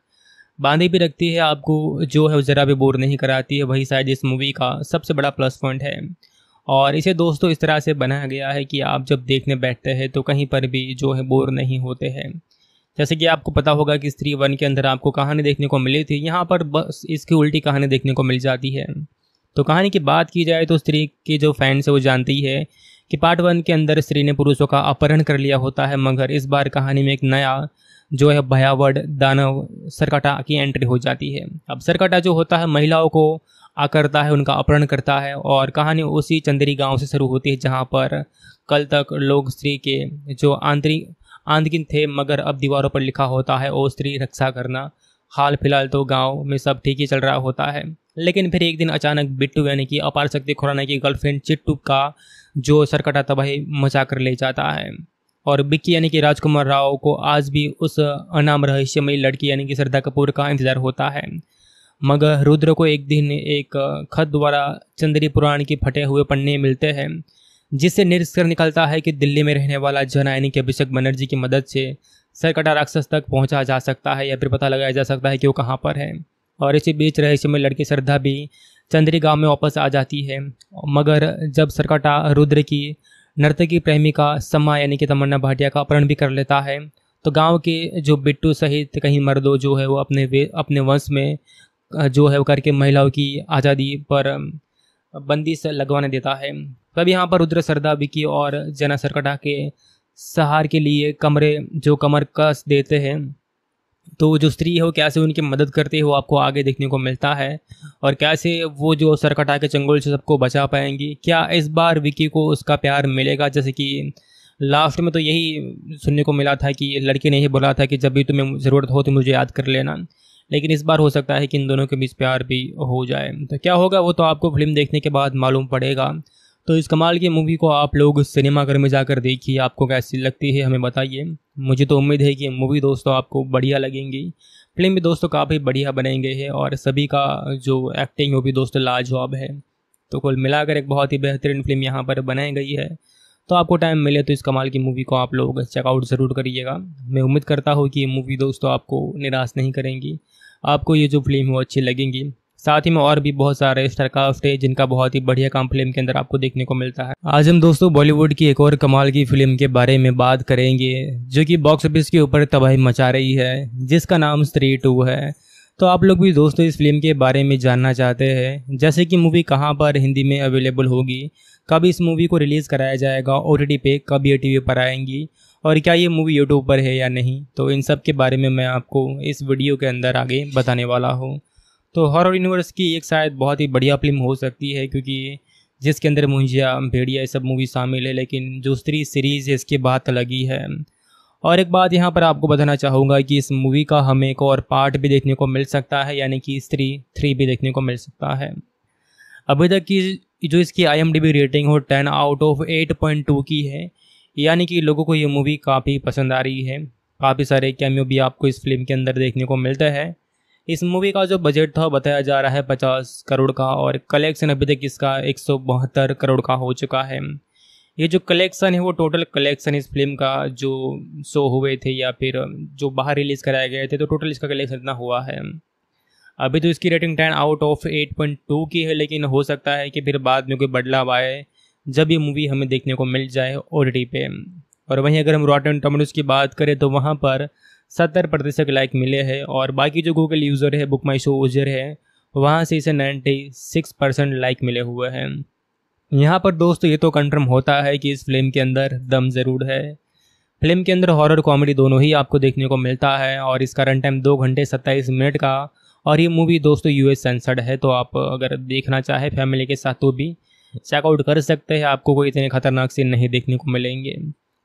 [SPEAKER 1] बांधे भी रखती है, आपको जो है ज़रा भी बोर नहीं कराती है, वही शायद इस मूवी का सबसे बड़ा प्लस पॉइंट है। और इसे दोस्तों इस तरह से बनाया गया है कि आप जब देखने बैठते हैं तो कहीं पर भी जो है बोर नहीं होते हैं। जैसे कि आपको पता होगा कि स्त्री वन के अंदर आपको कहानी देखने को मिली थी, यहाँ पर बस इसकी उल्टी कहानी देखने को मिल जाती है। तो कहानी की बात की जाए तो स्त्री के जो फैंस है वो जानती है कि पार्ट वन के अंदर स्त्री ने पुरुषों का अपहरण कर लिया होता है, मगर इस बार कहानी में एक नया जो है भयावड़ दानव सरकटा की एंट्री हो जाती है। अब सरकटा जो होता है, महिलाओं को आकरता है, उनका अपहरण करता है और कहानी उसी चंदेरी गाँव से शुरू होती है, जहाँ पर कल तक लोग स्त्री के जो आंतरिक आंतकिन थे, मगर अब दीवारों पर लिखा होता है, ओ स्त्री, रक्षा करना। हाल फ़िलहाल तो गाँव में सब ठीक ही चल रहा होता है, लेकिन फिर एक दिन अचानक बिट्टू यानी कि अपार शक्ति खुराना की गर्लफ्रेंड चिट्टू का जो सरकटा तबाही मचा कर ले जाता है और बिक्की यानी कि राजकुमार राव को आज भी उस अनाम रहस्यमयी लड़की यानी कि श्रद्धा कपूर का इंतज़ार होता है। मगर रुद्र को एक दिन एक खत द्वारा चंद्री पुराण के फटे हुए पन्ने मिलते हैं, जिससे निरस्कर निकलता है कि दिल्ली में रहने वाला जन यानी कि अभिषेक बनर्जी की मदद से सरकटा राक्षस तक पहुँचा जा सकता है या फिर पता लगाया जा सकता है कि वो कहाँ पर है। और इसी बीच रहस्यमय लड़की श्रद्धा भी चंद्री गाँव में वापस आ जाती है, मगर जब सरकटा रुद्र की नर्तकी प्रेमिका समा यानी कि तमन्ना भाटिया का अपहरण भी कर लेता है तो गाँव के जो बिट्टू सहित कहीं मर्दों जो है वो अपने अपने वंश में जो है वो करके महिलाओं की आज़ादी पर बंदी से लगवाने देता है। तब यहाँ पर रुद्र सरदा विकी और जना सरकटा के सहार के लिए कमरे, जो कमर कस देते हैं तो जो स्त्री है वो कैसे उनकी मदद करते हैं वो आपको आगे देखने को मिलता है। और कैसे वो जो सरकटा के चंगुल से सबको बचा पाएँगी, क्या इस बार विकी को उसका प्यार मिलेगा? जैसे कि लास्ट में तो यही सुनने को मिला था कि लड़की ने ही बोला था कि जब भी तुम्हें ज़रूरत हो तो मुझे याद कर लेना। लेकिन इस बार हो सकता है कि इन दोनों के बीच प्यार भी हो जाए। तो क्या होगा, वो तो आपको फ़िल्म देखने के बाद मालूम पड़ेगा। तो इस कमाल की मूवी को आप लोग सिनेमाघर में जाकर देखिए, आपको कैसी लगती है हमें बताइए। मुझे तो उम्मीद है कि मूवी दोस्तों आपको बढ़िया लगेंगी। फ़िल्म भी दोस्तों काफ़ी बढ़िया बनाएँगे है और सभी का जो एक्टिंग वो भी दोस्तों लाजवाब है। तो कुल मिलाकर एक बहुत ही बेहतरीन फ़िल्म यहाँ पर बनाई गई है। तो आपको टाइम मिले तो इस कमाल की मूवी को आप लोग चेकआउट ज़रूर करिएगा। मैं उम्मीद करता हूँ कि ये मूवी दोस्तों आपको निराश नहीं करेंगी। आपको ये जो फ़िल्म है वो अच्छी लगेंगी। साथ ही में और भी बहुत सारे स्टारकास्ट है जिनका बहुत ही बढ़िया काम फ़िल्म के अंदर आपको देखने को मिलता है। आज हम दोस्तों बॉलीवुड की एक और कमाल की फ़िल्म के बारे में बात करेंगे, जो कि बॉक्स ऑफ़िस के ऊपर तबाही मचा रही है, जिसका नाम स्त्री टू है। तो आप लोग भी दोस्तों इस फ़िल्म के बारे में जानना चाहते हैं, जैसे कि मूवी कहाँ पर हिंदी में अवेलेबल होगी कब इस मूवी को रिलीज़ कराया जाएगा? ओ पे कब ये टीवी पर आएँगी? और क्या ये मूवी यूट्यूब पर है या नहीं? तो इन सब के बारे में मैं आपको इस वीडियो के अंदर आगे बताने वाला हूँ। तो हॉरर यूनिवर्स की एक शायद बहुत ही बढ़िया फ़िल्म हो सकती है, क्योंकि जिसके अंदर मुंजिया, भेड़िया, ये सब मूवी शामिल है, लेकिन जो स्त्री सीरीज़ इसकी बात लगी है और एक बात यहाँ पर आपको बताना चाहूँगा कि इस मूवी का हमें एक और पार्ट भी देखने को मिल सकता है, यानी कि स्त्री थ्री भी देखने को मिल सकता है। अभी तक की जो इसकी आईएमडीबी रेटिंग हो ten out of eight point two की है। यानी कि लोगों को ये मूवी काफ़ी पसंद आ रही है। काफ़ी सारे कैमियो भी आपको इस फ़िल्म के अंदर देखने को मिलता है। इस मूवी का जो बजट था, बताया जा रहा है पचास करोड़ का और कलेक्शन अभी तक इसका एक सौ बहत्तर करोड़ का हो चुका है। ये जो कलेक्शन है, वो टोटल कलेक्शन इस फ़िल्म का जो शो हुए थे या फिर जो बाहर रिलीज़ कराए गए थे तो टोटल इसका कलेक्शन इतना हुआ है। अभी तो इसकी rating ten out of eight point two की है, लेकिन हो सकता है कि फिर बाद में कोई बदलाव आए, जब ये मूवी हमें देखने को मिल जाए ओटीटी पे। और वहीं अगर हम रॉटन टोमेटोज की बात करें तो वहाँ पर सत्तर प्रतिशत लाइक मिले हैं, और बाकी जो गूगल यूज़र है बुक माई शो यूज़र है, वहाँ से इसे नाइन्टी सिक्स परसेंट लाइक मिले हुए हैं। यहाँ पर दोस्तों, ये तो कंफर्म होता है कि इस फ़िल्म के अंदर दम ज़रूर है। फ़िल्म के अंदर हॉरर कॉमेडी दोनों ही आपको देखने को मिलता है, और इसका रन टाइम दो घंटे सत्ताईस मिनट का और ये मूवी दोस्तों यूएस सेंसर्ड है तो आप अगर देखना चाहे फैमिली के साथ तो भी चेकआउट कर सकते हैं। आपको कोई इतने खतरनाक सीन नहीं देखने को मिलेंगे।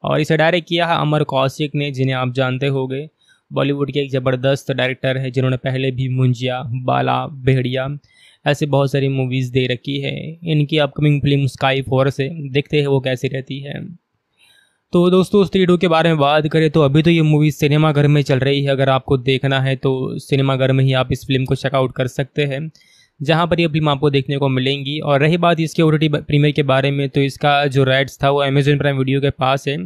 [SPEAKER 1] और इसे डायरेक्ट किया है अमर कौशिक ने, जिन्हें आप जानते होंगे। बॉलीवुड के एक ज़बरदस्त डायरेक्टर है, जिन्होंने पहले भी मुंजिया, बाला, भेड़िया ऐसे बहुत सारी मूवीज़ दे रखी है। इनकी अपकमिंग फ़िल्म स्काई फोर से देखते हैं वो कैसी रहती है। तो दोस्तों स्त्री टू के बारे में बात करें तो अभी तो ये मूवी सिनेमाघर में चल रही है। अगर आपको देखना है तो सिनेमाघर में ही आप इस फ़िल्म को चेकआउट कर सकते हैं, जहाँ पर ये फ़िल्म आपको देखने को मिलेंगी। और रही बात इसके ओ प्रीमियर के बारे में तो इसका जो राइट्स था वो अमेजोन प्राइम वीडियो के पास है।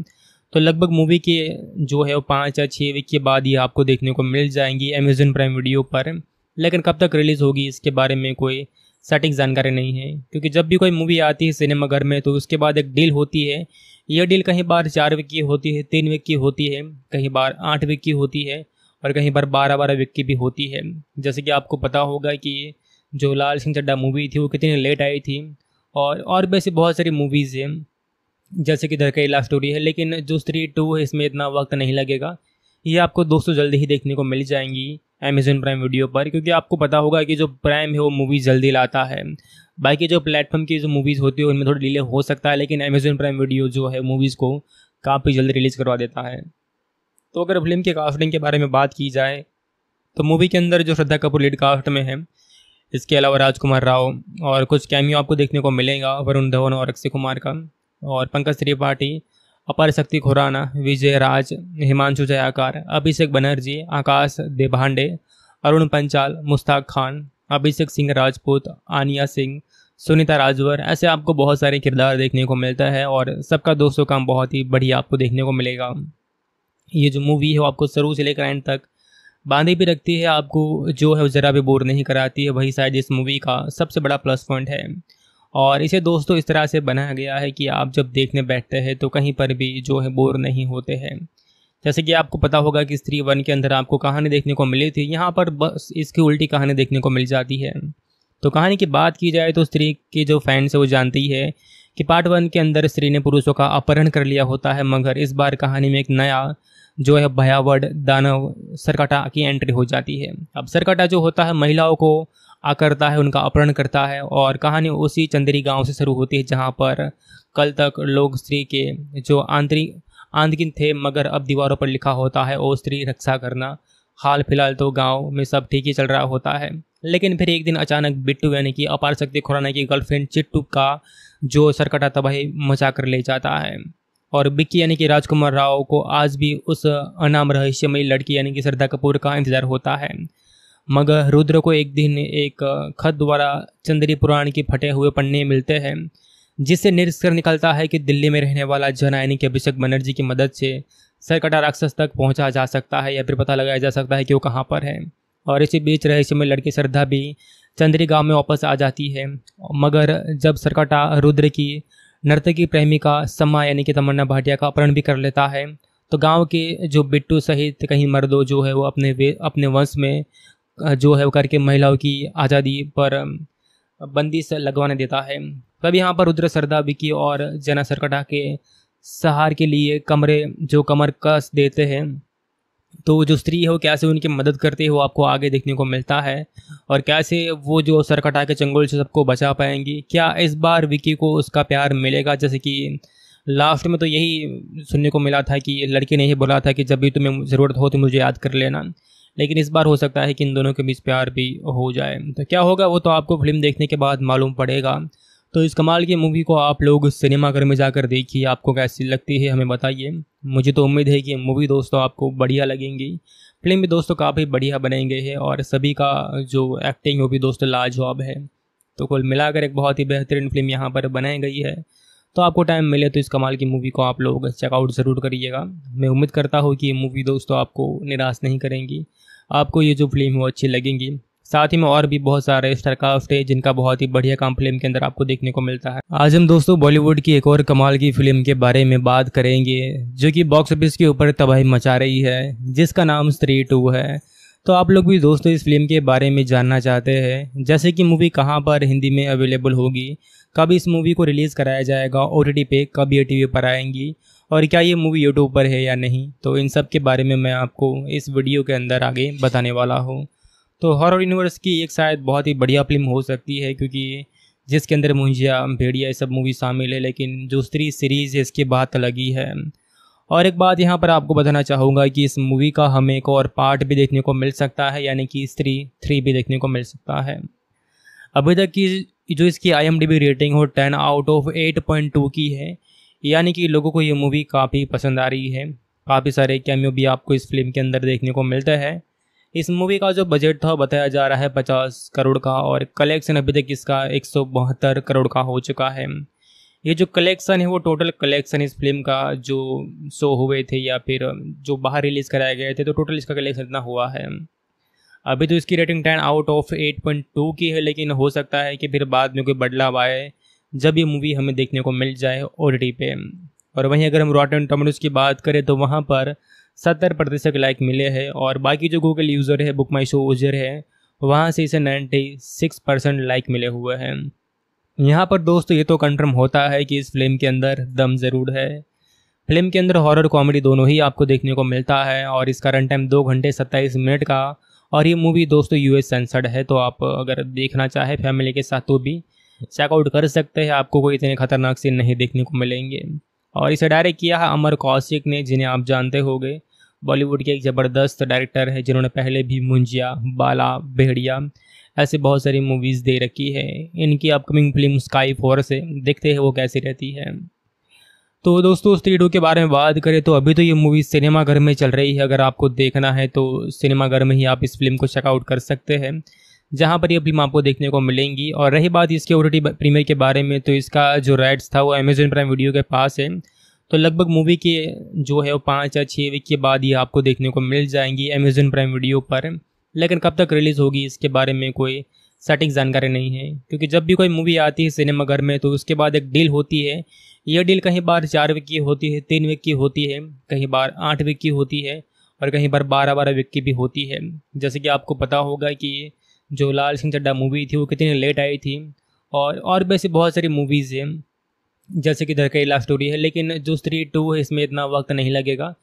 [SPEAKER 1] तो लगभग मूवी के जो है वो पाँच या छः वीक के बाद ये आपको देखने को मिल जाएँगी अमेजोन प्राइम वीडियो पर। लेकिन कब तक रिलीज़ होगी, इसके बारे में कोई सटीक जानकारी नहीं है, क्योंकि जब भी कोई मूवी आती है सिनेमाघर में तो उसके बाद एक डील होती है यह डील कहीं बार चार वीक की होती है, तीन वीक की होती है, कहीं बार आठ वीक की होती है और कहीं बार बारह बारह वीक की भी होती है। जैसे कि आपको पता होगा कि जो लाल सिंह चड्डा मूवी थी, वो कितनी लेट आई थी और और भी ऐसी बहुत सारी मूवीज़ हैं, जैसे कि लव स्टोरी है लेकिन जो स्त्री टू है, इसमें इतना वक्त नहीं लगेगा। ये आपको दोस्तों जल्दी ही देखने को मिल जाएँगी। अमेजोन प्राइम वीडियो पर, क्योंकि आपको पता होगा कि जो प्राइम है वो मूवीज़ जल्दी लाता है। बाकी जो प्लेटफॉर्म की जो मूवीज़ होती है, उनमें थोड़ी डिले हो सकता है, लेकिन अमेजोन प्राइम वीडियो जो है मूवीज़ को काफ़ी जल्दी रिलीज़ करवा देता है। तो अगर फ़िल्म के कास्टिंग के बारे में बात की जाए तो मूवी के अंदर जो श्रद्धा कपूर लीड कास्ट में है, इसके अलावा राजकुमार राव और कुछ कैमियो आपको देखने को मिलेगा, वरुण धवन और अक्षय कुमार का और पंकज त्रिपाठी। अपर शक्ति खुराना, विजय राज, हिमांशु जयाकार, अभिषेक बनर्जी, आकाश देभांडे, अरुण पंचाल, मुश्ताक खान, अभिषेक सिंह राजपूत, आनिया सिंह, सुनीता राजवर, ऐसे आपको बहुत सारे किरदार देखने को मिलता है और सबका दोस्तों काम बहुत ही बढ़िया आपको देखने को मिलेगा। ये जो मूवी है वो आपको शुरू से लेकर एंड तक बांधी भी रखती है, आपको जो है ज़रा भी बोर नहीं कराती है, वही शायद इस मूवी का सबसे बड़ा प्लस पॉइंट है। और इसे दोस्तों इस तरह से बनाया गया है कि आप जब देखने बैठते हैं तो कहीं पर भी जो है बोर नहीं होते हैं। जैसे कि आपको पता होगा कि स्त्री वन के अंदर आपको कहानी देखने को मिली थी, यहाँ पर बस इसकी उल्टी कहानी देखने को मिल जाती है। तो कहानी की बात की जाए तो स्त्री के जो फैंस है वो जानती है कि पार्ट वन के अंदर स्त्री ने पुरुषों का अपहरण कर लिया होता है, मगर इस बार कहानी में एक नया जो है भयावड़ दानव सरकटा की एंट्री हो जाती है। अब सरकटा जो होता है, महिलाओं को आकरता है, उनका अपहरण करता है और कहानी उसी चंदेरी गाँव से शुरू होती है, जहाँ पर कल तक लोग स्त्री के जो आंतरिक आंतकिन थे, मगर अब दीवारों पर लिखा होता है, ओ स्त्री, रक्षा करना। हाल फ़िलहाल तो गाँव में सब ठीक ही चल रहा होता है, लेकिन फिर एक दिन अचानक बिट्टू यानी कि अपार शक्ति खुराना की गर्लफ्रेंड चिट्टू का जो सरकटा तबाही मचा कर ले जाता है और बिक्की यानी कि राजकुमार राव को आज भी उस अनाम रहस्यमयी लड़की यानी कि श्रद्धा कपूर का इंतज़ार होता है। मगर रुद्र को एक दिन एक खत द्वारा चंद्री पुराण के फटे हुए पन्ने मिलते हैं, जिससे निष्कर निकलता है कि दिल्ली में रहने वाला जन यानी कि अभिषेक बनर्जी की मदद से सरकटा राक्षस तक पहुँचा जा सकता है या फिर पता लगाया जा सकता है कि वो कहाँ पर है। और इसी बीच रहस्य में लड़की श्रद्धा भी चंद्री गाँव में वापस आ जाती है। मगर जब सरकटा रुद्र की नर्तकी प्रेमिका समा यानी कि तमन्ना भाटिया का अपहरण भी कर लेता है तो गाँव के जो बिट्टू सहित कहीं मर्दों जो है वो अपने अपने वंश में जो है वो करके महिलाओं की आज़ादी पर बंदी से लगवाने देता है। तब यहाँ पर रुद्र सरदा विकी और जना सरकटा के सहार के लिए कमरे, जो कमर कस देते हैं तो जो स्त्री है वो कैसे उनकी मदद करती है वो आपको आगे देखने को मिलता है और कैसे वो जो सरकटा के चंगुल से सबको बचा पाएँगी। क्या इस बार विकी को उसका प्यार मिलेगा? जैसे कि लास्ट में तो यही सुनने को मिला था कि लड़की ने ही बोला था कि जब भी तुम्हें ज़रूरत हो तो मुझे याद कर लेना। लेकिन इस बार हो सकता है कि इन दोनों के बीच प्यार भी हो जाए। तो क्या होगा, वो तो आपको फ़िल्म देखने के बाद मालूम पड़ेगा। तो इस कमाल की मूवी को आप लोग सिनेमाघर में जाकर देखिए, आपको कैसी लगती है हमें बताइए। मुझे तो उम्मीद है कि मूवी दोस्तों आपको बढ़िया लगेंगी। फ़िल्म भी दोस्तों काफ़ी बढ़िया बनेंगे है और सभी का जो एक्टिंग वो भी दोस्तों लाजवाब है। तो कुल मिलाकर एक बहुत ही बेहतरीन फ़िल्म यहाँ पर बनाई गई है। तो आपको टाइम मिले तो इस कमाल की मूवी को आप लोग चेकआउट ज़रूर करिएगा। मैं उम्मीद करता हूँ कि ये मूवी दोस्तों आपको निराश नहीं करेंगी। आपको ये जो फ़िल्म है वो अच्छी लगेंगी। साथ ही में और भी बहुत सारे स्टारकास्ट है जिनका बहुत ही बढ़िया काम फ़िल्म के अंदर आपको देखने को मिलता है। आज हम दोस्तों बॉलीवुड की एक और कमाल की फ़िल्म के बारे में बात करेंगे, जो कि बॉक्स ऑफ़िस के ऊपर तबाही मचा रही है, जिसका नाम स्त्री टू है। तो आप लोग भी दोस्तों इस फ़िल्म के बारे में जानना चाहते हैं, जैसे कि मूवी कहाँ पर हिंदी में अवेलेबल होगी कब इस मूवी को रिलीज़ कराया जाएगा? ओ पे कब ये टी पर आएँगी? और क्या ये मूवी यूट्यूब पर है या नहीं? तो इन सब के बारे में मैं आपको इस वीडियो के अंदर आगे बताने वाला हूँ। तो हॉरर यूनिवर्स की एक शायद बहुत ही बढ़िया फ़िल्म हो सकती है, क्योंकि जिसके अंदर मुंजिया, भेड़िया, ये सब मूवी शामिल है, लेकिन जो स्त्री सीरीज़ इसकी बात अलग है। और एक बात यहाँ पर आपको बताना चाहूँगा कि इस मूवी का हमें एक और पार्ट भी देखने को मिल सकता है, यानी कि स्त्री थ्री भी देखने को मिल सकता है। अभी तक की जो इसकी आईएमडीबी रेटिंग हो ten out of eight point two की है, यानी कि लोगों को ये मूवी काफ़ी पसंद आ रही है। काफ़ी सारे कैमियो भी आपको इस फ़िल्म के अंदर देखने को मिलता है। इस मूवी का जो बजट था, बताया जा रहा है पचास करोड़ का और कलेक्शन अभी तक इसका एक सौ बहत्तर करोड़ का हो चुका है। ये जो कलेक्शन है, वो टोटल कलेक्शन इस फ़िल्म का जो शो हुए थे या फिर जो बाहर रिलीज़ कराए गए थे तो टोटल इसका कलेक्शन इतना हुआ है। अभी तो इसकी rating ten out of eight point two की है, लेकिन हो सकता है कि फिर बाद में कोई बदलाव आए, जब ये मूवी हमें देखने को मिल जाए ओटीटी पे। और वहीं अगर हम रॉटन टोमेटोज की बात करें तो वहाँ पर सत्तर प्रतिशत लाइक मिले हैं, और बाकी जो गूगल यूज़र है बुक माई शो यूज़र है, वहाँ से इसे नाइन्टी सिक्स परसेंट लाइक मिले हुए हैं। यहाँ पर दोस्तों, ये तो कंफर्म होता है कि इस फ़िल्म के अंदर दम ज़रूर है। फ़िल्म के अंदर हॉरर कॉमेडी दोनों ही आपको देखने को मिलता है, और इसका रन टाइम दो घंटे सत्ताईस मिनट का और ये मूवी दोस्तों यूएस सेंसर्ड है तो आप अगर देखना चाहे फैमिली के साथ तो भी चेकआउट कर सकते हैं। आपको कोई इतने खतरनाक सीन नहीं देखने को मिलेंगे। और इसे डायरेक्ट किया है अमर कौशिक ने, जिन्हें आप जानते होंगे। बॉलीवुड के एक ज़बरदस्त डायरेक्टर है, जिन्होंने पहले भी मुंजिया, बाला, भेड़िया ऐसे बहुत सारी मूवीज़ दे रखी है। इनकी अपकमिंग फ़िल्म स्काई फोर से देखते हैं वो कैसी रहती है। तो दोस्तों स्त्री के बारे में बात करें तो अभी तो ये मूवी सिनेमा घर में चल रही है। अगर आपको देखना है तो सिनेमा घर में ही आप इस फ़िल्म को चेकआउट कर सकते हैं, जहाँ पर ये फ़िल्म आपको देखने को मिलेंगी। और रही बात इसके ओ प्रीमियर के बारे में तो इसका जो राइट्स था वो अमेजोन प्राइम वीडियो के पास है। तो लगभग मूवी के जो है वो पाँच या छः वीक के बाद ही आपको देखने को मिल जाएँगी अमेजोन प्राइम वीडियो पर। लेकिन कब तक रिलीज़ होगी, इसके बारे में कोई सटीक जानकारी नहीं है, क्योंकि जब भी कोई मूवी आती है सिनेमाघर में तो उसके बाद एक डील होती है यह डील कहीं बार चार वीक की होती है, तीन वीक की होती है, कहीं बार आठ वीक की होती है और कहीं बार बारह बारह वीक की भी होती है। जैसे कि आपको पता होगा कि जो लाल सिंह चड्डा मूवी थी, वो कितनी लेट आई थी और और भी ऐसी बहुत सारी मूवीज़ हैं, जैसे कि धरकई लव स्टोरी है, लेकिन जो स्त्री टू है, इसमें इतना वक्त नहीं लगेगा।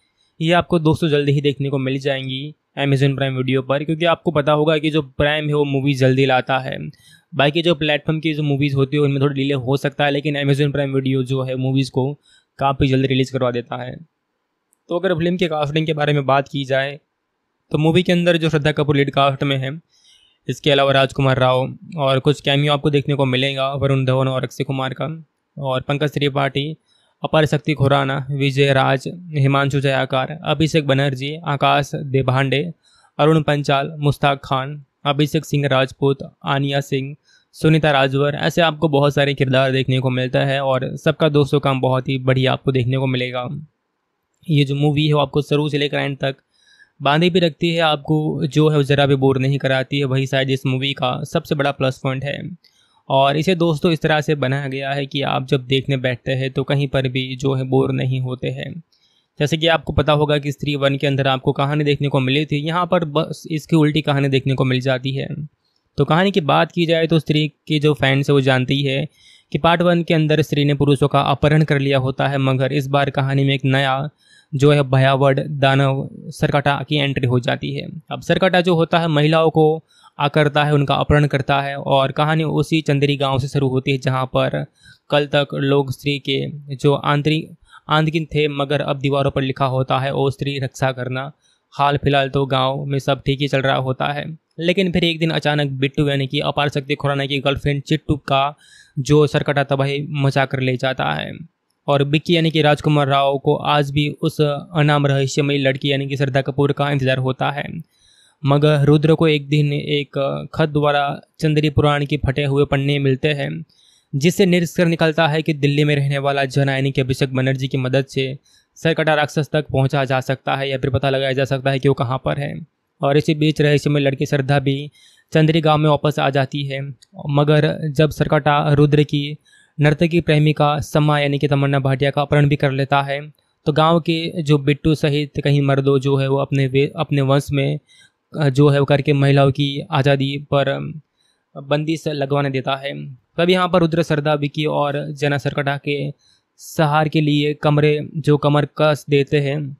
[SPEAKER 1] ये आपको दोस्तों जल्दी ही देखने को मिल जाएँगी। अमेजोन प्राइम वीडियो पर, क्योंकि आपको पता होगा कि जो प्राइम है वो मूवीज़ जल्दी लाता है। बाकी जो प्लेटफॉर्म की जो मूवीज़ होती है, उनमें थोड़ी डिले हो सकता है, लेकिन अमेजोन प्राइम वीडियो जो है मूवीज़ को काफ़ी जल्दी रिलीज़ करवा देता है। तो अगर फ़िल्म के कास्टिंग के बारे में बात की जाए तो मूवी के अंदर जो श्रद्धा कपूर लीड कास्ट में है, इसके अलावा राजकुमार राव और कुछ कैमियो आपको देखने को मिलेगा, वरुण धवन और अक्षय कुमार का, और पंकज त्रिपाठी अपर शक्ति खुराना, विजय राज, हिमांशु जयाकार, अभिषेक बनर्जी, आकाश देभांडे, अरुण पंचाल, मुश्ताक खान, अभिषेक सिंह राजपूत, आनिया सिंह, सुनीता राजवर, ऐसे आपको बहुत सारे किरदार देखने को मिलता है और सबका दोस्तों काम बहुत ही बढ़िया आपको देखने को मिलेगा। ये जो मूवी है वो आपको शुरू से लेकर एंड तक बांधी भी रखती है, आपको जो है ज़रा भी बोर नहीं कराती है, वही शायद इस मूवी का सबसे बड़ा प्लस पॉइंट है। और इसे दोस्तों इस तरह से बनाया गया है कि आप जब देखने बैठते हैं तो कहीं पर भी जो है बोर नहीं होते हैं। जैसे कि आपको पता होगा कि स्त्री वन के अंदर आपको कहानी देखने को मिली थी, यहाँ पर बस इसकी उल्टी कहानी देखने को मिल जाती है। तो कहानी की बात की जाए तो स्त्री के जो फैंस है वो जानती है कि पार्ट वन के अंदर स्त्री ने पुरुषों का अपहरण कर लिया होता है, मगर इस बार कहानी में एक नया जो है भयावह दानव सरकटा की एंट्री हो जाती है। अब सरकटा जो होता है, महिलाओं को आकरता है, उनका अपहरण करता है और कहानी उसी चंदेरी गाँव से शुरू होती है जहाँ पर कल तक लोग स्त्री के जो आंतरिक, आंतकिन थे, मगर अब दीवारों पर लिखा होता है, ओ स्त्री, रक्षा करना। हाल फ़िलहाल तो गाँव में सब ठीक ही चल रहा होता है। लेकिन फिर एक दिन अचानक बिट्टू यानी कि अपार शक्ति खुराना की गर्लफ्रेंड चिट्टू का जो सरकटा तबाही मचा कर ले जाता है। और बिक्की यानी कि राजकुमार राव को आज भी उस अनाम रहस्यमयी लड़की यानी कि श्रद्धा कपूर का इंतज़ार होता है। मगर रुद्र को एक दिन एक खत द्वारा चंद्री पुराण के फटे हुए पन्ने मिलते हैं, जिससे निरस्कर निकलता है कि दिल्ली में रहने वाला जन यानी कि अभिषेक बनर्जी की मदद से सरकटा राक्षस तक पहुँचा जा सकता है, या फिर पता लगाया जा सकता है कि वो कहाँ पर है। और इसी बीच रहस्य में लड़की श्रद्धा भी चंद्री गाँव में वापस आ जाती है। मगर जब सरकटा रुद्र की नर्तकी प्रेमिका समा यानी कि तमन्ना भाटिया का अपहरण भी कर लेता है तो गाँव के जो बिट्टू सहित कहीं मर्दों जो है वो अपने अपने वंश में जो है वो करके महिलाओं की आज़ादी पर बंदिश लगवाने देता है। तब यहाँ पर रुद्र सरदा विकी और जना सरकटा के सहार के लिए कमरे, जो कमर कस देते हैं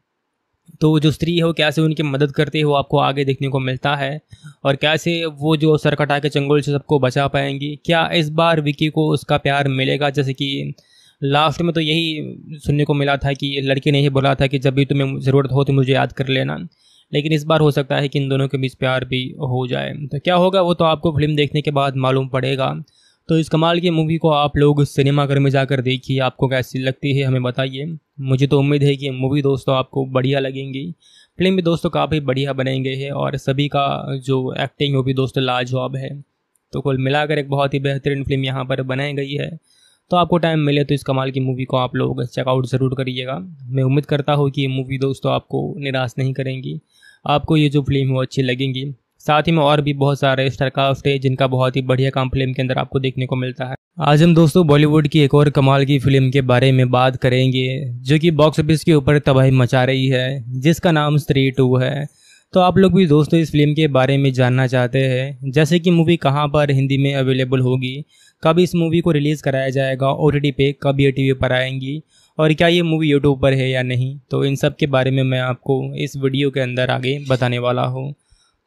[SPEAKER 1] तो जो स्त्री है वो कैसे उनकी मदद करते है वो आपको आगे देखने को मिलता है। और कैसे वो जो सरकटा के चंगुल से सबको बचा पाएँगी, क्या इस बार विकी को उसका प्यार मिलेगा? जैसे कि लास्ट में तो यही सुनने को मिला था कि लड़के ने ही बोला था कि जब भी तुम्हें ज़रूरत हो तो मुझे याद कर लेना। लेकिन इस बार हो सकता है कि इन दोनों के बीच प्यार भी हो जाए। तो क्या होगा, वो तो आपको फ़िल्म देखने के बाद मालूम पड़ेगा। तो इस कमाल की मूवी को आप लोग सिनेमाघर में जाकर देखिए, आपको कैसी लगती है हमें बताइए। मुझे तो उम्मीद है कि मूवी दोस्तों आपको बढ़िया लगेंगी। फ़िल्म भी दोस्तों काफ़ी बढ़िया बनाई गई है और सभी का जो एक्टिंग वो भी दोस्तों लाजवाब है। तो कुल मिलाकर एक बहुत ही बेहतरीन फ़िल्म यहाँ पर बनाई गई है। तो आपको टाइम मिले तो इस कमाल की मूवी को आप लोग चेकआउट ज़रूर करिएगा। मैं उम्मीद करता हूँ कि ये मूवी दोस्तों आपको निराश नहीं करेंगी। आपको ये जो फ़िल्म है वो अच्छी लगेंगी। साथ ही में और भी बहुत सारे स्टारकास्ट है जिनका बहुत ही बढ़िया काम फ़िल्म के अंदर आपको देखने को मिलता है। आज हम दोस्तों बॉलीवुड की एक और कमाल की फ़िल्म के बारे में बात करेंगे, जो कि बॉक्स ऑफ़िस के ऊपर तबाही मचा रही है, जिसका नाम स्त्री टू है। तो आप लोग भी दोस्तों इस फ़िल्म के बारे में जानना चाहते हैं। जैसे कि मूवी कहाँ पर हिंदी में अवेलेबल होगी, कब इस मूवी को रिलीज़ कराया जाएगा ओ पे कब ये टीवी पर आएँगी, और क्या ये मूवी यूट्यूब पर है या नहीं तो इन सब के बारे में मैं आपको इस वीडियो के अंदर आगे बताने वाला हूँ।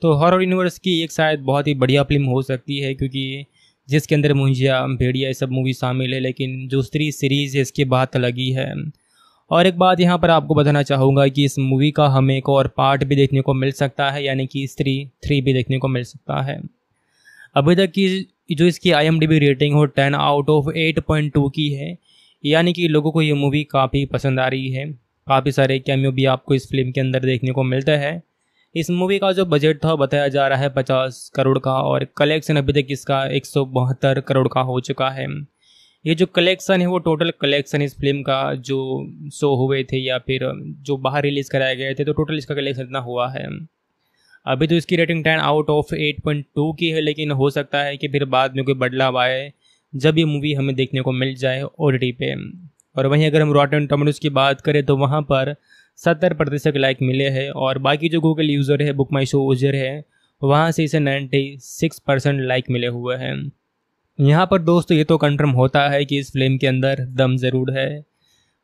[SPEAKER 1] तो हॉरर यूनिवर्स की एक शायद बहुत ही बढ़िया फ़िल्म हो सकती है, क्योंकि जिसके अंदर मुंजिया, भेड़िया, ये सब मूवी शामिल है, लेकिन जो स्त्री सीरीज़ इसकी बात अलग ही है। और एक बात यहाँ पर आपको बताना चाहूँगा कि इस मूवी का हमें एक और पार्ट भी देखने को मिल सकता है, यानी कि स्त्री थ्री भी देखने को मिल सकता है। अभी तक की जो इसकी आईएमडीबी रेटिंग हो ten out of eight point two की है, यानी कि लोगों को ये मूवी काफ़ी पसंद आ रही है। काफ़ी सारे कैमियो भी आपको इस फ़िल्म के अंदर देखने को मिलता है। इस मूवी का जो बजट था, बताया जा रहा है पचास करोड़ का और कलेक्शन अभी तक इसका एक सौ बहत्तर करोड़ का हो चुका है। ये जो कलेक्शन है, वो टोटल कलेक्शन इस फ़िल्म का जो शो हुए थे या फिर जो बाहर रिलीज़ कराए गए थे तो टोटल इसका कलेक्शन इतना हुआ है। अभी तो इसकी rating ten out of eight point two की है, लेकिन हो सकता है कि फिर बाद में कोई बदलाव आए, जब ये मूवी हमें देखने को मिल जाए ओ टी पे। और वहीं अगर हम रॉटन टोमेटोज की बात करें तो वहाँ पर सत्तर प्रतिशत लाइक मिले हैं, और बाकी जो गूगल यूज़र है बुक माई शो यूज़र है, वहाँ से इसे नाइन्टी सिक्स परसेंट लाइक मिले हुए हैं। यहाँ पर दोस्तों ये तो कंफर्म होता है कि इस फ़िल्म के अंदर दम ज़रूर है।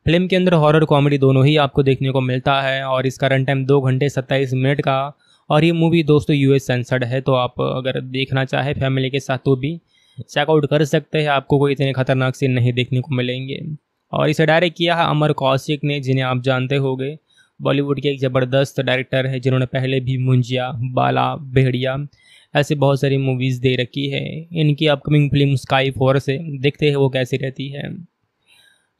[SPEAKER 1] फ़िल्म के अंदर हॉरर कॉमेडी दोनों ही आपको देखने को मिलता है और इसका रन टाइम दो घंटे सत्ताईस मिनट का और ये मूवी दोस्तों यूएस सेंसर्ड है तो आप अगर देखना चाहे फैमिली के साथ तो भी चेकआउट कर सकते हैं, आपको कोई इतने खतरनाक सीन नहीं देखने को मिलेंगे। और इसे डायरेक्ट किया है अमर कौशिक ने, जिन्हें आप जानते होंगे। बॉलीवुड के एक ज़बरदस्त डायरेक्टर है, जिन्होंने पहले भी मुंजिया, बाला, भेड़िया ऐसे बहुत सारी मूवीज़ दे रखी है। इनकी अपकमिंग फ़िल्म स्काई फोर से देखते हैं वो कैसी रहती है।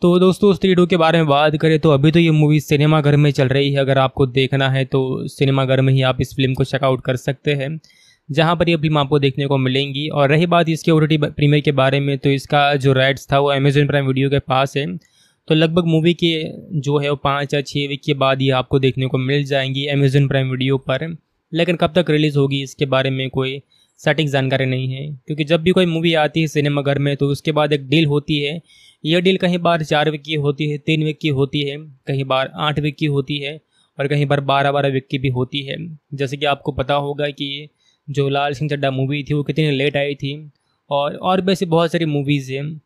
[SPEAKER 1] तो दोस्तों स्त्री टू के बारे में बात करें तो अभी तो ये मूवी सिनेमाघर में चल रही है। अगर आपको देखना है तो सिनेमाघर में ही आप इस फ़िल्म को चेकआउट कर सकते हैं। जहाँ पर ये फ़िल्म आपको देखने को मिलेंगी। और रही बात इसके ओ प्रीमियर के बारे में तो इसका जो राइट्स था वो अमेजोन प्राइम वीडियो के पास है। तो लगभग मूवी के जो है वो पाँच या छः वीक के बाद ही आपको देखने को मिल जाएँगी अमेजन प्राइम वीडियो पर। लेकिन कब तक रिलीज़ होगी, इसके बारे में कोई सटीक जानकारी नहीं है। क्योंकि जब भी कोई मूवी आती है सिनेमाघर में तो उसके बाद एक डील होती है। यह डील कहीं बार चार वीक की होती है, तीन वीक की होती है, कहीं बार आठ वीक की होती है, और कहीं बार बारह बारह वीक की भी होती है। जैसे कि आपको पता होगा कि जो लाल सिंह चड्डा मूवी थी, वो कितनी लेट आई थी, और और भी ऐसी बहुत सारी मूवीज़ हैं।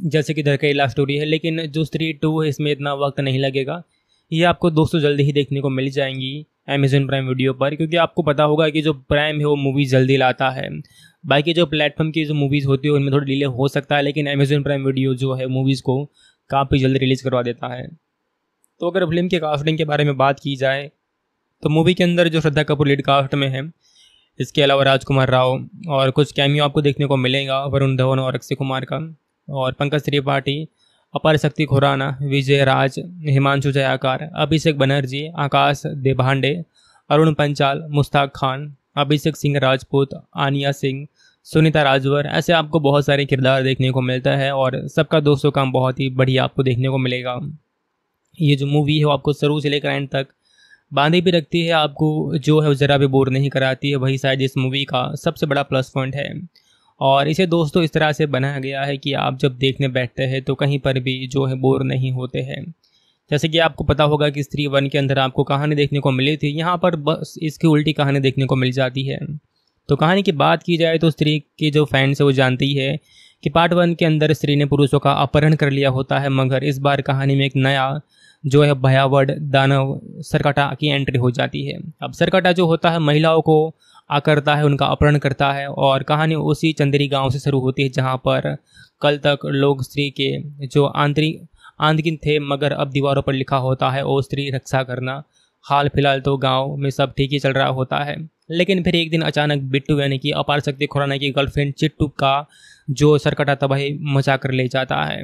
[SPEAKER 1] जैसे कि धरकई लव स्टोरी है, लेकिन जो स्त्री टू है, इसमें इतना वक्त नहीं लगेगा। ये आपको दोस्तों जल्दी ही देखने को मिल जाएँगी। अमेजन प्राइम वीडियो पर, क्योंकि आपको पता होगा कि जो प्राइम है वो मूवीज़ जल्दी लाता है। बाकी जो प्लेटफॉर्म की जो मूवीज़ होती है, उनमें थोड़ी डिले हो सकता है, लेकिन अमेजन प्राइम वीडियो जो है मूवीज़ को काफ़ी जल्दी रिलीज़ करवा देता है। तो अगर फ़िल्म के कास्टिंग के बारे में बात की जाए तो मूवी के अंदर जो श्रद्धा कपूर लीड कास्ट में है, इसके अलावा राजकुमार राव और कुछ कैमियो आपको देखने को मिलेगा, वरुण धवन और अक्षय कुमार का, और पंकज त्रिपाठी अपर शक्ति खुराना, विजय राज, हिमांशु जयाकार, अभिषेक बनर्जी, आकाश देभांडे, अरुण पंचाल, मुश्ताक खान, अभिषेक सिंह राजपूत, आनिया सिंह, सुनीता राजवर, ऐसे आपको बहुत सारे किरदार देखने को मिलता है और सबका दोस्तों काम बहुत ही बढ़िया आपको देखने को मिलेगा। ये जो मूवी है वो आपको शुरू से लेकर एंड तक बांधे भी रखती है, आपको जो है वो ज़रा भी बोर नहीं कराती है, वही शायद इस मूवी का सबसे बड़ा प्लस पॉइंट है। और इसे दोस्तों इस तरह से बनाया गया है कि आप जब देखने बैठते हैं तो कहीं पर भी जो है बोर नहीं होते हैं। जैसे कि आपको पता होगा कि स्त्री वन के अंदर आपको कहानी देखने को मिली थी, यहाँ पर बस इसकी उल्टी कहानी देखने को मिल जाती है। तो कहानी की बात की जाए तो स्त्री के जो फैंस है वो जानती है कि पार्ट वन के अंदर स्त्री ने पुरुषों का अपहरण कर लिया होता है, मगर इस बार कहानी में एक नया जो है भयावह दानव सरकटा की एंट्री हो जाती है। अब सरकटा जो होता है महिलाओं को आकरता है, उनका अपहरण करता है और कहानी उसी चंदेरी गाँव से शुरू होती है जहाँ पर कल तक लोग स्त्री के जो आंतरिक, आंतकिन थे, मगर अब दीवारों पर लिखा होता है, ओ स्त्री, रक्षा करना। हाल फ़िलहाल तो गाँव में सब ठीक ही चल रहा होता है। लेकिन फिर एक दिन अचानक बिट्टू यानी कि अपार शक्ति खुराना की गर्लफ्रेंड चिट्टू का जो सरकटा तबाही मचा कर ले जाता है।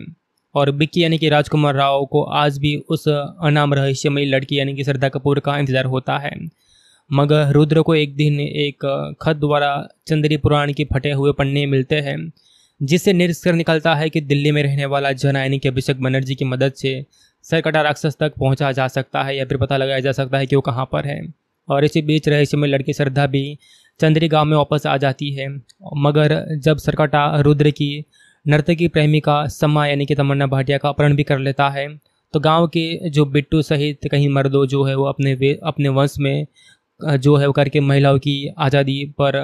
[SPEAKER 1] और बिक्की यानी कि राजकुमार राव को आज भी उस अनाम रहस्यमयी लड़की यानी कि श्रद्धा कपूर का इंतज़ार होता है। मगर रुद्र को एक दिन एक खत द्वारा चंद्री पुराण के फटे हुए पन्ने मिलते हैं, जिससे निरस्कर निकलता है कि दिल्ली में रहने वाला जन यानी कि अभिषेक बनर्जी की मदद से सरकटा राक्षस तक पहुँचा जा सकता है या फिर पता लगाया जा सकता है कि वो कहाँ पर है। और इसी बीच रहस्यमय लड़की श्रद्धा भी चंद्री गाँव में वापस आ जाती है। मगर जब सरकटा रुद्र की नर्तकी प्रेमिका सम्मा यानी कि तमन्ना भाटिया का अपहरण भी कर लेता है तो गाँव के जो बिट्टू सहित कहीं मर्दों जो है वो अपने अपने वंश में जो है वो करके महिलाओं की आज़ादी पर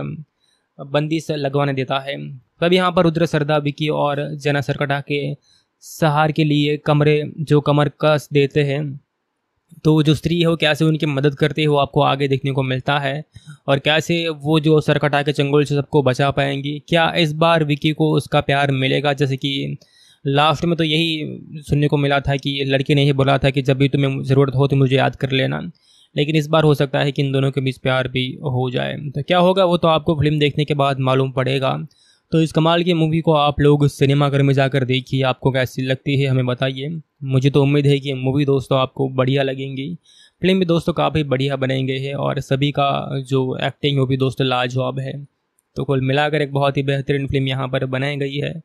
[SPEAKER 1] बंदिश लगवाने देता है। तब यहाँ पर रुद्र सरदा विकी और जना सरकटा के सहार के लिए कमरे, जो कमर कस देते हैं तो जो स्त्री है वो कैसे उनकी मदद करती है वो आपको आगे देखने को मिलता है। और कैसे वो जो सरकटा के चंगुल से सबको बचा पाएँगी, क्या इस बार विकी को उसका प्यार मिलेगा? जैसे कि लास्ट में तो यही सुनने को मिला था कि लड़के ने ही बोला था कि जब भी तुम्हें ज़रूरत हो तो मुझे याद कर लेना। लेकिन इस बार हो सकता है कि इन दोनों के बीच प्यार भी हो जाए। तो क्या होगा, वो तो आपको फ़िल्म देखने के बाद मालूम पड़ेगा। तो इस कमाल की मूवी को आप लोग सिनेमाघर में जाकर देखिए, आपको कैसी लगती है हमें बताइए। मुझे तो उम्मीद है कि मूवी दोस्तों आपको बढ़िया लगेंगी। फ़िल्म भी दोस्तों काफ़ी बढ़िया बनाई गई है और सभी का जो एक्टिंग वो भी दोस्तों लाजवाब है। तो कुल मिलाकर एक बहुत ही बेहतरीन फ़िल्म यहाँ पर बनाई गई है।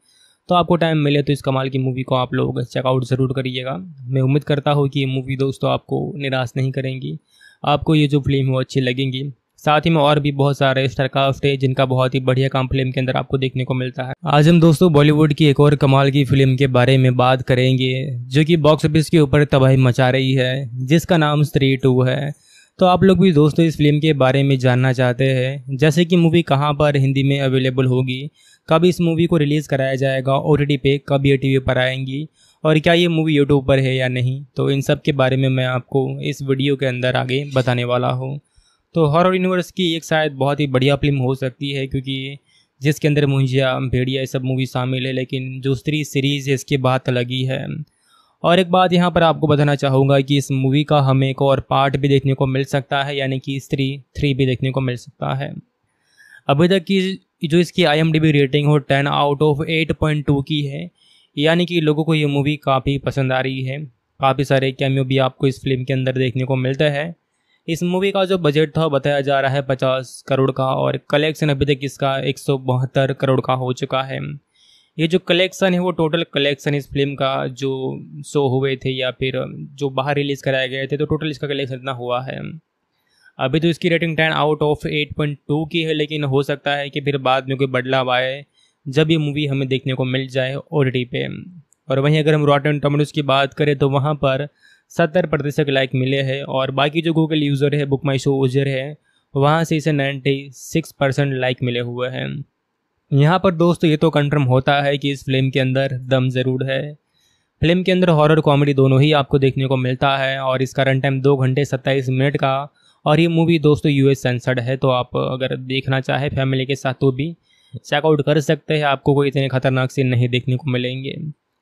[SPEAKER 1] तो आपको टाइम मिले तो इस कमाल की मूवी को आप लोग चेकआउट ज़रूर करिएगा। मैं उम्मीद करता हूँ कि ये मूवी दोस्तों आपको निराश नहीं करेंगी। आपको ये जो फ़िल्म है वो अच्छी लगेंगी। साथ ही में और भी बहुत सारे स्टार कास्ट है जिनका बहुत ही बढ़िया काम फ़िल्म के अंदर आपको देखने को मिलता है। आज हम दोस्तों बॉलीवुड की एक और कमाल की फ़िल्म के बारे में बात करेंगे, जो कि बॉक्स ऑफ़िस के ऊपर तबाही मचा रही है, जिसका नाम स्त्री टू है। तो आप लोग भी दोस्तों इस फ़िल्म के बारे में जानना चाहते हैं। जैसे कि मूवी कहाँ पर हिंदी में अवेलेबल होगी कब इस मूवी को रिलीज़ कराया जाएगा? ओ पे कब ये टी पर आएँगी? और क्या ये मूवी यूट्यूब पर है या नहीं? तो इन सब के बारे में मैं आपको इस वीडियो के अंदर आगे बताने वाला हूँ। तो हॉरर यूनिवर्स की एक शायद बहुत ही बढ़िया फ़िल्म हो सकती है, क्योंकि जिसके अंदर मुंजिया, भेड़िया, ये सब मूवी शामिल है, लेकिन जो स्त्री सीरीज़ इसकी बात अलग है। और एक बात यहाँ पर आपको बताना चाहूँगा कि इस मूवी का हमें एक और पार्ट भी देखने को मिल सकता है, यानी कि स्त्री थ्री भी देखने को मिल सकता है। अभी तक की जो इसकी आईएमडीबी रेटिंग हो ten out of eight point two की है, यानी कि लोगों को ये मूवी काफ़ी पसंद आ रही है। काफ़ी सारे कैमियो भी आपको इस फ़िल्म के अंदर देखने को मिलता है। इस मूवी का जो बजट था, बताया जा रहा है पचास करोड़ का और कलेक्शन अभी तक इसका एक सौ बहत्तर करोड़ का हो चुका है। ये जो कलेक्शन है, वो टोटल कलेक्शन इस फ़िल्म का जो शो हुए थे या फिर जो बाहर रिलीज़ कराए गए थे तो टोटल इसका कलेक्शन इतना हुआ है। अभी तो इसकी rating ten out of eight point two की है, लेकिन हो सकता है कि फिर बाद में कोई बदलाव आए, जब ये मूवी हमें देखने को मिल जाए ओ पे। और वहीं अगर हम रॉटन टोमेटोज़ की बात करें तो वहाँ पर सत्तर प्रतिशत लाइक मिले हैं, और बाकी जो गूगल यूज़र है बुक माई शो यूज़र है, वहाँ से इसे नाइन्टी सिक्स परसेंट लाइक मिले हुए हैं। यहाँ पर दोस्तों, ये तो कंफर्म होता है कि इस फ़िल्म के अंदर दम ज़रूर है। फ़िल्म के अंदर हॉरर कॉमेडी दोनों ही आपको देखने को मिलता है, और इसका रन टाइम दो घंटे सत्ताईस मिनट का और ये मूवी दोस्तों यूएस सेंसर्ड है तो आप अगर देखना चाहे फैमिली के साथ तो भी चेकआउट कर सकते हैं। आपको कोई इतने खतरनाक सीन नहीं देखने को मिलेंगे।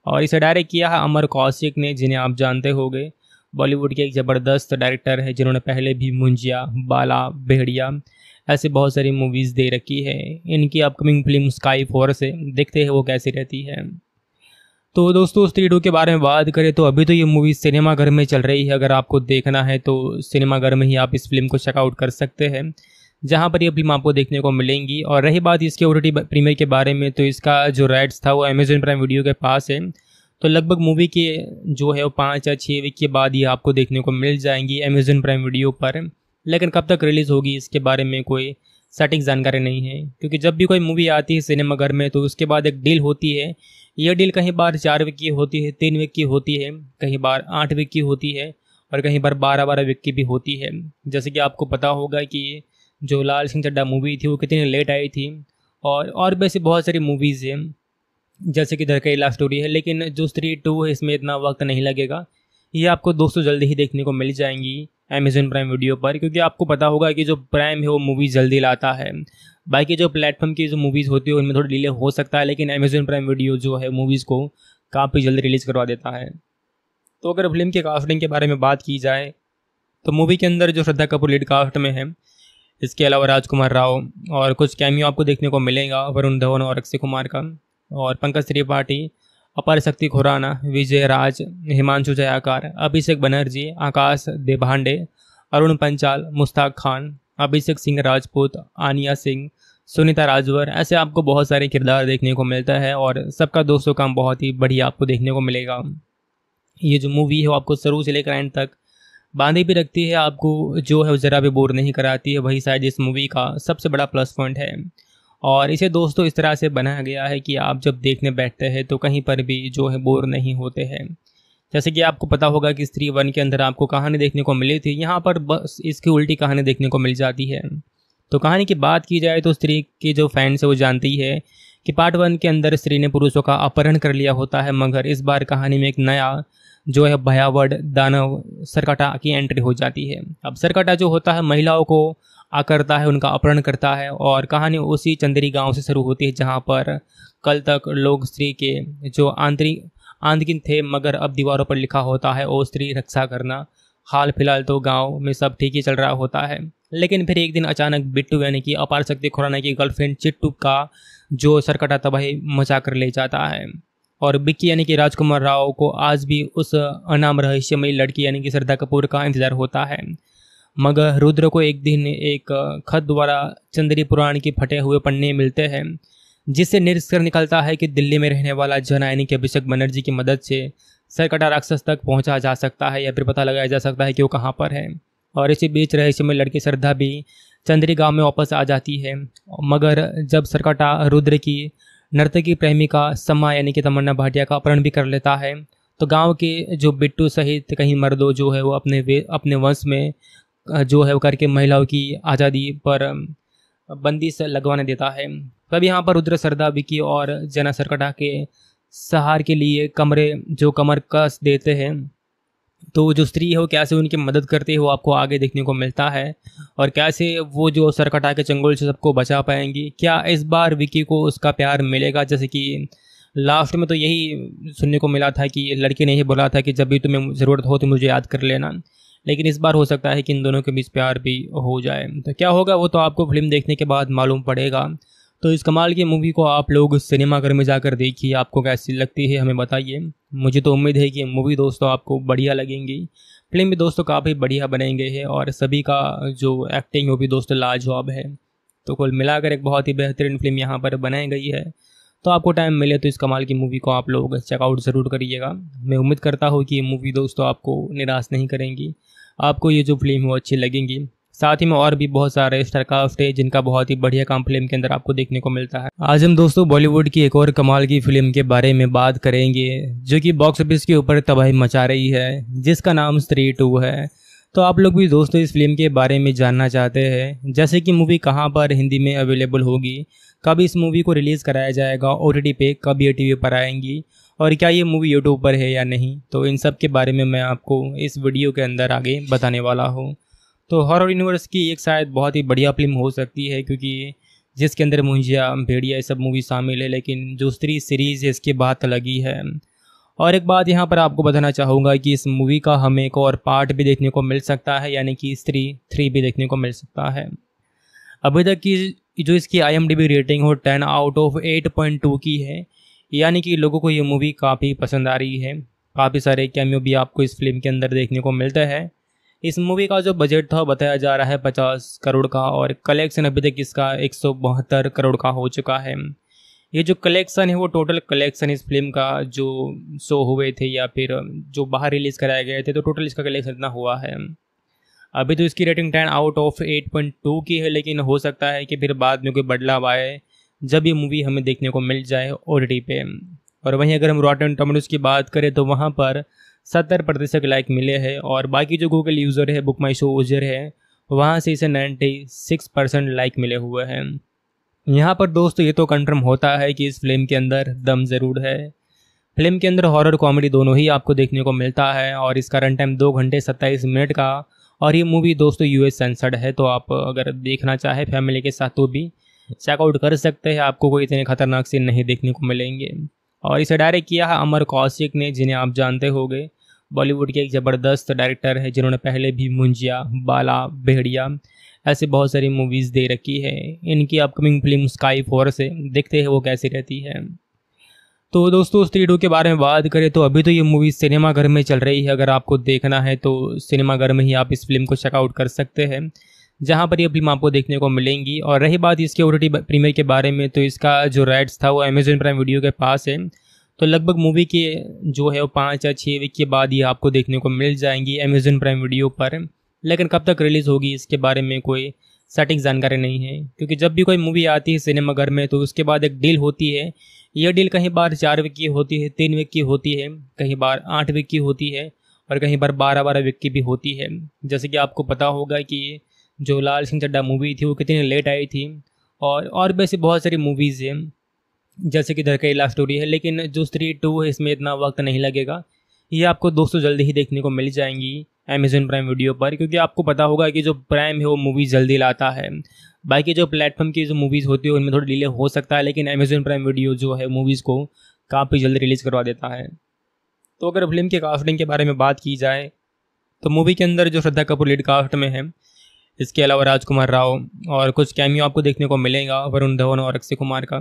[SPEAKER 1] और इसे डायरेक्ट किया है अमर कौशिक ने, जिन्हें आप जानते होंगे। बॉलीवुड के एक ज़बरदस्त डायरेक्टर है, जिन्होंने पहले भी मुंजिया, बाला, भेड़िया ऐसे बहुत सारी मूवीज़ दे रखी है। इनकी अपकमिंग फ़िल्म स्काई फोर से देखते हैं वो कैसी रहती है। तो दोस्तों स्त्री टू के बारे में बात करें तो अभी तो ये मूवी सिनेमा घर में चल रही है। अगर आपको देखना है तो सिनेमा घर में ही आप इस फ़िल्म को चेकआउट कर सकते हैं, जहाँ पर ये फ़िल्म आपको देखने को मिलेंगी। और रही बात इसके ओ प्रीमियर के बारे में तो इसका जो राइट्स था वो अमेजोन प्राइम वीडियो के पास है। तो लगभग मूवी के जो है वो पाँच या छः वीक के बाद ये आपको देखने को मिल जाएँगी अमेजोन प्राइम वीडियो पर। लेकिन कब तक रिलीज़ होगी, इसके बारे में कोई सटीक जानकारी नहीं है, क्योंकि जब भी कोई मूवी आती है सिनेमाघर में तो उसके बाद एक डील होती है यह डील कहीं बार चार वीक की होती है, तीन वीक की होती है, कहीं बार आठ वीक की होती है और कहीं बार बारह बारह वीक की भी होती है। जैसे कि आपको पता होगा कि जो लाल सिंह चड्डा मूवी थी, वो कितनी लेट आई थी और और ऐसी बहुत सारी मूवीज़ हैं, जैसे कि लास्ट स्टोरी है, लेकिन जो स्त्री टू है, इसमें इतना वक्त नहीं लगेगा। ये आपको दोस्तों जल्दी ही देखने को मिल जाएँगी। अमेजोन प्राइम वीडियो पर, क्योंकि आपको पता होगा कि जो प्राइम है वो मूवी जल्दी लाता है। बाकी जो प्लेटफॉर्म की जो मूवीज़ होती है, उनमें थोड़ी डिले हो सकता है, लेकिन अमेजोन प्राइम वीडियो जो है मूवीज़ को काफ़ी जल्दी रिलीज़ करवा देता है। तो अगर फ़िल्म के कास्टिंग के बारे में बात की जाए तो मूवी के अंदर जो श्रद्धा कपूर लीड कास्ट में है, इसके अलावा राजकुमार राव और कुछ कैमियो आपको देखने को मिलेगा, वरुण धवन और अक्षय कुमार का और पंकज त्रिपाठी। अपर शक्ति खुराना, विजय राज, हिमांशु जयाकार, अभिषेक बनर्जी, आकाश देभांडे, अरुण पंचाल, मुश्ताक खान, अभिषेक सिंह राजपूत, आनिया सिंह, सुनीता राजवर, ऐसे आपको बहुत सारे किरदार देखने को मिलता है और सबका दोस्तों काम बहुत ही बढ़िया आपको देखने को मिलेगा। ये जो मूवी है वो आपको शुरू से लेकर एंड तक बांधे भी रखती है, आपको जो है ज़रा भी बोर नहीं कराती है, वही शायद इस मूवी का सबसे बड़ा प्लस पॉइंट है। और इसे दोस्तों इस तरह से बनाया गया है कि आप जब देखने बैठते हैं तो कहीं पर भी जो है बोर नहीं होते हैं। जैसे कि आपको पता होगा कि स्त्री वन के अंदर आपको कहानी देखने को मिली थी, यहाँ पर बस इसकी उल्टी कहानी देखने को मिल जाती है। तो कहानी की बात की जाए तो स्त्री की जो फैंस है वो जानती है कि पार्ट वन के अंदर स्त्री ने पुरुषों का अपहरण कर लिया होता है, मगर इस बार कहानी में एक नया जो है भयावह दानव सरकटा की एंट्री हो जाती है। अब सरकटा जो होता है, महिलाओं को आकरता है, उनका अपहरण करता है और कहानी उसी चंदेरी गाँव से शुरू होती है जहाँ पर कल तक लोग स्त्री के जो आंतरिक आंतकिन थे, मगर अब दीवारों पर लिखा होता है, ओ स्त्री, रक्षा करना। हाल फ़िलहाल तो गाँव में सब ठीक ही चल रहा होता है। लेकिन फिर एक दिन अचानक बिट्टू यानी कि अपार शक्ति खुराना की गर्लफ्रेंड चिट्टू का जो सरकटा तबाही मचा कर ले जाता है। और बिक्की यानी कि राजकुमार राव को आज भी उस अनाम रहस्यमयी लड़की यानी कि श्रद्धा कपूर का इंतज़ार होता है। मगर रुद्र को एक दिन एक खत द्वारा चंद्री पुराण के फटे हुए पन्ने मिलते हैं, जिससे निष्कर निकलता है कि दिल्ली में रहने वाला जन यानी कि अभिषेक बनर्जी की मदद से सरकटा राक्षस तक पहुँचा जा सकता है या फिर पता लगाया जा सकता है कि वो कहाँ पर है। और इसी बीच रहस्यमय लड़की श्रद्धा भी चंद्री गाँव में वापस आ जाती है। मगर जब सरकटा रुद्र की नर्तकी प्रेमिका समा यानी कि तमन्ना भाटिया का अपहरण भी कर लेता है तो गाँव के जो बिट्टू सहित कहीं मर्दों जो है वो अपने अपने वंश में जो है वो करके महिलाओं की आज़ादी पर बंदिश लगवाने देता है। तब यहाँ पर रुद्र सरदा विकी और जना सरकटा के सहार के लिए कमरे, जो कमर कस देते हैं तो जो स्त्री है वो कैसे उनकी मदद करती है वो आपको आगे देखने को मिलता है। और कैसे वो जो सरकटा के चंगुल से सबको बचा पाएँगी, क्या इस बार विकी को उसका प्यार मिलेगा? जैसे कि लास्ट में तो यही सुनने को मिला था कि लड़की ने ही बोला था कि जब भी तुम्हें ज़रूरत हो तो मुझे याद कर लेना। लेकिन इस बार हो सकता है कि इन दोनों के बीच प्यार भी हो जाए। तो क्या होगा, वो तो आपको फ़िल्म देखने के बाद मालूम पड़ेगा। तो इस कमाल की मूवी को आप लोग सिनेमाघर में जाकर देखिए, आपको कैसी लगती है हमें बताइए। मुझे तो उम्मीद है कि मूवी दोस्तों आपको बढ़िया लगेंगी। फ़िल्म भी दोस्तों काफ़ी बढ़िया बनेंगे है और सभी का जो एक्टिंग वो भी दोस्तों लाजवाब है। तो कुल मिलाकर एक बहुत ही बेहतरीन फ़िल्म यहाँ पर बनाई गई है। तो आपको टाइम मिले तो इस कमाल की मूवी को आप लोग चेकआउट ज़रूर करिएगा। मैं उम्मीद करता हूँ कि ये मूवी दोस्तों आपको निराश नहीं करेंगी। आपको ये जो फ़िल्म है वो अच्छी लगेंगी। साथ ही में और भी बहुत सारे स्टारकास्ट है जिनका बहुत ही बढ़िया काम फ़िल्म के अंदर आपको देखने को मिलता है। आज हम दोस्तों बॉलीवुड की एक और कमाल की फ़िल्म के बारे में बात करेंगे, जो कि बॉक्स ऑफ़िस के ऊपर तबाही मचा रही है, जिसका नाम स्त्री टू है। तो आप लोग भी दोस्तों इस फ़िल्म के बारे में जानना चाहते हैं, जैसे कि मूवी कहाँ पर हिंदी में अवेलेबल होगी कब इस मूवी को रिलीज़ कराया जाएगा? ओ पे कब ये टी पर आएँगी? और क्या ये मूवी यूट्यूब पर है या नहीं? तो इन सब के बारे में मैं आपको इस वीडियो के अंदर आगे बताने वाला हूँ। तो हॉरर यूनिवर्स की एक शायद बहुत ही बढ़िया फ़िल्म हो सकती है, क्योंकि जिसके अंदर मुंजिया भेड़िया, ये सब मूवी शामिल है, लेकिन जो स्त्री सीरीज़ है, इसकी बात लगी है। और एक बात यहाँ पर आपको बताना चाहूँगा कि इस मूवी का हमें एक और पार्ट भी देखने को मिल सकता है, यानी कि स्त्री थ्री भी देखने को मिल सकता है। अभी तक की जो इसकी आईएमडीबी रेटिंग हो ten out of eight point two की है, यानी कि लोगों को ये मूवी काफ़ी पसंद आ रही है। काफ़ी सारे कैमियो भी आपको इस फ़िल्म के अंदर देखने को मिलता है। इस मूवी का जो बजट था, बताया जा रहा है पचास करोड़ का और कलेक्शन अभी तक इसका एक सौ बहत्तर करोड़ का हो चुका है। ये जो कलेक्शन है, वो टोटल कलेक्शन इस फ़िल्म का जो शो हुए थे या फिर जो बाहर रिलीज़ कराए गए थे तो टोटल इसका कलेक्शन इतना हुआ है। अभी तो इसकी rating ten out of eight point two की है, लेकिन हो सकता है कि फिर बाद में कोई बदलाव आए, जब ये मूवी हमें देखने को मिल जाए ओ पे। और वहीं अगर हम रॉटन टोमेटोज़ की बात करें तो वहाँ पर सत्तर प्रतिशत लाइक मिले हैं, और बाकी जो गूगल यूज़र है बुक माई शो यूज़र है, वहाँ से इसे नाइन्टी सिक्स परसेंट लाइक मिले हुए हैं। यहाँ पर दोस्तों, ये तो कंफर्म होता है कि इस फ़िल्म के अंदर दम ज़रूर है। फ़िल्म के अंदर हॉरर कॉमेडी दोनों ही आपको देखने को मिलता है, और इसका रन टाइम दो घंटे सत्ताईस मिनट का और ये मूवी दोस्तों यूएस सेंसर्ड है तो आप अगर देखना चाहे फैमिली के साथ तो भी चेकआउट कर सकते हैं। आपको कोई इतने खतरनाक सीन नहीं देखने को मिलेंगे। और इसे डायरेक्ट किया है अमर कौशिक ने, जिन्हें आप जानते होंगे। बॉलीवुड के एक ज़बरदस्त डायरेक्टर है, जिन्होंने पहले भी मुंजिया, बाला, भेड़िया ऐसे बहुत सारी मूवीज़ दे रखी है। इनकी अपकमिंग फ़िल्म स्काई फोर से देखते हैं वो कैसी रहती है। तो दोस्तों स्त्री टू के बारे में बात करें तो अभी तो ये मूवी सिनेमाघर में चल रही है। अगर आपको देखना है तो सिनेमाघर में ही आप इस फ़िल्म को चेकआउट कर सकते हैं, जहाँ पर ये फ़िल्म आपको देखने को मिलेंगी। और रही बात इसके ओ प्रीमियर के बारे में तो इसका जो राइट्स था वो अमेजोन प्राइम वीडियो के पास है। तो लगभग मूवी के जो है वो पाँच या छः वीक के बाद ये आपको देखने को मिल जाएँगी अमेजोन प्राइम वीडियो पर। लेकिन कब तक रिलीज़ होगी, इसके बारे में कोई सटीक जानकारी नहीं है, क्योंकि जब भी कोई मूवी आती है सिनेमाघर में तो उसके बाद एक डील होती है यह डील कहीं बार चार वीक की होती है, तीन वीक की होती है, कहीं बार आठ वीक की होती है और कहीं बार बारह बारह वीक की भी होती है। जैसे कि आपको पता होगा कि जो लाल सिंह चड्डा मूवी थी, वो कितनी लेट आई थी और और भी ऐसी बहुत सारी मूवीज़ हैं, जैसे कि लास्ट स्टोरी है, लेकिन जो स्त्री टू है, इसमें इतना वक्त नहीं लगेगा। ये आपको दोस्तों जल्दी ही देखने को मिल जाएँगी। अमेजोन प्राइम वीडियो पर, क्योंकि आपको पता होगा कि जो प्राइम है वो मूवी जल्दी लाता है। बाकी जो प्लेटफॉर्म की जो मूवीज़ होती है, उनमें थोड़ी डिले हो सकता है, लेकिन अमेजोन प्राइम वीडियो जो है मूवीज़ को काफ़ी जल्दी रिलीज़ करवा देता है। तो अगर फ़िल्म के कास्टिंग के बारे में बात की जाए तो मूवी के अंदर जो श्रद्धा कपूर लीड कास्ट में है, इसके अलावा राजकुमार राव और कुछ कैमियो आपको देखने को मिलेगा, वरुण धवन और अक्षय कुमार का,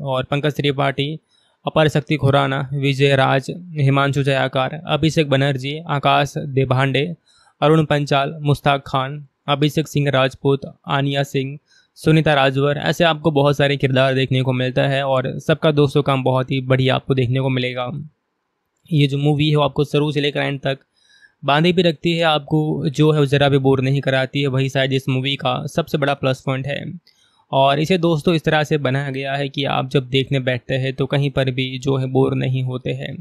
[SPEAKER 1] और पंकज त्रिपाठी। अपर शक्ति खुराना, विजय राज, हिमांशु जयाकार, अभिषेक बनर्जी, आकाश देभांडे, अरुण पंचाल मुश्ताक खान, अभिषेक सिंह राजपूत, आनिया सिंह, सुनीता राजवर, ऐसे आपको बहुत सारे किरदार देखने को मिलता है और सबका दोस्तों काम बहुत ही बढ़िया आपको देखने को मिलेगा। ये जो मूवी है वो आपको शुरू से लेकर एंड तक बांधे भी रखती है, आपको जो है ज़रा भी बोर नहीं कराती है, वही शायद इस मूवी का सबसे बड़ा प्लस पॉइंट है। और इसे दोस्तों इस तरह से बनाया गया है कि आप जब देखने बैठते हैं तो कहीं पर भी जो है बोर नहीं होते हैं।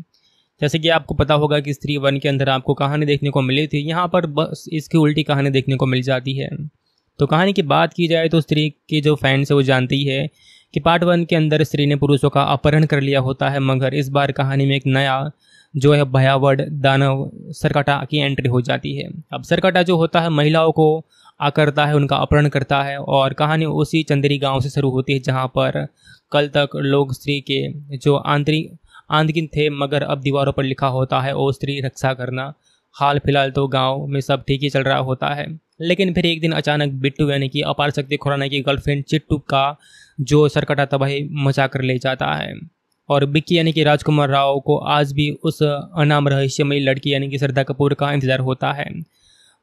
[SPEAKER 1] जैसे कि आपको पता होगा कि स्त्री वन के अंदर आपको कहानी देखने को मिली थी, यहाँ पर बस इसकी उल्टी कहानी देखने को मिल जाती है। तो कहानी की बात की जाए तो स्त्री की जो फैंस है वो जानती है कि पार्ट वन के अंदर स्त्री ने पुरुषों का अपहरण कर लिया होता है, मगर इस बार कहानी में एक नया जो है भयावह दानव सरकटा की एंट्री हो जाती है। अब सरकटा जो होता है, महिलाओं को आकरता है, उनका अपहरण करता है और कहानी उसी चंदेरी गाँव से शुरू होती है, जहाँ पर कल तक लोग स्त्री के जो आंतरिक आंतकिन थे, मगर अब दीवारों पर लिखा होता है, ओ स्त्री, रक्षा करना। हाल फ़िलहाल तो गाँव में सब ठीक ही चल रहा होता है। लेकिन फिर एक दिन अचानक बिट्टू यानी कि अपार शक्ति खुराना की गर्लफ्रेंड चिट्टू का जो सरकटा तबाही मचा कर ले जाता है। और बिक्की यानी कि राजकुमार राव को आज भी उस अनाम रहस्यमयी लड़की यानी कि श्रद्धा कपूर का इंतज़ार होता है।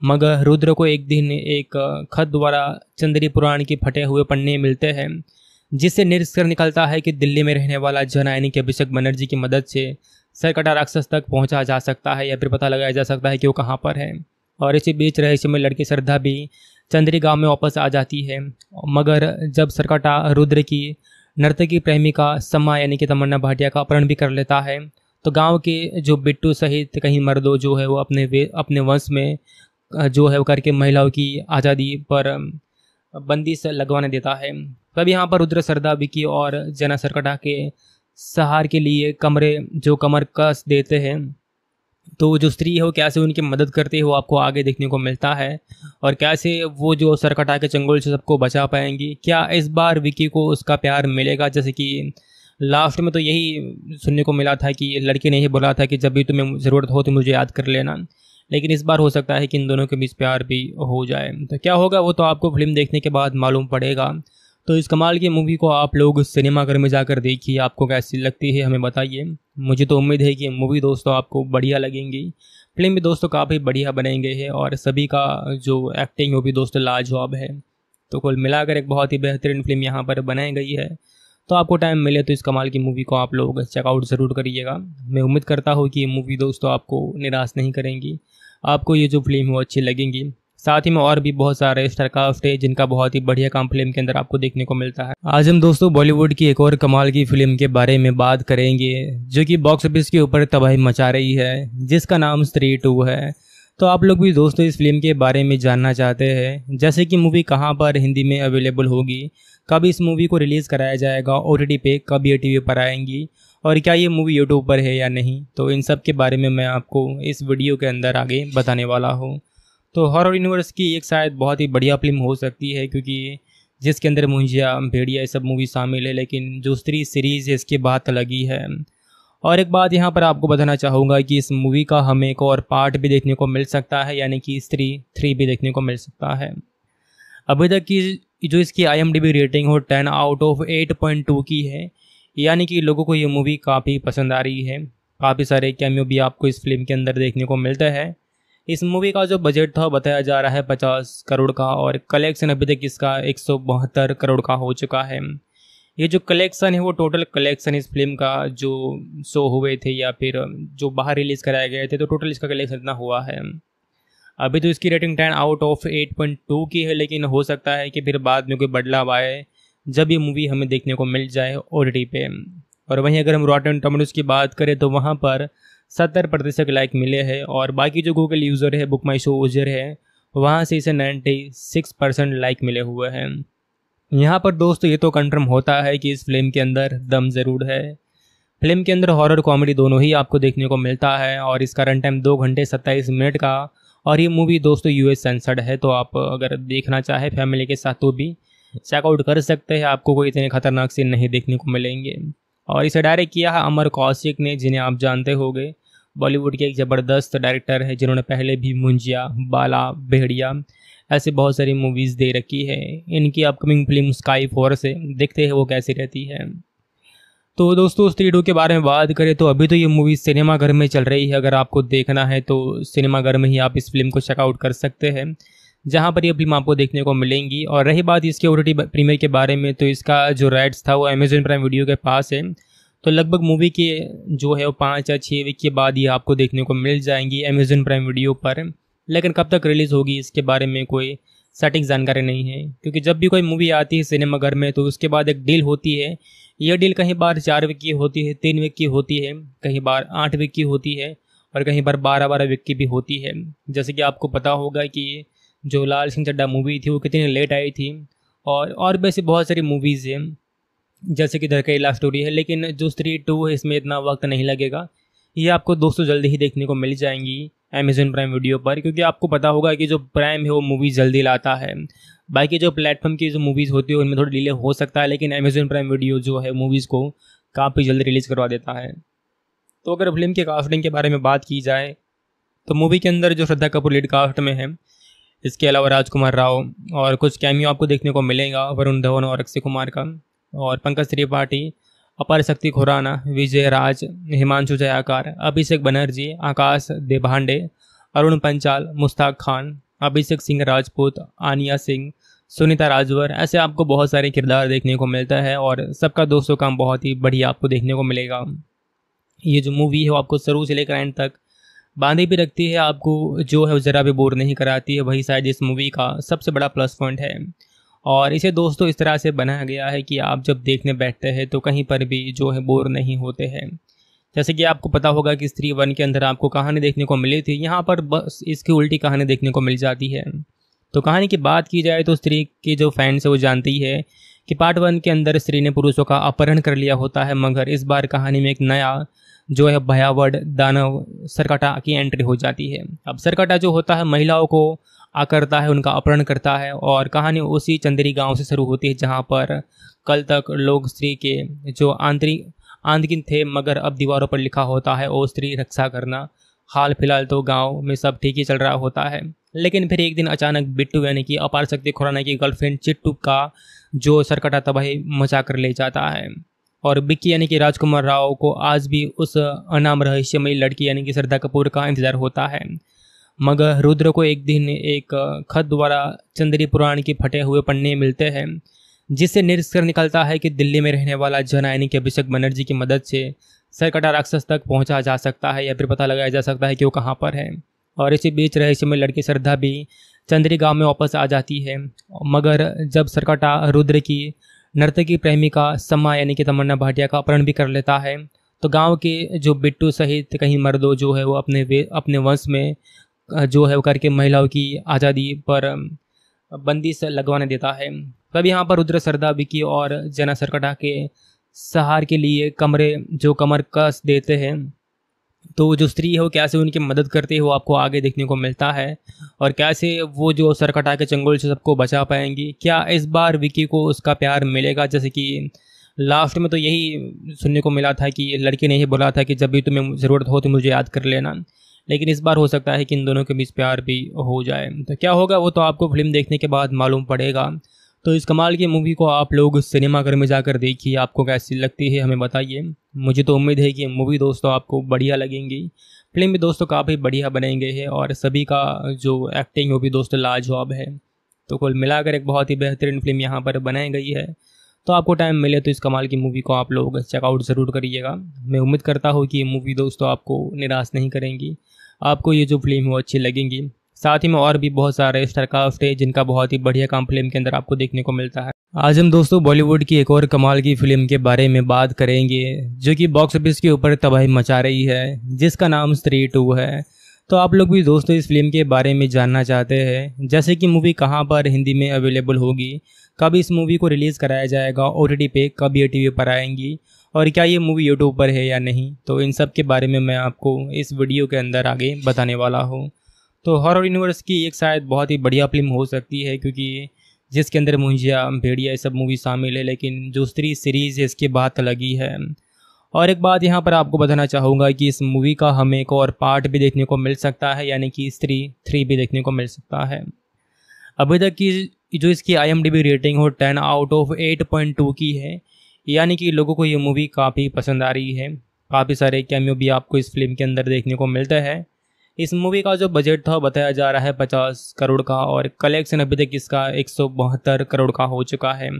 [SPEAKER 1] मगर रुद्र को एक दिन एक खत द्वारा चंद्री पुराण के फटे हुए पन्ने मिलते हैं, जिससे निरस्कर निकलता है कि दिल्ली में रहने वाला जन यानी कि अभिषेक बनर्जी की मदद से सरकटा राक्षस तक पहुँचा जा सकता है या फिर पता लगाया जा सकता है कि वो कहाँ पर है। और इसी बीच रहस्य में लड़की श्रद्धा भी चंद्री गाँव में वापस आ जाती है। मगर जब सरकटा रुद्र की नर्तकी प्रेमिका समा यानी कि तमन्ना भाटिया का अपहरण भी कर लेता है तो गाँव के जो बिट्टू सहित कहीं मर्दों जो है वो अपने अपने वंश में जो है वो करके महिलाओं की आज़ादी पर बंदी से लगवाने देता है। तब यहाँ पर रुद्र सरदा विकी और जना सरकटा के सहार के लिए कमरे, जो कमर कस देते हैं तो जो स्त्री है वो कैसे उनकी मदद करते हैं आपको आगे देखने को मिलता है। और कैसे वो जो सरकटा के चंगुल से सबको बचा पाएँगी, क्या इस बार विकी को उसका प्यार मिलेगा? जैसे कि लास्ट में तो यही सुनने को मिला था कि लड़की ने ही बोला था कि जब भी तुम्हें ज़रूरत हो तो मुझे याद कर लेना। लेकिन इस बार हो सकता है कि इन दोनों के बीच प्यार भी हो जाए। तो क्या होगा, वो तो आपको फ़िल्म देखने के बाद मालूम पड़ेगा। तो इस कमाल की मूवी को आप लोग सिनेमाघर में जाकर देखिए, आपको कैसी लगती है हमें बताइए। मुझे तो उम्मीद है कि मूवी दोस्तों आपको बढ़िया लगेंगी। फ़िल्म भी दोस्तों काफ़ी बढ़िया बनाई गई है और सभी का जो एक्टिंग वो भी दोस्तों लाजवाब है। तो कुल मिलाकर एक बहुत ही बेहतरीन फ़िल्म यहाँ पर बनाई गई है। तो आपको टाइम मिले तो इस कमाल की मूवी को आप लोग चेकआउट ज़रूर करिएगा। मैं उम्मीद करता हूँ कि ये मूवी दोस्तों आपको निराश नहीं करेंगी। आपको ये जो फ़िल्म है वो अच्छी लगेंगी। साथ ही में और भी बहुत सारे स्टारकास्ट है, जिनका बहुत ही बढ़िया काम फ़िल्म के अंदर आपको देखने को मिलता है। आज हम दोस्तों बॉलीवुड की एक और कमाल की फ़िल्म के बारे में बात करेंगे, जो कि बॉक्स ऑफ़िस के ऊपर तबाही मचा रही है, जिसका नाम स्त्री टू है। तो आप लोग भी दोस्तों इस फ़िल्म के बारे में जानना चाहते हैं, जैसे कि मूवी कहाँ पर हिंदी में अवेलेबल होगी, कब इस मूवी को रिलीज़ कराया जाएगा ओ पे कब ये टीवी पर आएँगी और क्या ये मूवी यूट्यूब पर है या नहीं? तो इन सब के बारे में मैं आपको इस वीडियो के अंदर आगे बताने वाला हूँ। तो हॉरर यूनिवर्स की एक शायद बहुत ही बढ़िया फ़िल्म हो सकती है, क्योंकि जिसके अंदर मुंजिया भेड़िया, ये सब मूवी शामिल है, लेकिन जो स्त्री सीरीज़ है, इसकी बात लगी है और एक बात यहाँ पर आपको बताना चाहूँगा कि इस मूवी का हमें एक और पार्ट भी देखने को मिल सकता है, यानी कि स्त्री थ्री भी देखने को मिल सकता है। अभी तक की जो इसकी आई रेटिंग हो ten out of eight point two की है यानी कि लोगों को ये मूवी काफ़ी पसंद आ रही है। काफ़ी सारे कैमियो भी आपको इस फ़िल्म के अंदर देखने को मिलता है। इस मूवी का जो बजट था, बताया जा रहा है पचास करोड़ का और कलेक्शन अभी तक इसका एक सौ बहत्तर करोड़ का हो चुका है। ये जो कलेक्शन है, वो टोटल कलेक्शन इस फ़िल्म का जो शो हुए थे या फिर जो बाहर रिलीज़ कराए गए थे तो टोटल इसका कलेक्शन इतना हुआ है। अभी तो इसकी rating ten out of eight point two की है, लेकिन हो सकता है कि फिर बाद में कोई बदलाव आए। जब ये मूवी हमें देखने को मिल जाए ओ पे। और वहीं अगर हम रॉटन टोमेटोज़ की बात करें तो वहाँ पर सत्तर प्रतिशत लाइक मिले हैं और बाकी जो गूगल यूज़र है बुक माई शो यूज़र है, वहाँ से इसे नाइन्टी सिक्स परसेंट लाइक मिले हुए हैं। यहाँ पर दोस्तों, ये तो कंफर्म होता है कि इस फ़िल्म के अंदर दम ज़रूर है। फ़िल्म के अंदर हॉरर कॉमेडी दोनों ही आपको देखने को मिलता है और इसका रन टाइम दो घंटे सत्ताईस मिनट का। और ये मूवी दोस्तों यूएस सेंसर्ड है तो आप अगर देखना चाहे फैमिली के साथ तो भी। चेकआउट कर सकते हैं, आपको कोई इतने खतरनाक सीन नहीं देखने को मिलेंगे। और इसे डायरेक्ट किया है अमर कौशिक ने, जिन्हें आप जानते होंगे। बॉलीवुड के एक ज़बरदस्त डायरेक्टर है, जिन्होंने पहले भी मुंजिया, बाला, भेड़िया, ऐसे बहुत सारी मूवीज़ दे रखी है। इनकी अपकमिंग फ़िल्म स्काई फोर से देखते हैं, वो कैसी रहती है। तो दोस्तों स्त्री टू के बारे में बात करें तो अभी तो ये मूवी सिनेमाघर में चल रही है। अगर आपको देखना है तो सिनेमाघर में ही आप इस फ़िल्म को चेकआउट कर सकते हैं। जहाँ पर ये फ़िल्म आपको देखने को मिलेंगी। और रही बात इसके ओ प्रीमियर के बारे में तो इसका जो राइट्स था वो अमेजोन प्राइम वीडियो के पास है। तो लगभग मूवी के जो है वो पाँच या छः वीक के बाद ही आपको देखने को मिल जाएँगी अमेजन प्राइम वीडियो पर। लेकिन कब तक रिलीज़ होगी, इसके बारे में कोई सटीक जानकारी नहीं है। क्योंकि जब भी कोई मूवी आती है सिनेमाघर में तो उसके बाद एक डील होती है। यह डील कहीं बार चार वीक की होती है, तीन वीक की होती है, कहीं बार आठ वीक की होती है, और कहीं बार बारह बारह वीक की भी होती है। जैसे कि आपको पता होगा कि जो लाल सिंह चड्डा मूवी थी, वो कितनी लेट आई थी। और और ऐसी बहुत सारी मूवीज़ हैं, जैसे कि दर लव स्टोरी है, लेकिन जो स्त्री टू है, इसमें इतना वक्त नहीं लगेगा। ये आपको दोस्तों जल्दी ही देखने को मिल जाएँगी अमेजोन प्राइम वीडियो पर, क्योंकि आपको पता होगा कि जो प्राइम है, वो मूवीज़ जल्दी लाता है। बाकी जो प्लेटफॉर्म की जो मूवीज़ होती है, उनमें थोड़ी डिले हो सकता है, लेकिन अमेजोन प्राइम वीडियो जो है मूवीज़ को काफ़ी जल्दी रिलीज़ करवा देता है। तो अगर फ़िल्म के कास्टिंग के बारे में बात की जाए तो मूवी के अंदर जो श्रद्धा कपूर लीड कास्ट में है इसके अलावा राजकुमार राव और कुछ कैमियो आपको देखने को मिलेगा, वरुण धवन और अक्षय कुमार का। और पंकज त्रिपाठी, अपर शक्ति खुराना, विजय राज, हिमांशु जयाकार, अभिषेक बनर्जी, आकाश देभांडे अरुण पंचाल, मुश्ताक खान, अभिषेक सिंह राजपूत, आनिया सिंह, सुनीता राजवर, ऐसे आपको बहुत सारे किरदार देखने को मिलता है और सबका दोस्तों काम बहुत ही बढ़िया आपको देखने को मिलेगा। ये जो मूवी है वो आपको शुरू से लेकर एंड तक बांधी भी रखती है, आपको जो है ज़रा भी बोर नहीं कराती है। वही शायद इस मूवी का सबसे बड़ा प्लस पॉइंट है। और इसे दोस्तों इस तरह से बनाया गया है कि आप जब देखने बैठते हैं तो कहीं पर भी जो है बोर नहीं होते हैं। जैसे कि आपको पता होगा कि स्त्री वन के अंदर आपको कहानी देखने को मिली थी। यहाँ पर बस इसकी उल्टी कहानी देखने को मिल जाती है। तो कहानी की बात की जाए तो स्त्री के जो फैंस है वो जानती है कि पार्ट वन के अंदर स्त्री ने पुरुषों का अपहरण कर लिया होता है, मगर इस बार कहानी में एक नया जो है भयावह दानव सरकटा की एंट्री हो जाती है। अब सरकटा जो होता है, महिलाओं को आकरता है, उनका अपहरण करता है और कहानी उसी चंदेरी गाँव से शुरू होती है, जहाँ पर कल तक लोग स्त्री के जो आंतरिक आंतरिक थे, मगर अब दीवारों पर लिखा होता है, ओ स्त्री, रक्षा करना। हाल फ़िलहाल तो गाँव में सब ठीक ही चल रहा होता है। लेकिन फिर एक दिन अचानक बिट्टू यानी कि अपार शक्ति खुराना की गर्लफ्रेंड चिट्टू का जो सरकटा तबाही मचा कर ले जाता है। और बिक्की यानी कि राजकुमार राव को आज भी उस अनाम रहस्यमयी लड़की यानी कि श्रद्धा कपूर का इंतज़ार होता है। मगर रुद्र को एक दिन एक खत द्वारा चंद्री पुराण के फटे हुए पन्ने मिलते हैं, जिससे निरस्कर निकलता है कि दिल्ली में रहने वाला जन यानी कि अभिषेक बनर्जी की मदद से सरकटा राक्षस तक पहुँचा जा सकता है या फिर पता लगाया जा सकता है कि वो कहाँ पर है। और इसी बीच रहस्यमय लड़की श्रद्धा भी चंद्री गाँव में वापस आ जाती है, मगर जब सरकटा रुद्र की नर्तकी प्रेमिका समा यानी कि तमन्ना भाटिया का अपहरण भी कर लेता है। तो गाँव के जो बिट्टू सहित कहीं मर्दों जो है वो अपने वे, अपने वंश में जो है वो करके महिलाओं की आज़ादी पर बंदी से लगवाने देता है। तब यहाँ पर रुद्र सरदा, विकी और जना सरकटा के सहार के लिए कमरे, जो कमर कस देते हैं तो जो स्त्री है वो कैसे उनकी मदद करती है वो आपको आगे देखने को मिलता है? और कैसे वो जो सरकटा के चंगुल से सबको बचा पाएँगी? क्या इस बार विकी को उसका प्यार मिलेगा? जैसे कि लास्ट में तो यही सुनने को मिला था कि लड़के ने ही बोला था कि जब भी तुम्हें ज़रूरत हो तो मुझे याद कर लेना। लेकिन इस बार हो सकता है कि इन दोनों के बीच प्यार भी हो जाए। तो क्या होगा वो तो आपको फ़िल्म देखने के बाद मालूम पड़ेगा। तो इस कमाल की मूवी को आप लोग सिनेमाघर में जाकर देखिए, आपको कैसी लगती है हमें बताइए। मुझे तो उम्मीद है कि मूवी दोस्तों आपको बढ़िया लगेंगी। फ़िल्म भी दोस्तों काफ़ी बढ़िया बनाई है और सभी का जो एक्टिंग वो भी दोस्तों लाजवाब है। तो कुल मिलाकर एक बहुत ही बेहतरीन फ़िल्म यहाँ पर बनाई गई है। तो आपको टाइम मिले तो इस कमाल की मूवी को आप लोग चेकआउट ज़रूर करिएगा। मैं उम्मीद करता हूँ कि ये मूवी दोस्तों आपको निराश नहीं करेंगी। आपको ये जो फ़िल्म वो अच्छी लगेंगी साथ ही में और भी बहुत सारे स्टारकास्ट है जिनका बहुत ही बढ़िया काम फ़िल्म के अंदर आपको देखने को मिलता है। आज हम दोस्तों बॉलीवुड की एक और कमाल की फ़िल्म के बारे में बात करेंगे, जो कि बॉक्स ऑफ़िस के ऊपर तबाही मचा रही है, जिसका नाम स्त्री टू है। तो आप लोग भी दोस्तों इस फ़िल्म के बारे में जानना चाहते हैं, जैसे कि मूवी कहाँ पर हिंदी में अवेलेबल होगी, कब इस मूवी को रिलीज़ कराया जाएगा ओ पे कब ये टीवी पर आएँगी, और क्या ये मूवी यूट्यूब पर है या नहीं तो इन सब के बारे में मैं आपको इस वीडियो के अंदर आगे बताने वाला हूँ। तो हॉरर यूनिवर्स की एक शायद बहुत ही बढ़िया फ़िल्म हो सकती है, क्योंकि जिसके अंदर मुंजिया, भेड़िया, ये सब मूवी शामिल है, लेकिन जो स्त्री सीरीज़ है, इसकी बात लगी है। और एक बात यहाँ पर आपको बताना चाहूँगा कि इस मूवी का हमें एक और पार्ट भी देखने को मिल सकता है, यानी कि स्त्री थ्री भी देखने को मिल सकता है। अभी तक की जो इसकी आईएमडीबी रेटिंग हो ten out of eight point two की है, यानी कि लोगों को ये मूवी काफ़ी पसंद आ रही है। काफ़ी सारे कैमियो भी आपको इस फ़िल्म के अंदर देखने को मिलता है। इस मूवी का जो बजट था, बताया जा रहा है पचास करोड़ का और कलेक्शन अभी तक इसका एक सौ बहत्तर करोड़ का हो चुका है।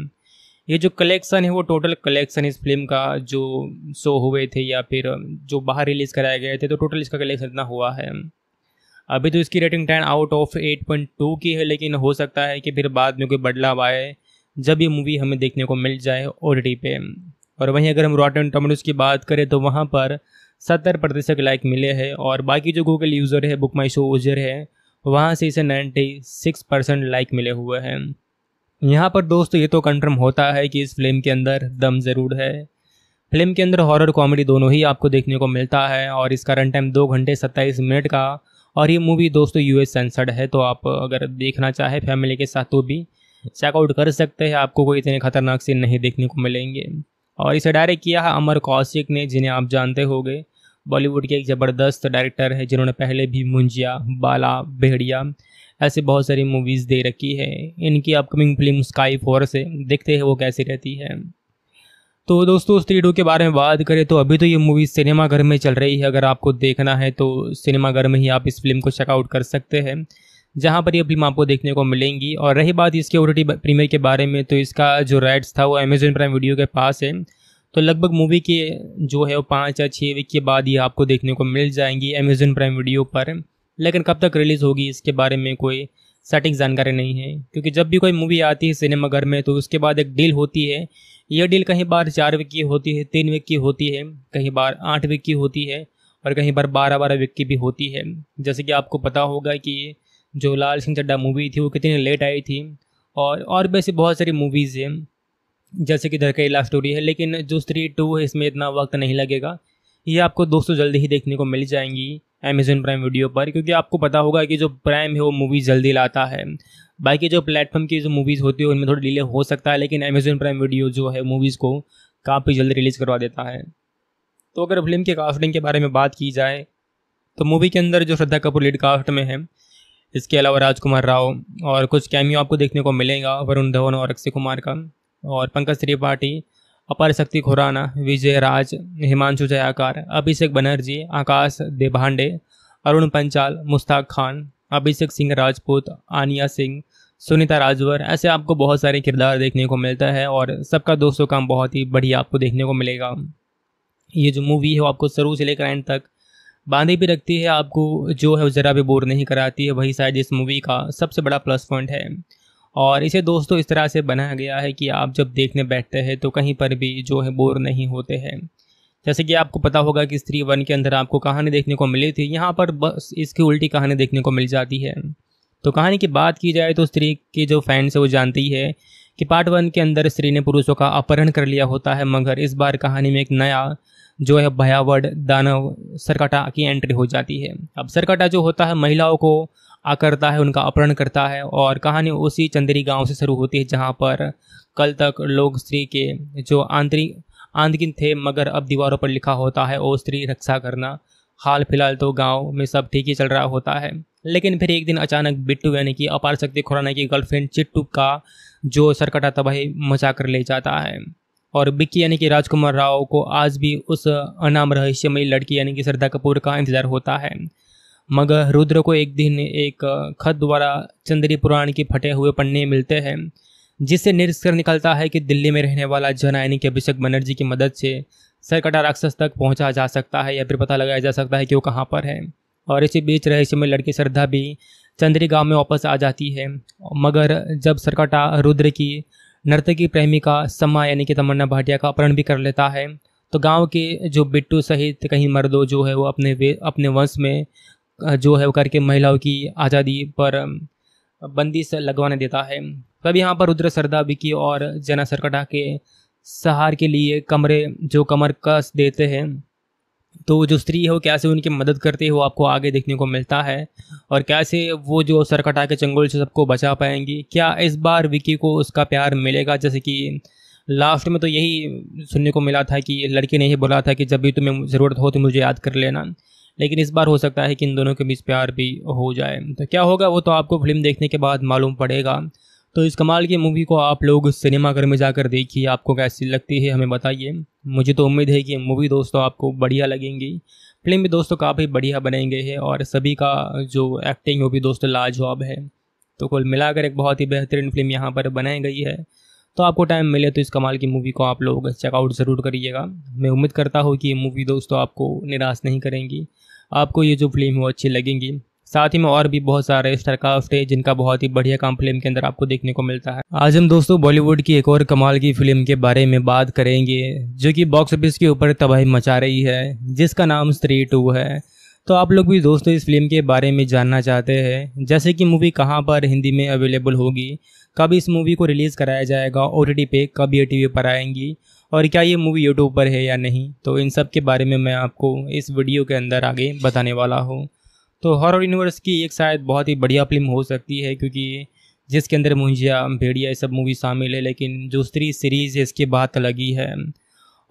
[SPEAKER 1] ये जो कलेक्शन है, वो टोटल कलेक्शन इस फ़िल्म का जो शो हुए थे या फिर जो बाहर रिलीज़ कराए गए थे तो टोटल इसका कलेक्शन इतना हुआ है। अभी तो इसकी rating ten out of eight point two की है, लेकिन हो सकता है कि फिर बाद में कोई बदलाव आए, जब ये मूवी हमें देखने को मिल जाए ओ पे। और वहीं अगर हम रॉटन टोमेटोज़ की बात करें तो वहाँ पर सत्तर प्रतिशत लाइक मिले हैं और बाकी जो गूगल यूज़र है बुक माई शो यूज़र है, वहाँ से इसे नाइन्टी सिक्स परसेंट लाइक मिले हुए हैं। यहाँ पर दोस्तों ये तो कंफर्म होता है कि इस फ़िल्म के अंदर दम ज़रूर है। फ़िल्म के अंदर हॉरर कॉमेडी दोनों ही आपको देखने को मिलता है और इसका रन टाइम दो घंटे सत्ताईस मिनट का और ये मूवी दोस्तों यूएस सेंसर्ड है तो आप अगर देखना चाहे फैमिली के साथ तो भी चेकआउट कर सकते हैं, आपको कोई इतने खतरनाक सीन नहीं देखने को मिलेंगे। और इसे डायरेक्ट किया है अमर कौशिक ने, जिन्हें आप जानते होंगे। बॉलीवुड के एक ज़बरदस्त डायरेक्टर है, जिन्होंने पहले भी मुंजिया, बाला भेड़िया ऐसे बहुत सारी मूवीज़ दे रखी है। इनकी अपकमिंग फ़िल्म स्काई फोर्स है। देखते हैं वो कैसी रहती है। तो दोस्तों स्त्री टू के बारे में बात करें तो अभी तो ये मूवी सिनेमाघर में चल रही है। अगर आपको देखना है तो सिनेमाघर में ही आप इस फ़िल्म को चेकआउट कर सकते हैं, जहाँ पर ये फ़िल्म आपको देखने को मिलेंगी। और रही बात इसके ओ प्रीमियर के बारे में तो इसका जो राइट्स था वो अमेजोन प्राइम वीडियो के पास है। तो लगभग मूवी के जो है वो पाँच या छः वीक के बाद ही आपको देखने को मिल जाएँगी अमेजन प्राइम वीडियो पर। लेकिन कब तक रिलीज़ होगी, इसके बारे में कोई सटीक जानकारी नहीं है। क्योंकि जब भी कोई मूवी आती है सिनेमाघर में तो उसके बाद एक डील होती है। यह डील कहीं बार चार वीक की होती है, तीन वीक की होती है, कहीं बार आठ वीक की होती है, और कहीं बार बारह बारह वीक की भी होती है। जैसे कि आपको पता होगा कि जो लाल सिंह चड्डा मूवी थी, वो कितनी लेट आई थी। और और भी ऐसी बहुत सारी मूवीज़ हैं। जैसे कि लव स्टोरी है, लेकिन जो स्त्री टू है, इसमें इतना वक्त नहीं लगेगा। ये आपको दोस्तों जल्दी ही देखने को मिल जाएँगी अमेजोन प्राइम वीडियो पर, क्योंकि आपको पता होगा कि जो प्राइम है, वो मूवीज़ जल्दी लाता है। बाकी जो प्लेटफॉर्म की जो मूवीज़ होती है, उनमें थोड़ी डिले हो सकता है, लेकिन अमेजोन प्राइम वीडियो जो है मूवीज़ को काफ़ी जल्दी रिलीज़ करवा देता है। तो अगर फ़िल्म के कास्टिंग के बारे में बात की जाए तो मूवी के अंदर जो श्रद्धा कपूर लीड कास्ट में है, इसके अलावा राजकुमार राव और कुछ कैमियो आपको देखने को मिलेगा, वरुण धवन और अक्षय कुमार का। और पंकज त्रिपाठी, अपार शक्ति खुराना, विजय राज, हिमांशु जयाकार, अभिषेक बनर्जी, आकाश देभांडे, अरुण पंचाल, मुश्ताक खान, अभिषेक सिंह राजपूत, आनिया सिंह, सुनीता राजवर, ऐसे आपको बहुत सारे किरदार देखने को मिलता है और सबका दोस्तों काम बहुत ही बढ़िया आपको देखने को मिलेगा। ये जो मूवी है वो आपको शुरू से लेकर एंड तक बांधी भी रखती है, आपको जो है ज़रा भी बोर नहीं कराती है, वही शायद इस मूवी का सबसे बड़ा प्लस पॉइंट है। और इसे दोस्तों इस तरह से बनाया गया है कि आप जब देखने बैठते हैं तो कहीं पर भी जो है बोर नहीं होते हैं। जैसे कि आपको पता होगा कि स्त्री वन के अंदर आपको कहानी देखने को मिली थी, यहाँ पर बस इसकी उल्टी कहानी देखने को मिल जाती है। तो कहानी की बात की जाए तो स्त्री के जो फैंस है वो जानती है कि पार्ट वन के अंदर स्त्री ने पुरुषों का अपहरण कर लिया होता है, मगर इस बार कहानी में एक नया जो है भयावड़ दानव सरकटा की एंट्री हो जाती है। अब सरकटा जो होता है, महिलाओं को आकरता है, उनका अपहरण करता है और कहानी उसी चंदेरी गाँव से शुरू होती है, जहाँ पर कल तक लोग स्त्री के जो आंतरिक आंतकिन थे, मगर अब दीवारों पर लिखा होता है, ओ स्त्री, रक्षा करना। हाल फ़िलहाल तो गाँव में सब ठीक ही चल रहा होता है, लेकिन फिर एक दिन अचानक बिट्टू यानी कि अपार शक्ति खुराना की गर्लफ्रेंड चिट्टू का जो सरकटा तबाही मचा कर ले जाता है और बिक्की यानी कि राजकुमार राव को आज भी उस अनाम रहस्यमयी लड़की यानी कि श्रद्धा कपूर का इंतज़ार होता है। मगर रुद्र को एक दिन एक खत द्वारा चंद्री पुराण के फटे हुए पन्ने मिलते हैं, जिससे निष्कर निकलता है कि दिल्ली में रहने वाला जन यानी कि अभिषेक बनर्जी की मदद से सरकटा राक्षस तक पहुँचा जा सकता है या फिर पता लगाया जा सकता है कि वो कहाँ पर है। और इसी बीच रहस्यमय लड़की श्रद्धा भी चंद्री गाँव में वापस आ जाती है। मगर जब सरकटा रुद्र की नर्तकी प्रेमिका समा यानी कि तमन्ना भाटिया का अपहरण भी कर लेता है तो गाँव के जो बिट्टू सहित कहीं मर्दों जो है वो अपने वे, अपने वंश में जो है वो करके महिलाओं की आज़ादी पर बंदिश लगवाने देता है। तब यहाँ पर रुद्र सरदा बिकी और जना सरकटा के सहार के लिए कमरे, जो कमर कस देते हैं तो जो स्त्री है वो कैसे उनकी मदद करती है वो आपको आगे देखने को मिलता है। और कैसे वो जो सरकटा के चंगुल से सबको बचा पाएँगी, क्या इस बार विकी को उसका प्यार मिलेगा? जैसे कि लास्ट में तो यही सुनने को मिला था कि लड़के ने ही बोला था कि जब भी तुम्हें ज़रूरत हो तो मुझे याद कर लेना। लेकिन इस बार हो सकता है कि इन दोनों के बीच प्यार भी हो जाए। तो क्या होगा, वो तो आपको फ़िल्म देखने के बाद मालूम पड़ेगा। तो इस कमाल की मूवी को आप लोग सिनेमाघर में जाकर देखिए, आपको कैसी लगती है हमें बताइए। मुझे तो उम्मीद है कि मूवी दोस्तों आपको बढ़िया लगेंगी। फ़िल्म भी दोस्तों काफ़ी बढ़िया बनेंगे है और सभी का जो एक्टिंग वो भी दोस्तों लाजवाब है। तो कुल मिलाकर एक बहुत ही बेहतरीन फ़िल्म यहाँ पर बनाई गई है। तो आपको टाइम मिले तो इस कमाल की मूवी को आप लोग चेकआउट ज़रूर करिएगा। मैं उम्मीद करता हूँ कि ये मूवी दोस्तों आपको निराश नहीं करेंगी। आपको ये जो फ़िल्म है वो अच्छी लगेंगी। साथ ही में और भी बहुत सारे स्टारकास्ट है जिनका बहुत ही बढ़िया काम फ़िल्म के अंदर आपको देखने को मिलता है। आज हम दोस्तों बॉलीवुड की एक और कमाल की फ़िल्म के बारे में बात करेंगे, जो कि बॉक्स ऑफ़िस के ऊपर तबाही मचा रही है, जिसका नाम स्त्री टू है। तो आप लोग भी दोस्तों इस फ़िल्म के बारे में जानना चाहते हैं। जैसे कि मूवी कहाँ पर हिंदी में अवेलेबल होगी, कब इस मूवी को रिलीज़ कराया जाएगा ओ पे कब ये टीवी पर आएँगी और क्या ये मूवी यूट्यूब पर है या नहीं? तो इन सब के बारे में मैं आपको इस वीडियो के अंदर आगे बताने वाला हूँ। तो हॉरर यूनिवर्स की एक शायद बहुत ही बढ़िया फ़िल्म हो सकती है, क्योंकि जिसके अंदर मुंजिया, भेड़िया, ये सब मूवी शामिल है, लेकिन जो स्त्री सीरीज़ इसकी बात अलग ही है।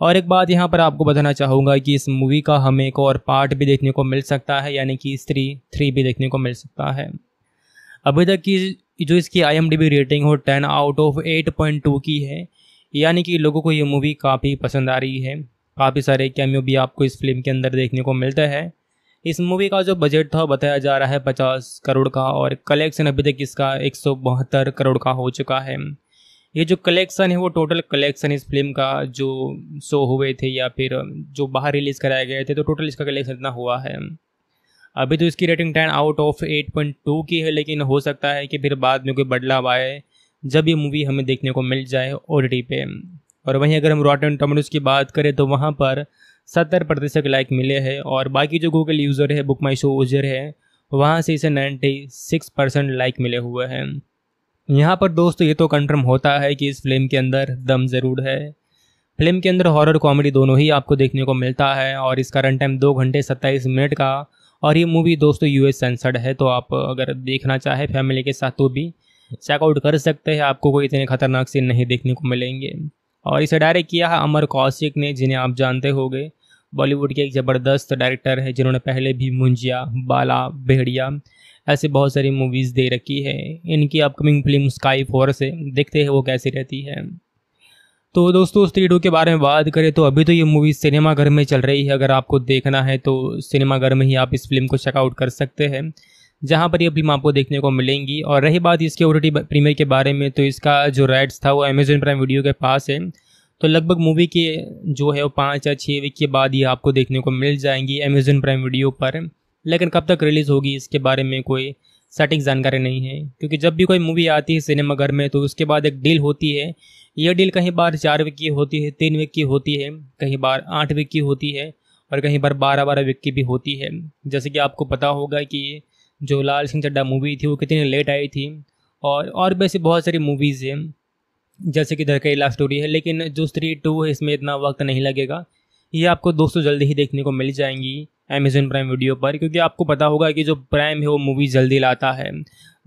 [SPEAKER 1] और एक बात यहाँ पर आपको बताना चाहूँगा कि इस मूवी का हमें एक और पार्ट भी देखने को मिल सकता है, यानी कि स्त्री थ्री भी देखने को मिल सकता है। अभी तक की जो इसकी आई रेटिंग हो ten out of eight point two की है यानी कि लोगों को ये मूवी काफ़ी पसंद आ रही है। काफ़ी सारे कैमियो भी आपको इस फ़िल्म के अंदर देखने को मिलता है। इस मूवी का जो बजट था, बताया जा रहा है पचास करोड़ का और कलेक्शन अभी तक इसका एक सौ बहत्तर करोड़ का हो चुका है। ये जो कलेक्शन है, वो टोटल कलेक्शन इस फ़िल्म का जो शो हुए थे या फिर जो बाहर रिलीज़ कराए गए थे तो टोटल इसका कलेक्शन इतना हुआ है। अभी तो इसकी rating ten out of eight point two की है, लेकिन हो सकता है कि फिर बाद में कोई बदलाव आए। जब ये मूवी हमें देखने को मिल जाए ओ पे। और वहीं अगर हम रॉटन टोमेटोज़ की बात करें तो वहाँ पर सत्तर प्रतिशत लाइक मिले हैं और बाकी जो गूगल यूज़र है बुक माई शो यूज़र है, वहाँ से इसे नाइन्टी सिक्स परसेंट लाइक मिले हुए हैं। यहाँ पर दोस्तों, ये तो कंफर्म होता है कि इस फ़िल्म के अंदर दम ज़रूर है। फ़िल्म के अंदर हॉरर कॉमेडी दोनों ही आपको देखने को मिलता है और इसका रन टाइम दो घंटे सत्ताईस मिनट का। और ये मूवी दोस्तों यूएस सेंसर्ड है तो आप अगर देखना चाहे फैमिली के साथ तो भी। चेकआउट कर सकते हैं, आपको कोई इतने खतरनाक सीन नहीं देखने को मिलेंगे। और इसे डायरेक्ट किया है अमर कौशिक ने, जिन्हें आप जानते होंगे। बॉलीवुड के एक ज़बरदस्त डायरेक्टर है, जिन्होंने पहले भी मुंजिया, बाला, भेड़िया ऐसे बहुत सारी मूवीज़ दे रखी है। इनकी अपकमिंग फ़िल्म स्काई फोर से देखते हैं वो कैसी रहती है। तो दोस्तों स्त्री टू के बारे में बात करें तो अभी तो ये मूवी सिनेमाघर में चल रही है। अगर आपको देखना है तो सिनेमाघर में ही आप इस फ़िल्म को चेकआउट कर सकते हैं। जहाँ पर ये फ़िल्म आपको देखने को मिलेंगी। और रही बात इसके ओ प्रीमियर के बारे में तो इसका जो राइट्स था वो अमेजोन प्राइम वीडियो के पास है। तो लगभग मूवी के जो है वो पाँच या छः वीक के बाद ये आपको देखने को मिल जाएँगी अमेजोन प्राइम वीडियो पर। लेकिन कब तक रिलीज़ होगी, इसके बारे में कोई सटीक जानकारी नहीं है। क्योंकि जब भी कोई मूवी आती है सिनेमाघर में तो उसके बाद एक डील होती है। यह डील कहीं बार चार वीक की होती है, तीन वीक की होती है, कहीं बार आठ वीक की होती है, और कहीं बार बारह बारह वीक की भी होती है। जैसे कि आपको पता होगा कि जो लाल सिंह चड्डा मूवी थी, वो कितनी लेट आई थी। और और भी ऐसी बहुत सारी मूवीज़ हैं, जैसे कि दरकई लव स्टोरी है, लेकिन जो स्त्री टू है, इसमें इतना वक्त नहीं लगेगा। ये आपको दोस्तों जल्दी ही देखने को मिल जाएँगी अमेजोन प्राइम वीडियो पर, क्योंकि आपको पता होगा कि जो प्राइम है, वो मूवी जल्दी लाता है।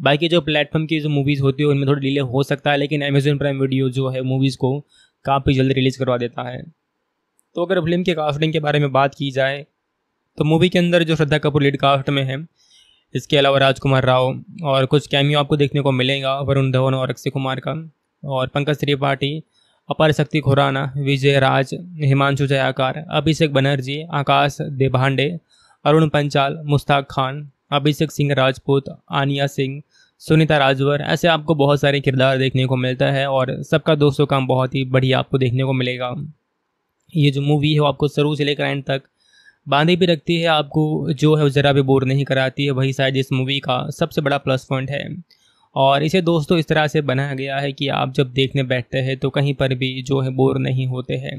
[SPEAKER 1] बाकी जो प्लेटफॉर्म की जो मूवीज़ होती है, उनमें थोड़ी डिले हो सकता है, लेकिन अमेजोन प्राइम वीडियो जो है मूवीज़ को काफ़ी जल्दी रिलीज़ करवा देता है। तो अगर फ़िल्म के कास्टिंग के बारे में बात की जाए तो मूवी के अंदर जो श्रद्धा कपूर लीड कास्ट में है इसके अलावा राजकुमार राव और कुछ कैमियो आपको देखने को मिलेगा, वरुण धवन और अक्षय कुमार का। और पंकज त्रिपाठी, अपार शक्ति खुराना, विजय राज, हिमांशु जयाकार, अभिषेक बनर्जी, आकाश देभांडे, अरुण पंचाल, मुश्ताक खान, अभिषेक सिंह राजपूत, आनिया सिंह, सुनीता राजवर, ऐसे आपको बहुत सारे किरदार देखने को मिलता है और सबका दोस्तों काम बहुत ही बढ़िया आपको देखने को मिलेगा। ये जो मूवी है वो आपको शुरू से लेकर एंड तक बांधी भी रखती है आपको, जो है ज़रा भी बोर नहीं कराती है, वही शायद इस मूवी का सबसे बड़ा प्लस पॉइंट है। और इसे दोस्तों इस तरह से बनाया गया है कि आप जब देखने बैठते हैं तो कहीं पर भी जो है बोर नहीं होते हैं।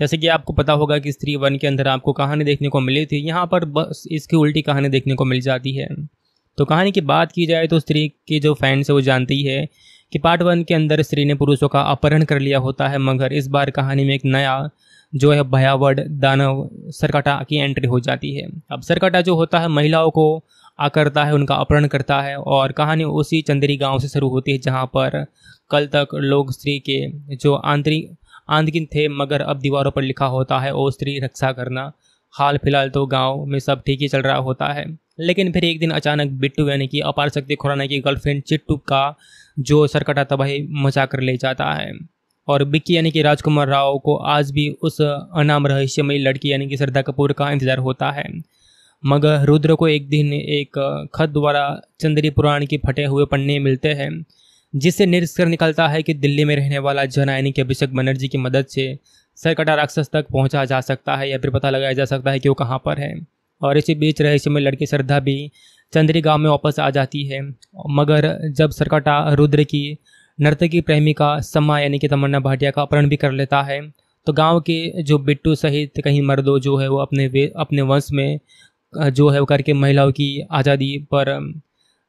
[SPEAKER 1] जैसे कि आपको पता होगा कि स्त्री वन के अंदर आपको कहानी देखने को मिली थी, यहाँ पर बस इसकी उल्टी कहानी देखने को मिल जाती है। तो कहानी की बात की जाए तो स्त्री के जो फैंस है वो जानती है कि पार्ट वन के अंदर स्त्री ने पुरुषों का अपहरण कर लिया होता है, मगर इस बार कहानी में एक नया जो है भयावड दानव सरकटा की एंट्री हो जाती है। अब सरकटा जो होता है, महिलाओं को आकरता है, उनका अपहरण करता है और कहानी उसी चंदेरी गाँव से शुरू होती है, जहाँ पर कल तक लोग स्त्री के जो आंतरिक आंतकिन थे, मगर अब दीवारों पर लिखा होता है, ओ स्त्री, रक्षा करना। हाल फ़िलहाल तो गाँव में सब ठीक ही चल रहा होता है। लेकिन फिर एक दिन अचानक बिट्टू यानी कि अपार शक्ति खुराना की गर्लफ्रेंड चिट्टू का जो सरकटा तबाही मचा कर ले जाता है। और बिक्की यानी कि राजकुमार राव को आज भी उस अनाम रहस्यमयी लड़की यानी कि श्रद्धा कपूर का इंतज़ार होता है। मगर रुद्र को एक दिन एक खत द्वारा चंद्री पुराण के फटे हुए पन्ने मिलते हैं, जिससे निष्कर निकलता है कि दिल्ली में रहने वाला जन यानी कि अभिषेक बनर्जी की मदद से सरकटा राक्षस तक पहुँचा जा सकता है या फिर पता लगाया जा सकता है कि वो कहाँ पर है। और इसी बीच रहस्यमय लड़की श्रद्धा भी चंद्री गाँव में वापस आ जाती है, मगर जब सरकटा रुद्र की नर्तकी प्रेमिका सम्मा यानी कि तमन्ना भाटिया का अपहरण भी कर लेता है। तो गाँव के जो बिट्टू सहित कहीं मर्दों जो है वो अपने वे, अपने वंश में जो है वो करके महिलाओं की आज़ादी पर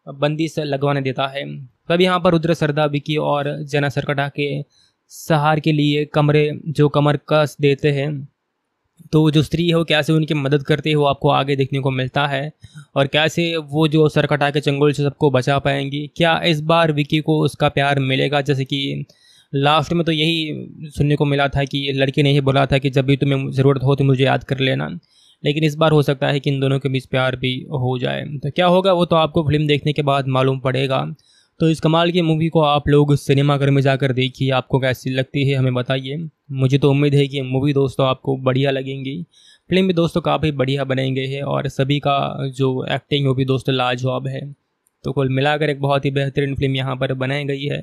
[SPEAKER 1] बंदी से लगवाने देता है। तब यहाँ पर रुद्र, सरदा, विकी और जना सरकटा के सहार के लिए कमरे, जो कमर कस देते हैं तो जो स्त्री है वो कैसे उनकी मदद करती है, वो आपको आगे देखने को मिलता है। और कैसे वो जो सरकटा के चंगुल से सबको बचा पाएँगी, क्या इस बार विकी को उसका प्यार मिलेगा? जैसे कि लास्ट में तो यही सुनने को मिला था कि लड़की ने ही बोला था कि जब भी तुम्हें ज़रूरत हो तो मुझे याद कर लेना। लेकिन इस बार हो सकता है कि इन दोनों के बीच प्यार भी हो जाए। तो क्या होगा, वो तो आपको फ़िल्म देखने के बाद मालूम पड़ेगा। तो इस कमाल की मूवी को आप लोग सिनेमाघर में जाकर देखिए, आपको कैसी लगती है हमें बताइए। मुझे तो उम्मीद है कि मूवी दोस्तों आपको बढ़िया लगेंगी। फ़िल्म भी दोस्तों काफ़ी बढ़िया बनाई गई है और सभी का जो एक्टिंग वो भी दोस्तों लाजवाब है। तो कुल मिलाकर एक बहुत ही बेहतरीन फ़िल्म यहाँ पर बनाई गई है।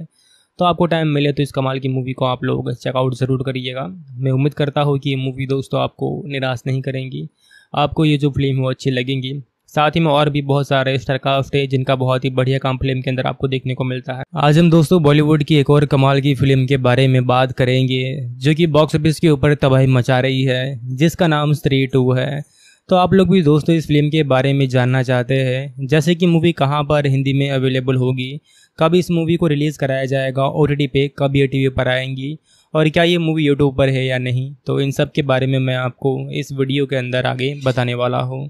[SPEAKER 1] तो आपको टाइम मिले तो इस कमाल की मूवी को आप लोग चेकआउट ज़रूर करिएगा। मैं उम्मीद करता हूँ कि ये मूवी दोस्तों आपको निराश नहीं करेंगी। आपको ये जो फ़िल्म है वो अच्छी लगेंगी। साथ ही में और भी बहुत सारे स्टार कास्ट है जिनका बहुत ही बढ़िया काम फ़िल्म के अंदर आपको देखने को मिलता है। आज हम दोस्तों बॉलीवुड की एक और कमाल की फ़िल्म के बारे में बात करेंगे, जो कि बॉक्स ऑफ़िस के ऊपर तबाही मचा रही है, जिसका नाम स्त्री टू है। तो आप लोग भी दोस्तों इस फ़िल्म के बारे में जानना चाहते हैं, जैसे कि मूवी कहाँ पर हिंदी में अवेलेबल होगी, कब इस मूवी को रिलीज़ कराया जाएगा ओ पे कब ये टीवी पर आएँगी, और क्या ये मूवी यूट्यूब पर है या नहीं तो इन सब के बारे में मैं आपको इस वीडियो के अंदर आगे बताने वाला हूँ।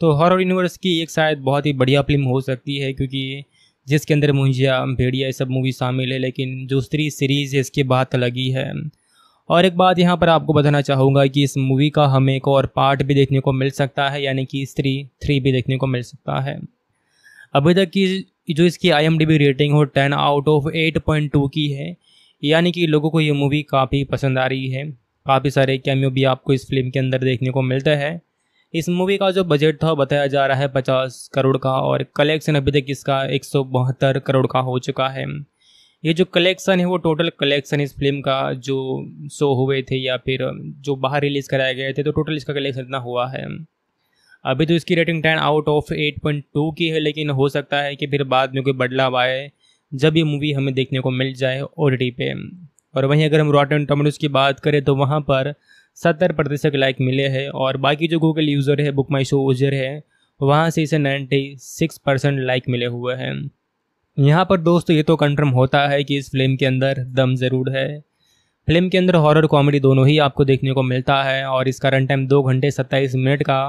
[SPEAKER 1] तो हॉरर यूनिवर्स की एक शायद बहुत ही बढ़िया फ़िल्म हो सकती है, क्योंकि जिसके अंदर मुंजिया, भेड़िया, ये सब मूवी शामिल है, लेकिन जो स्त्री सीरीज़ है, इसके बाद अलग ही। है और एक बात यहाँ पर आपको बताना चाहूँगा कि इस मूवी का हमें एक और पार्ट भी देखने को मिल सकता है, यानी कि स्त्री थ्री भी देखने को मिल सकता है। अभी तक की जो इसकी आईएमडीबी रेटिंग हो ten out of eight point two की है, यानी कि लोगों को ये मूवी काफ़ी पसंद आ रही है। काफ़ी सारे कैमियो भी आपको इस फ़िल्म के अंदर देखने को मिलता है। इस मूवी का जो बजट था, बताया जा रहा है पचास करोड़ का और कलेक्शन अभी तक इसका एक सौ बहत्तर करोड़ का हो चुका है। ये जो कलेक्शन है, वो टोटल कलेक्शन इस फ़िल्म का जो शो हुए थे या फिर जो बाहर रिलीज़ कराए गए थे तो टोटल इसका कलेक्शन इतना हुआ है। अभी तो इसकी rating ten out of eight point two की है, लेकिन हो सकता है कि फिर बाद में कोई बदलाव आए, जब ये मूवी हमें देखने को मिल जाए ओ पे। और वहीं अगर हम रॉटन टोमेटोज की बात करें तो वहाँ पर सत्तर प्रतिशत लाइक मिले हैं और बाकी जो गूगल यूज़र है बुक माई शो यूज़र है, वहाँ से इसे नाइन्टी सिक्स परसेंट लाइक मिले हुए हैं। यहाँ पर दोस्तों ये तो कंफर्म होता है कि इस फ़िल्म के अंदर दम ज़रूर है। फ़िल्म के अंदर हॉरर कॉमेडी दोनों ही आपको देखने को मिलता है और इसका रन टाइम दो घंटे सत्ताईस मिनट का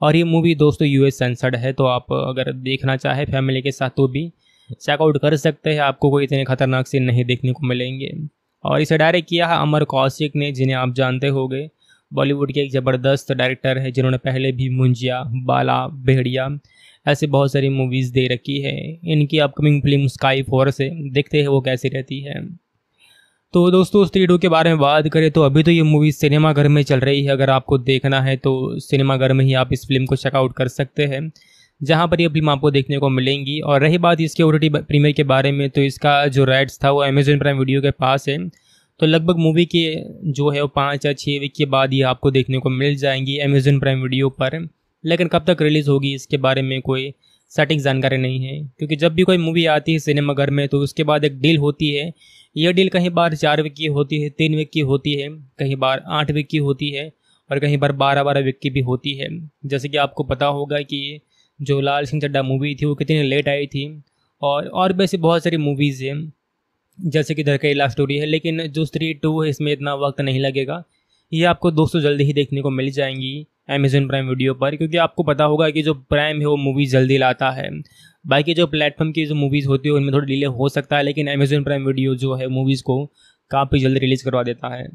[SPEAKER 1] और ये मूवी दोस्तों यूएस सेंसर्ड है तो आप अगर देखना चाहे फैमिली के साथ तो भी चेकआउट कर सकते हैं, आपको कोई इतने खतरनाक सीन नहीं देखने को मिलेंगे। और इसे डायरेक्ट किया है अमर कौशिक ने, जिन्हें आप जानते होंगे। बॉलीवुड के एक ज़बरदस्त डायरेक्टर है, जिन्होंने पहले भी मुंजिया, बाला भेड़िया ऐसे बहुत सारी मूवीज़ दे रखी है। इनकी अपकमिंग फ़िल्म स्काई फोर से देखते हैं वो कैसी रहती है। तो दोस्तों स्त्री टू के बारे में बात करें तो अभी तो ये मूवी सिनेमा घर में चल रही है। अगर आपको देखना है तो सिनेमा घर में ही आप इस फ़िल्म को चेकआउट कर सकते हैं, जहाँ पर ये फ़िल्म आपको देखने को मिलेंगी। और रही बात इसके ओ प्रीमियर के बारे में तो इसका जो राइट्स था वो अमेजोन प्राइम वीडियो के पास है। तो लगभग मूवी के जो है वो पाँच या छः वीक के बाद ये आपको देखने को मिल जाएँगी अमेजोन प्राइम वीडियो पर। लेकिन कब तक रिलीज़ होगी, इसके बारे में कोई सटीक जानकारी नहीं है। क्योंकि जब भी कोई मूवी आती है सिनेमाघर में तो उसके बाद एक डील होती है। यह डील कहीं बार चार वीक की होती है, तीन वीक की होती है, कहीं बार आठ वीक की होती है, और कहीं बार बारह बारह वीक की भी होती है। जैसे कि आपको पता होगा कि जो लाल सिंह चड्डा मूवी थी, वो कितनी लेट आई थी। और और ऐसी बहुत सारी मूवीज़ हैं। जैसे कि धरकई लव स्टोरी है, लेकिन जो स्त्री टू है, इसमें इतना वक्त नहीं लगेगा। ये आपको दोस्तों जल्दी ही देखने को मिल जाएँगी अमेजोन प्राइम वीडियो पर, क्योंकि आपको पता होगा कि जो प्राइम है, वो मूवी जल्दी लाता है। बाकी जो प्लेटफॉर्म की जो मूवीज़ होती है, उनमें थोड़ी डिले हो सकता है, लेकिन अमेजोन प्राइम वीडियो जो है मूवीज़ को काफ़ी जल्दी रिलीज़ करवा देता है।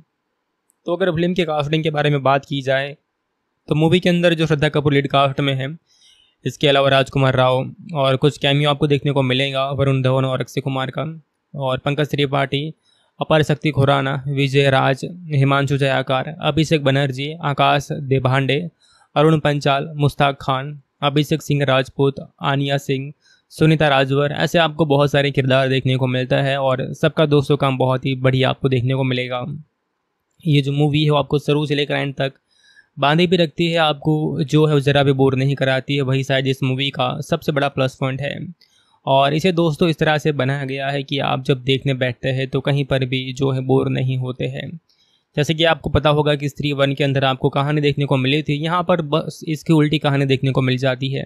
[SPEAKER 1] तो अगर फ़िल्म के कास्टिंग के बारे में बात की जाए तो मूवी के अंदर जो श्रद्धा कपूर लीड कास्ट में है, इसके अलावा राजकुमार राव और कुछ कैमियो आपको देखने को मिलेगा, वरुण धवन और अक्षय कुमार का। और पंकज त्रिपाठी, अपर शक्ति खुराना, विजय राज, हिमांशु जयाकार, अभिषेक बनर्जी, आकाश देभांडे, अरुण पंचाल, मुश्ताक खान, अभिषेक सिंह राजपूत, आनिया सिंह, सुनीता राजवर, ऐसे आपको बहुत सारे किरदार देखने को मिलता है और सबका दोस्तों काम बहुत ही बढ़िया आपको देखने को मिलेगा। ये जो मूवी है वो आपको शुरू से लेकर एंड तक बांधी भी रखती है, आपको जो है ज़रा भी बोर नहीं कराती है, वही शायद इस मूवी का सबसे बड़ा प्लस पॉइंट है। और इसे दोस्तों इस तरह से बनाया गया है कि आप जब देखने बैठते हैं तो कहीं पर भी जो है बोर नहीं होते हैं। जैसे कि आपको पता होगा कि स्त्री वन के अंदर आपको कहानी देखने को मिली थी, यहाँ पर बस इसकी उल्टी कहानी देखने को मिल जाती है।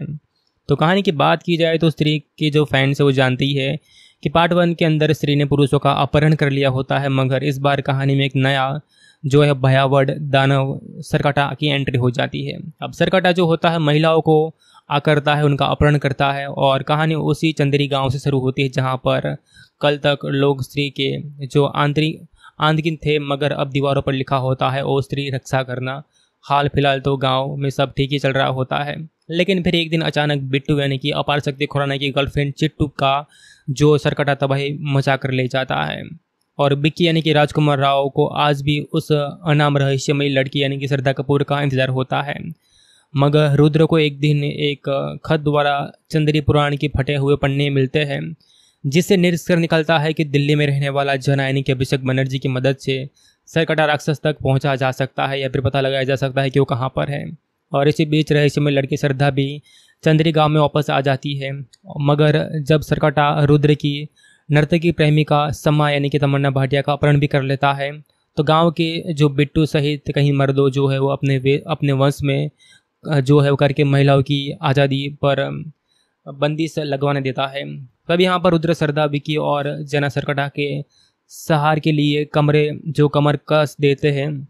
[SPEAKER 1] तो कहानी की बात की जाए तो स्त्री के जो फैंस है वो जानती है कि पार्ट वन के अंदर स्त्री ने पुरुषों का अपहरण कर लिया होता है, मगर इस बार कहानी में एक नया जो है भयावह दानव सरकटा की एंट्री हो जाती है। अब सरकटा जो होता है, महिलाओं को आकरता है, उनका अपहरण करता है और कहानी उसी चंदेरी गाँव से शुरू होती है, जहाँ पर कल तक लोग स्त्री के जो आंतरिक आंतरिक थे, मगर अब दीवारों पर लिखा होता है, ओ स्त्री, रक्षा करना। हाल फ़िलहाल तो गाँव में सब ठीक ही चल रहा होता है। लेकिन फिर एक दिन अचानक बिट्टू यानी कि अपार शक्ति खुराना की गर्लफ्रेंड चिट्टू का जो सरकटा तबाही मचा कर ले जाता है। और बिक्की यानी कि राजकुमार राव को आज भी उस अनाम रहस्यमयी लड़की यानी कि श्रद्धा कपूर का इंतज़ार होता है। मगर रुद्र को एक दिन एक खत द्वारा चंद्री पुराण के फटे हुए पन्ने मिलते हैं, जिससे निरस्कर निकलता है कि दिल्ली में रहने वाला जन यानी कि अभिषेक बनर्जी की मदद से सरकटा राक्षस तक पहुँचा जा सकता है या फिर पता लगाया जा सकता है कि वो कहाँ पर है। और इसी बीच रहस्यमय लड़की श्रद्धा भी चंद्री गाँव में वापस आ जाती है। मगर जब सरकटा रुद्र की नर्तकी प्रेमिका समा यानी कि तमन्ना भाटिया का अपहरण भी कर लेता है तो गाँव के जो बिट्टू सहित कहीं मर्दों जो है वो अपने अपने वंश में जो है वो करके महिलाओं की आज़ादी पर बंदिश लगवाने देता है। तब यहाँ पर रुद्र सरदा विकी और जना सरकटा के सहार के लिए कमरे, जो कमर कस देते हैं।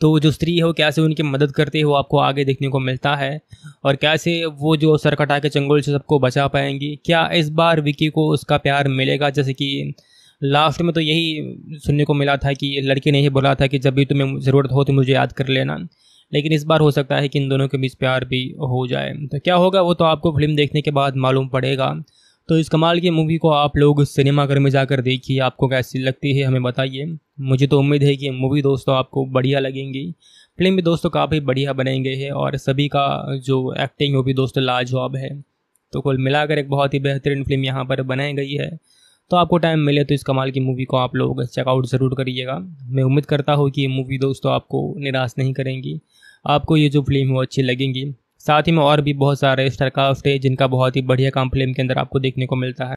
[SPEAKER 1] तो जो स्त्री है वो कैसे उनकी मदद करते है, वो आपको आगे देखने को मिलता है। और कैसे वो जो सरकटा के चंगुल से सबको बचा पाएँगी, क्या इस बार विकी को उसका प्यार मिलेगा? जैसे कि लास्ट में तो यही सुनने को मिला था कि लड़के ने ही बोला था कि जब भी तुम्हें ज़रूरत हो तो मुझे याद कर लेना। लेकिन इस बार हो सकता है कि इन दोनों के बीच प्यार भी हो जाए। तो क्या होगा, वो तो आपको फ़िल्म देखने के बाद मालूम पड़ेगा। तो इस कमाल की मूवी को आप लोग सिनेमा घर में जाकर देखिए, आपको कैसी लगती है हमें बताइए। मुझे तो उम्मीद है कि मूवी दोस्तों आपको बढ़िया लगेंगी। फ़िल्म भी दोस्तों काफ़ी बढ़िया बनाई गई है और सभी का जो एक्टिंग वो भी दोस्तों लाजवाब है। तो कुल मिलाकर एक बहुत ही बेहतरीन फ़िल्म यहाँ पर बनाई गई है। तो आपको टाइम मिले तो इस कमाल की मूवी को आप लोग चेकआउट ज़रूर करिएगा। मैं उम्मीद करता हूँ कि ये मूवी दोस्तों आपको निराश नहीं करेंगी। आपको ये जो फ़िल्म है वो अच्छी लगेंगी। साथ ही में और भी बहुत सारे स्टार कास्ट है जिनका बहुत ही बढ़िया काम फ़िल्म के अंदर आपको देखने को मिलता है।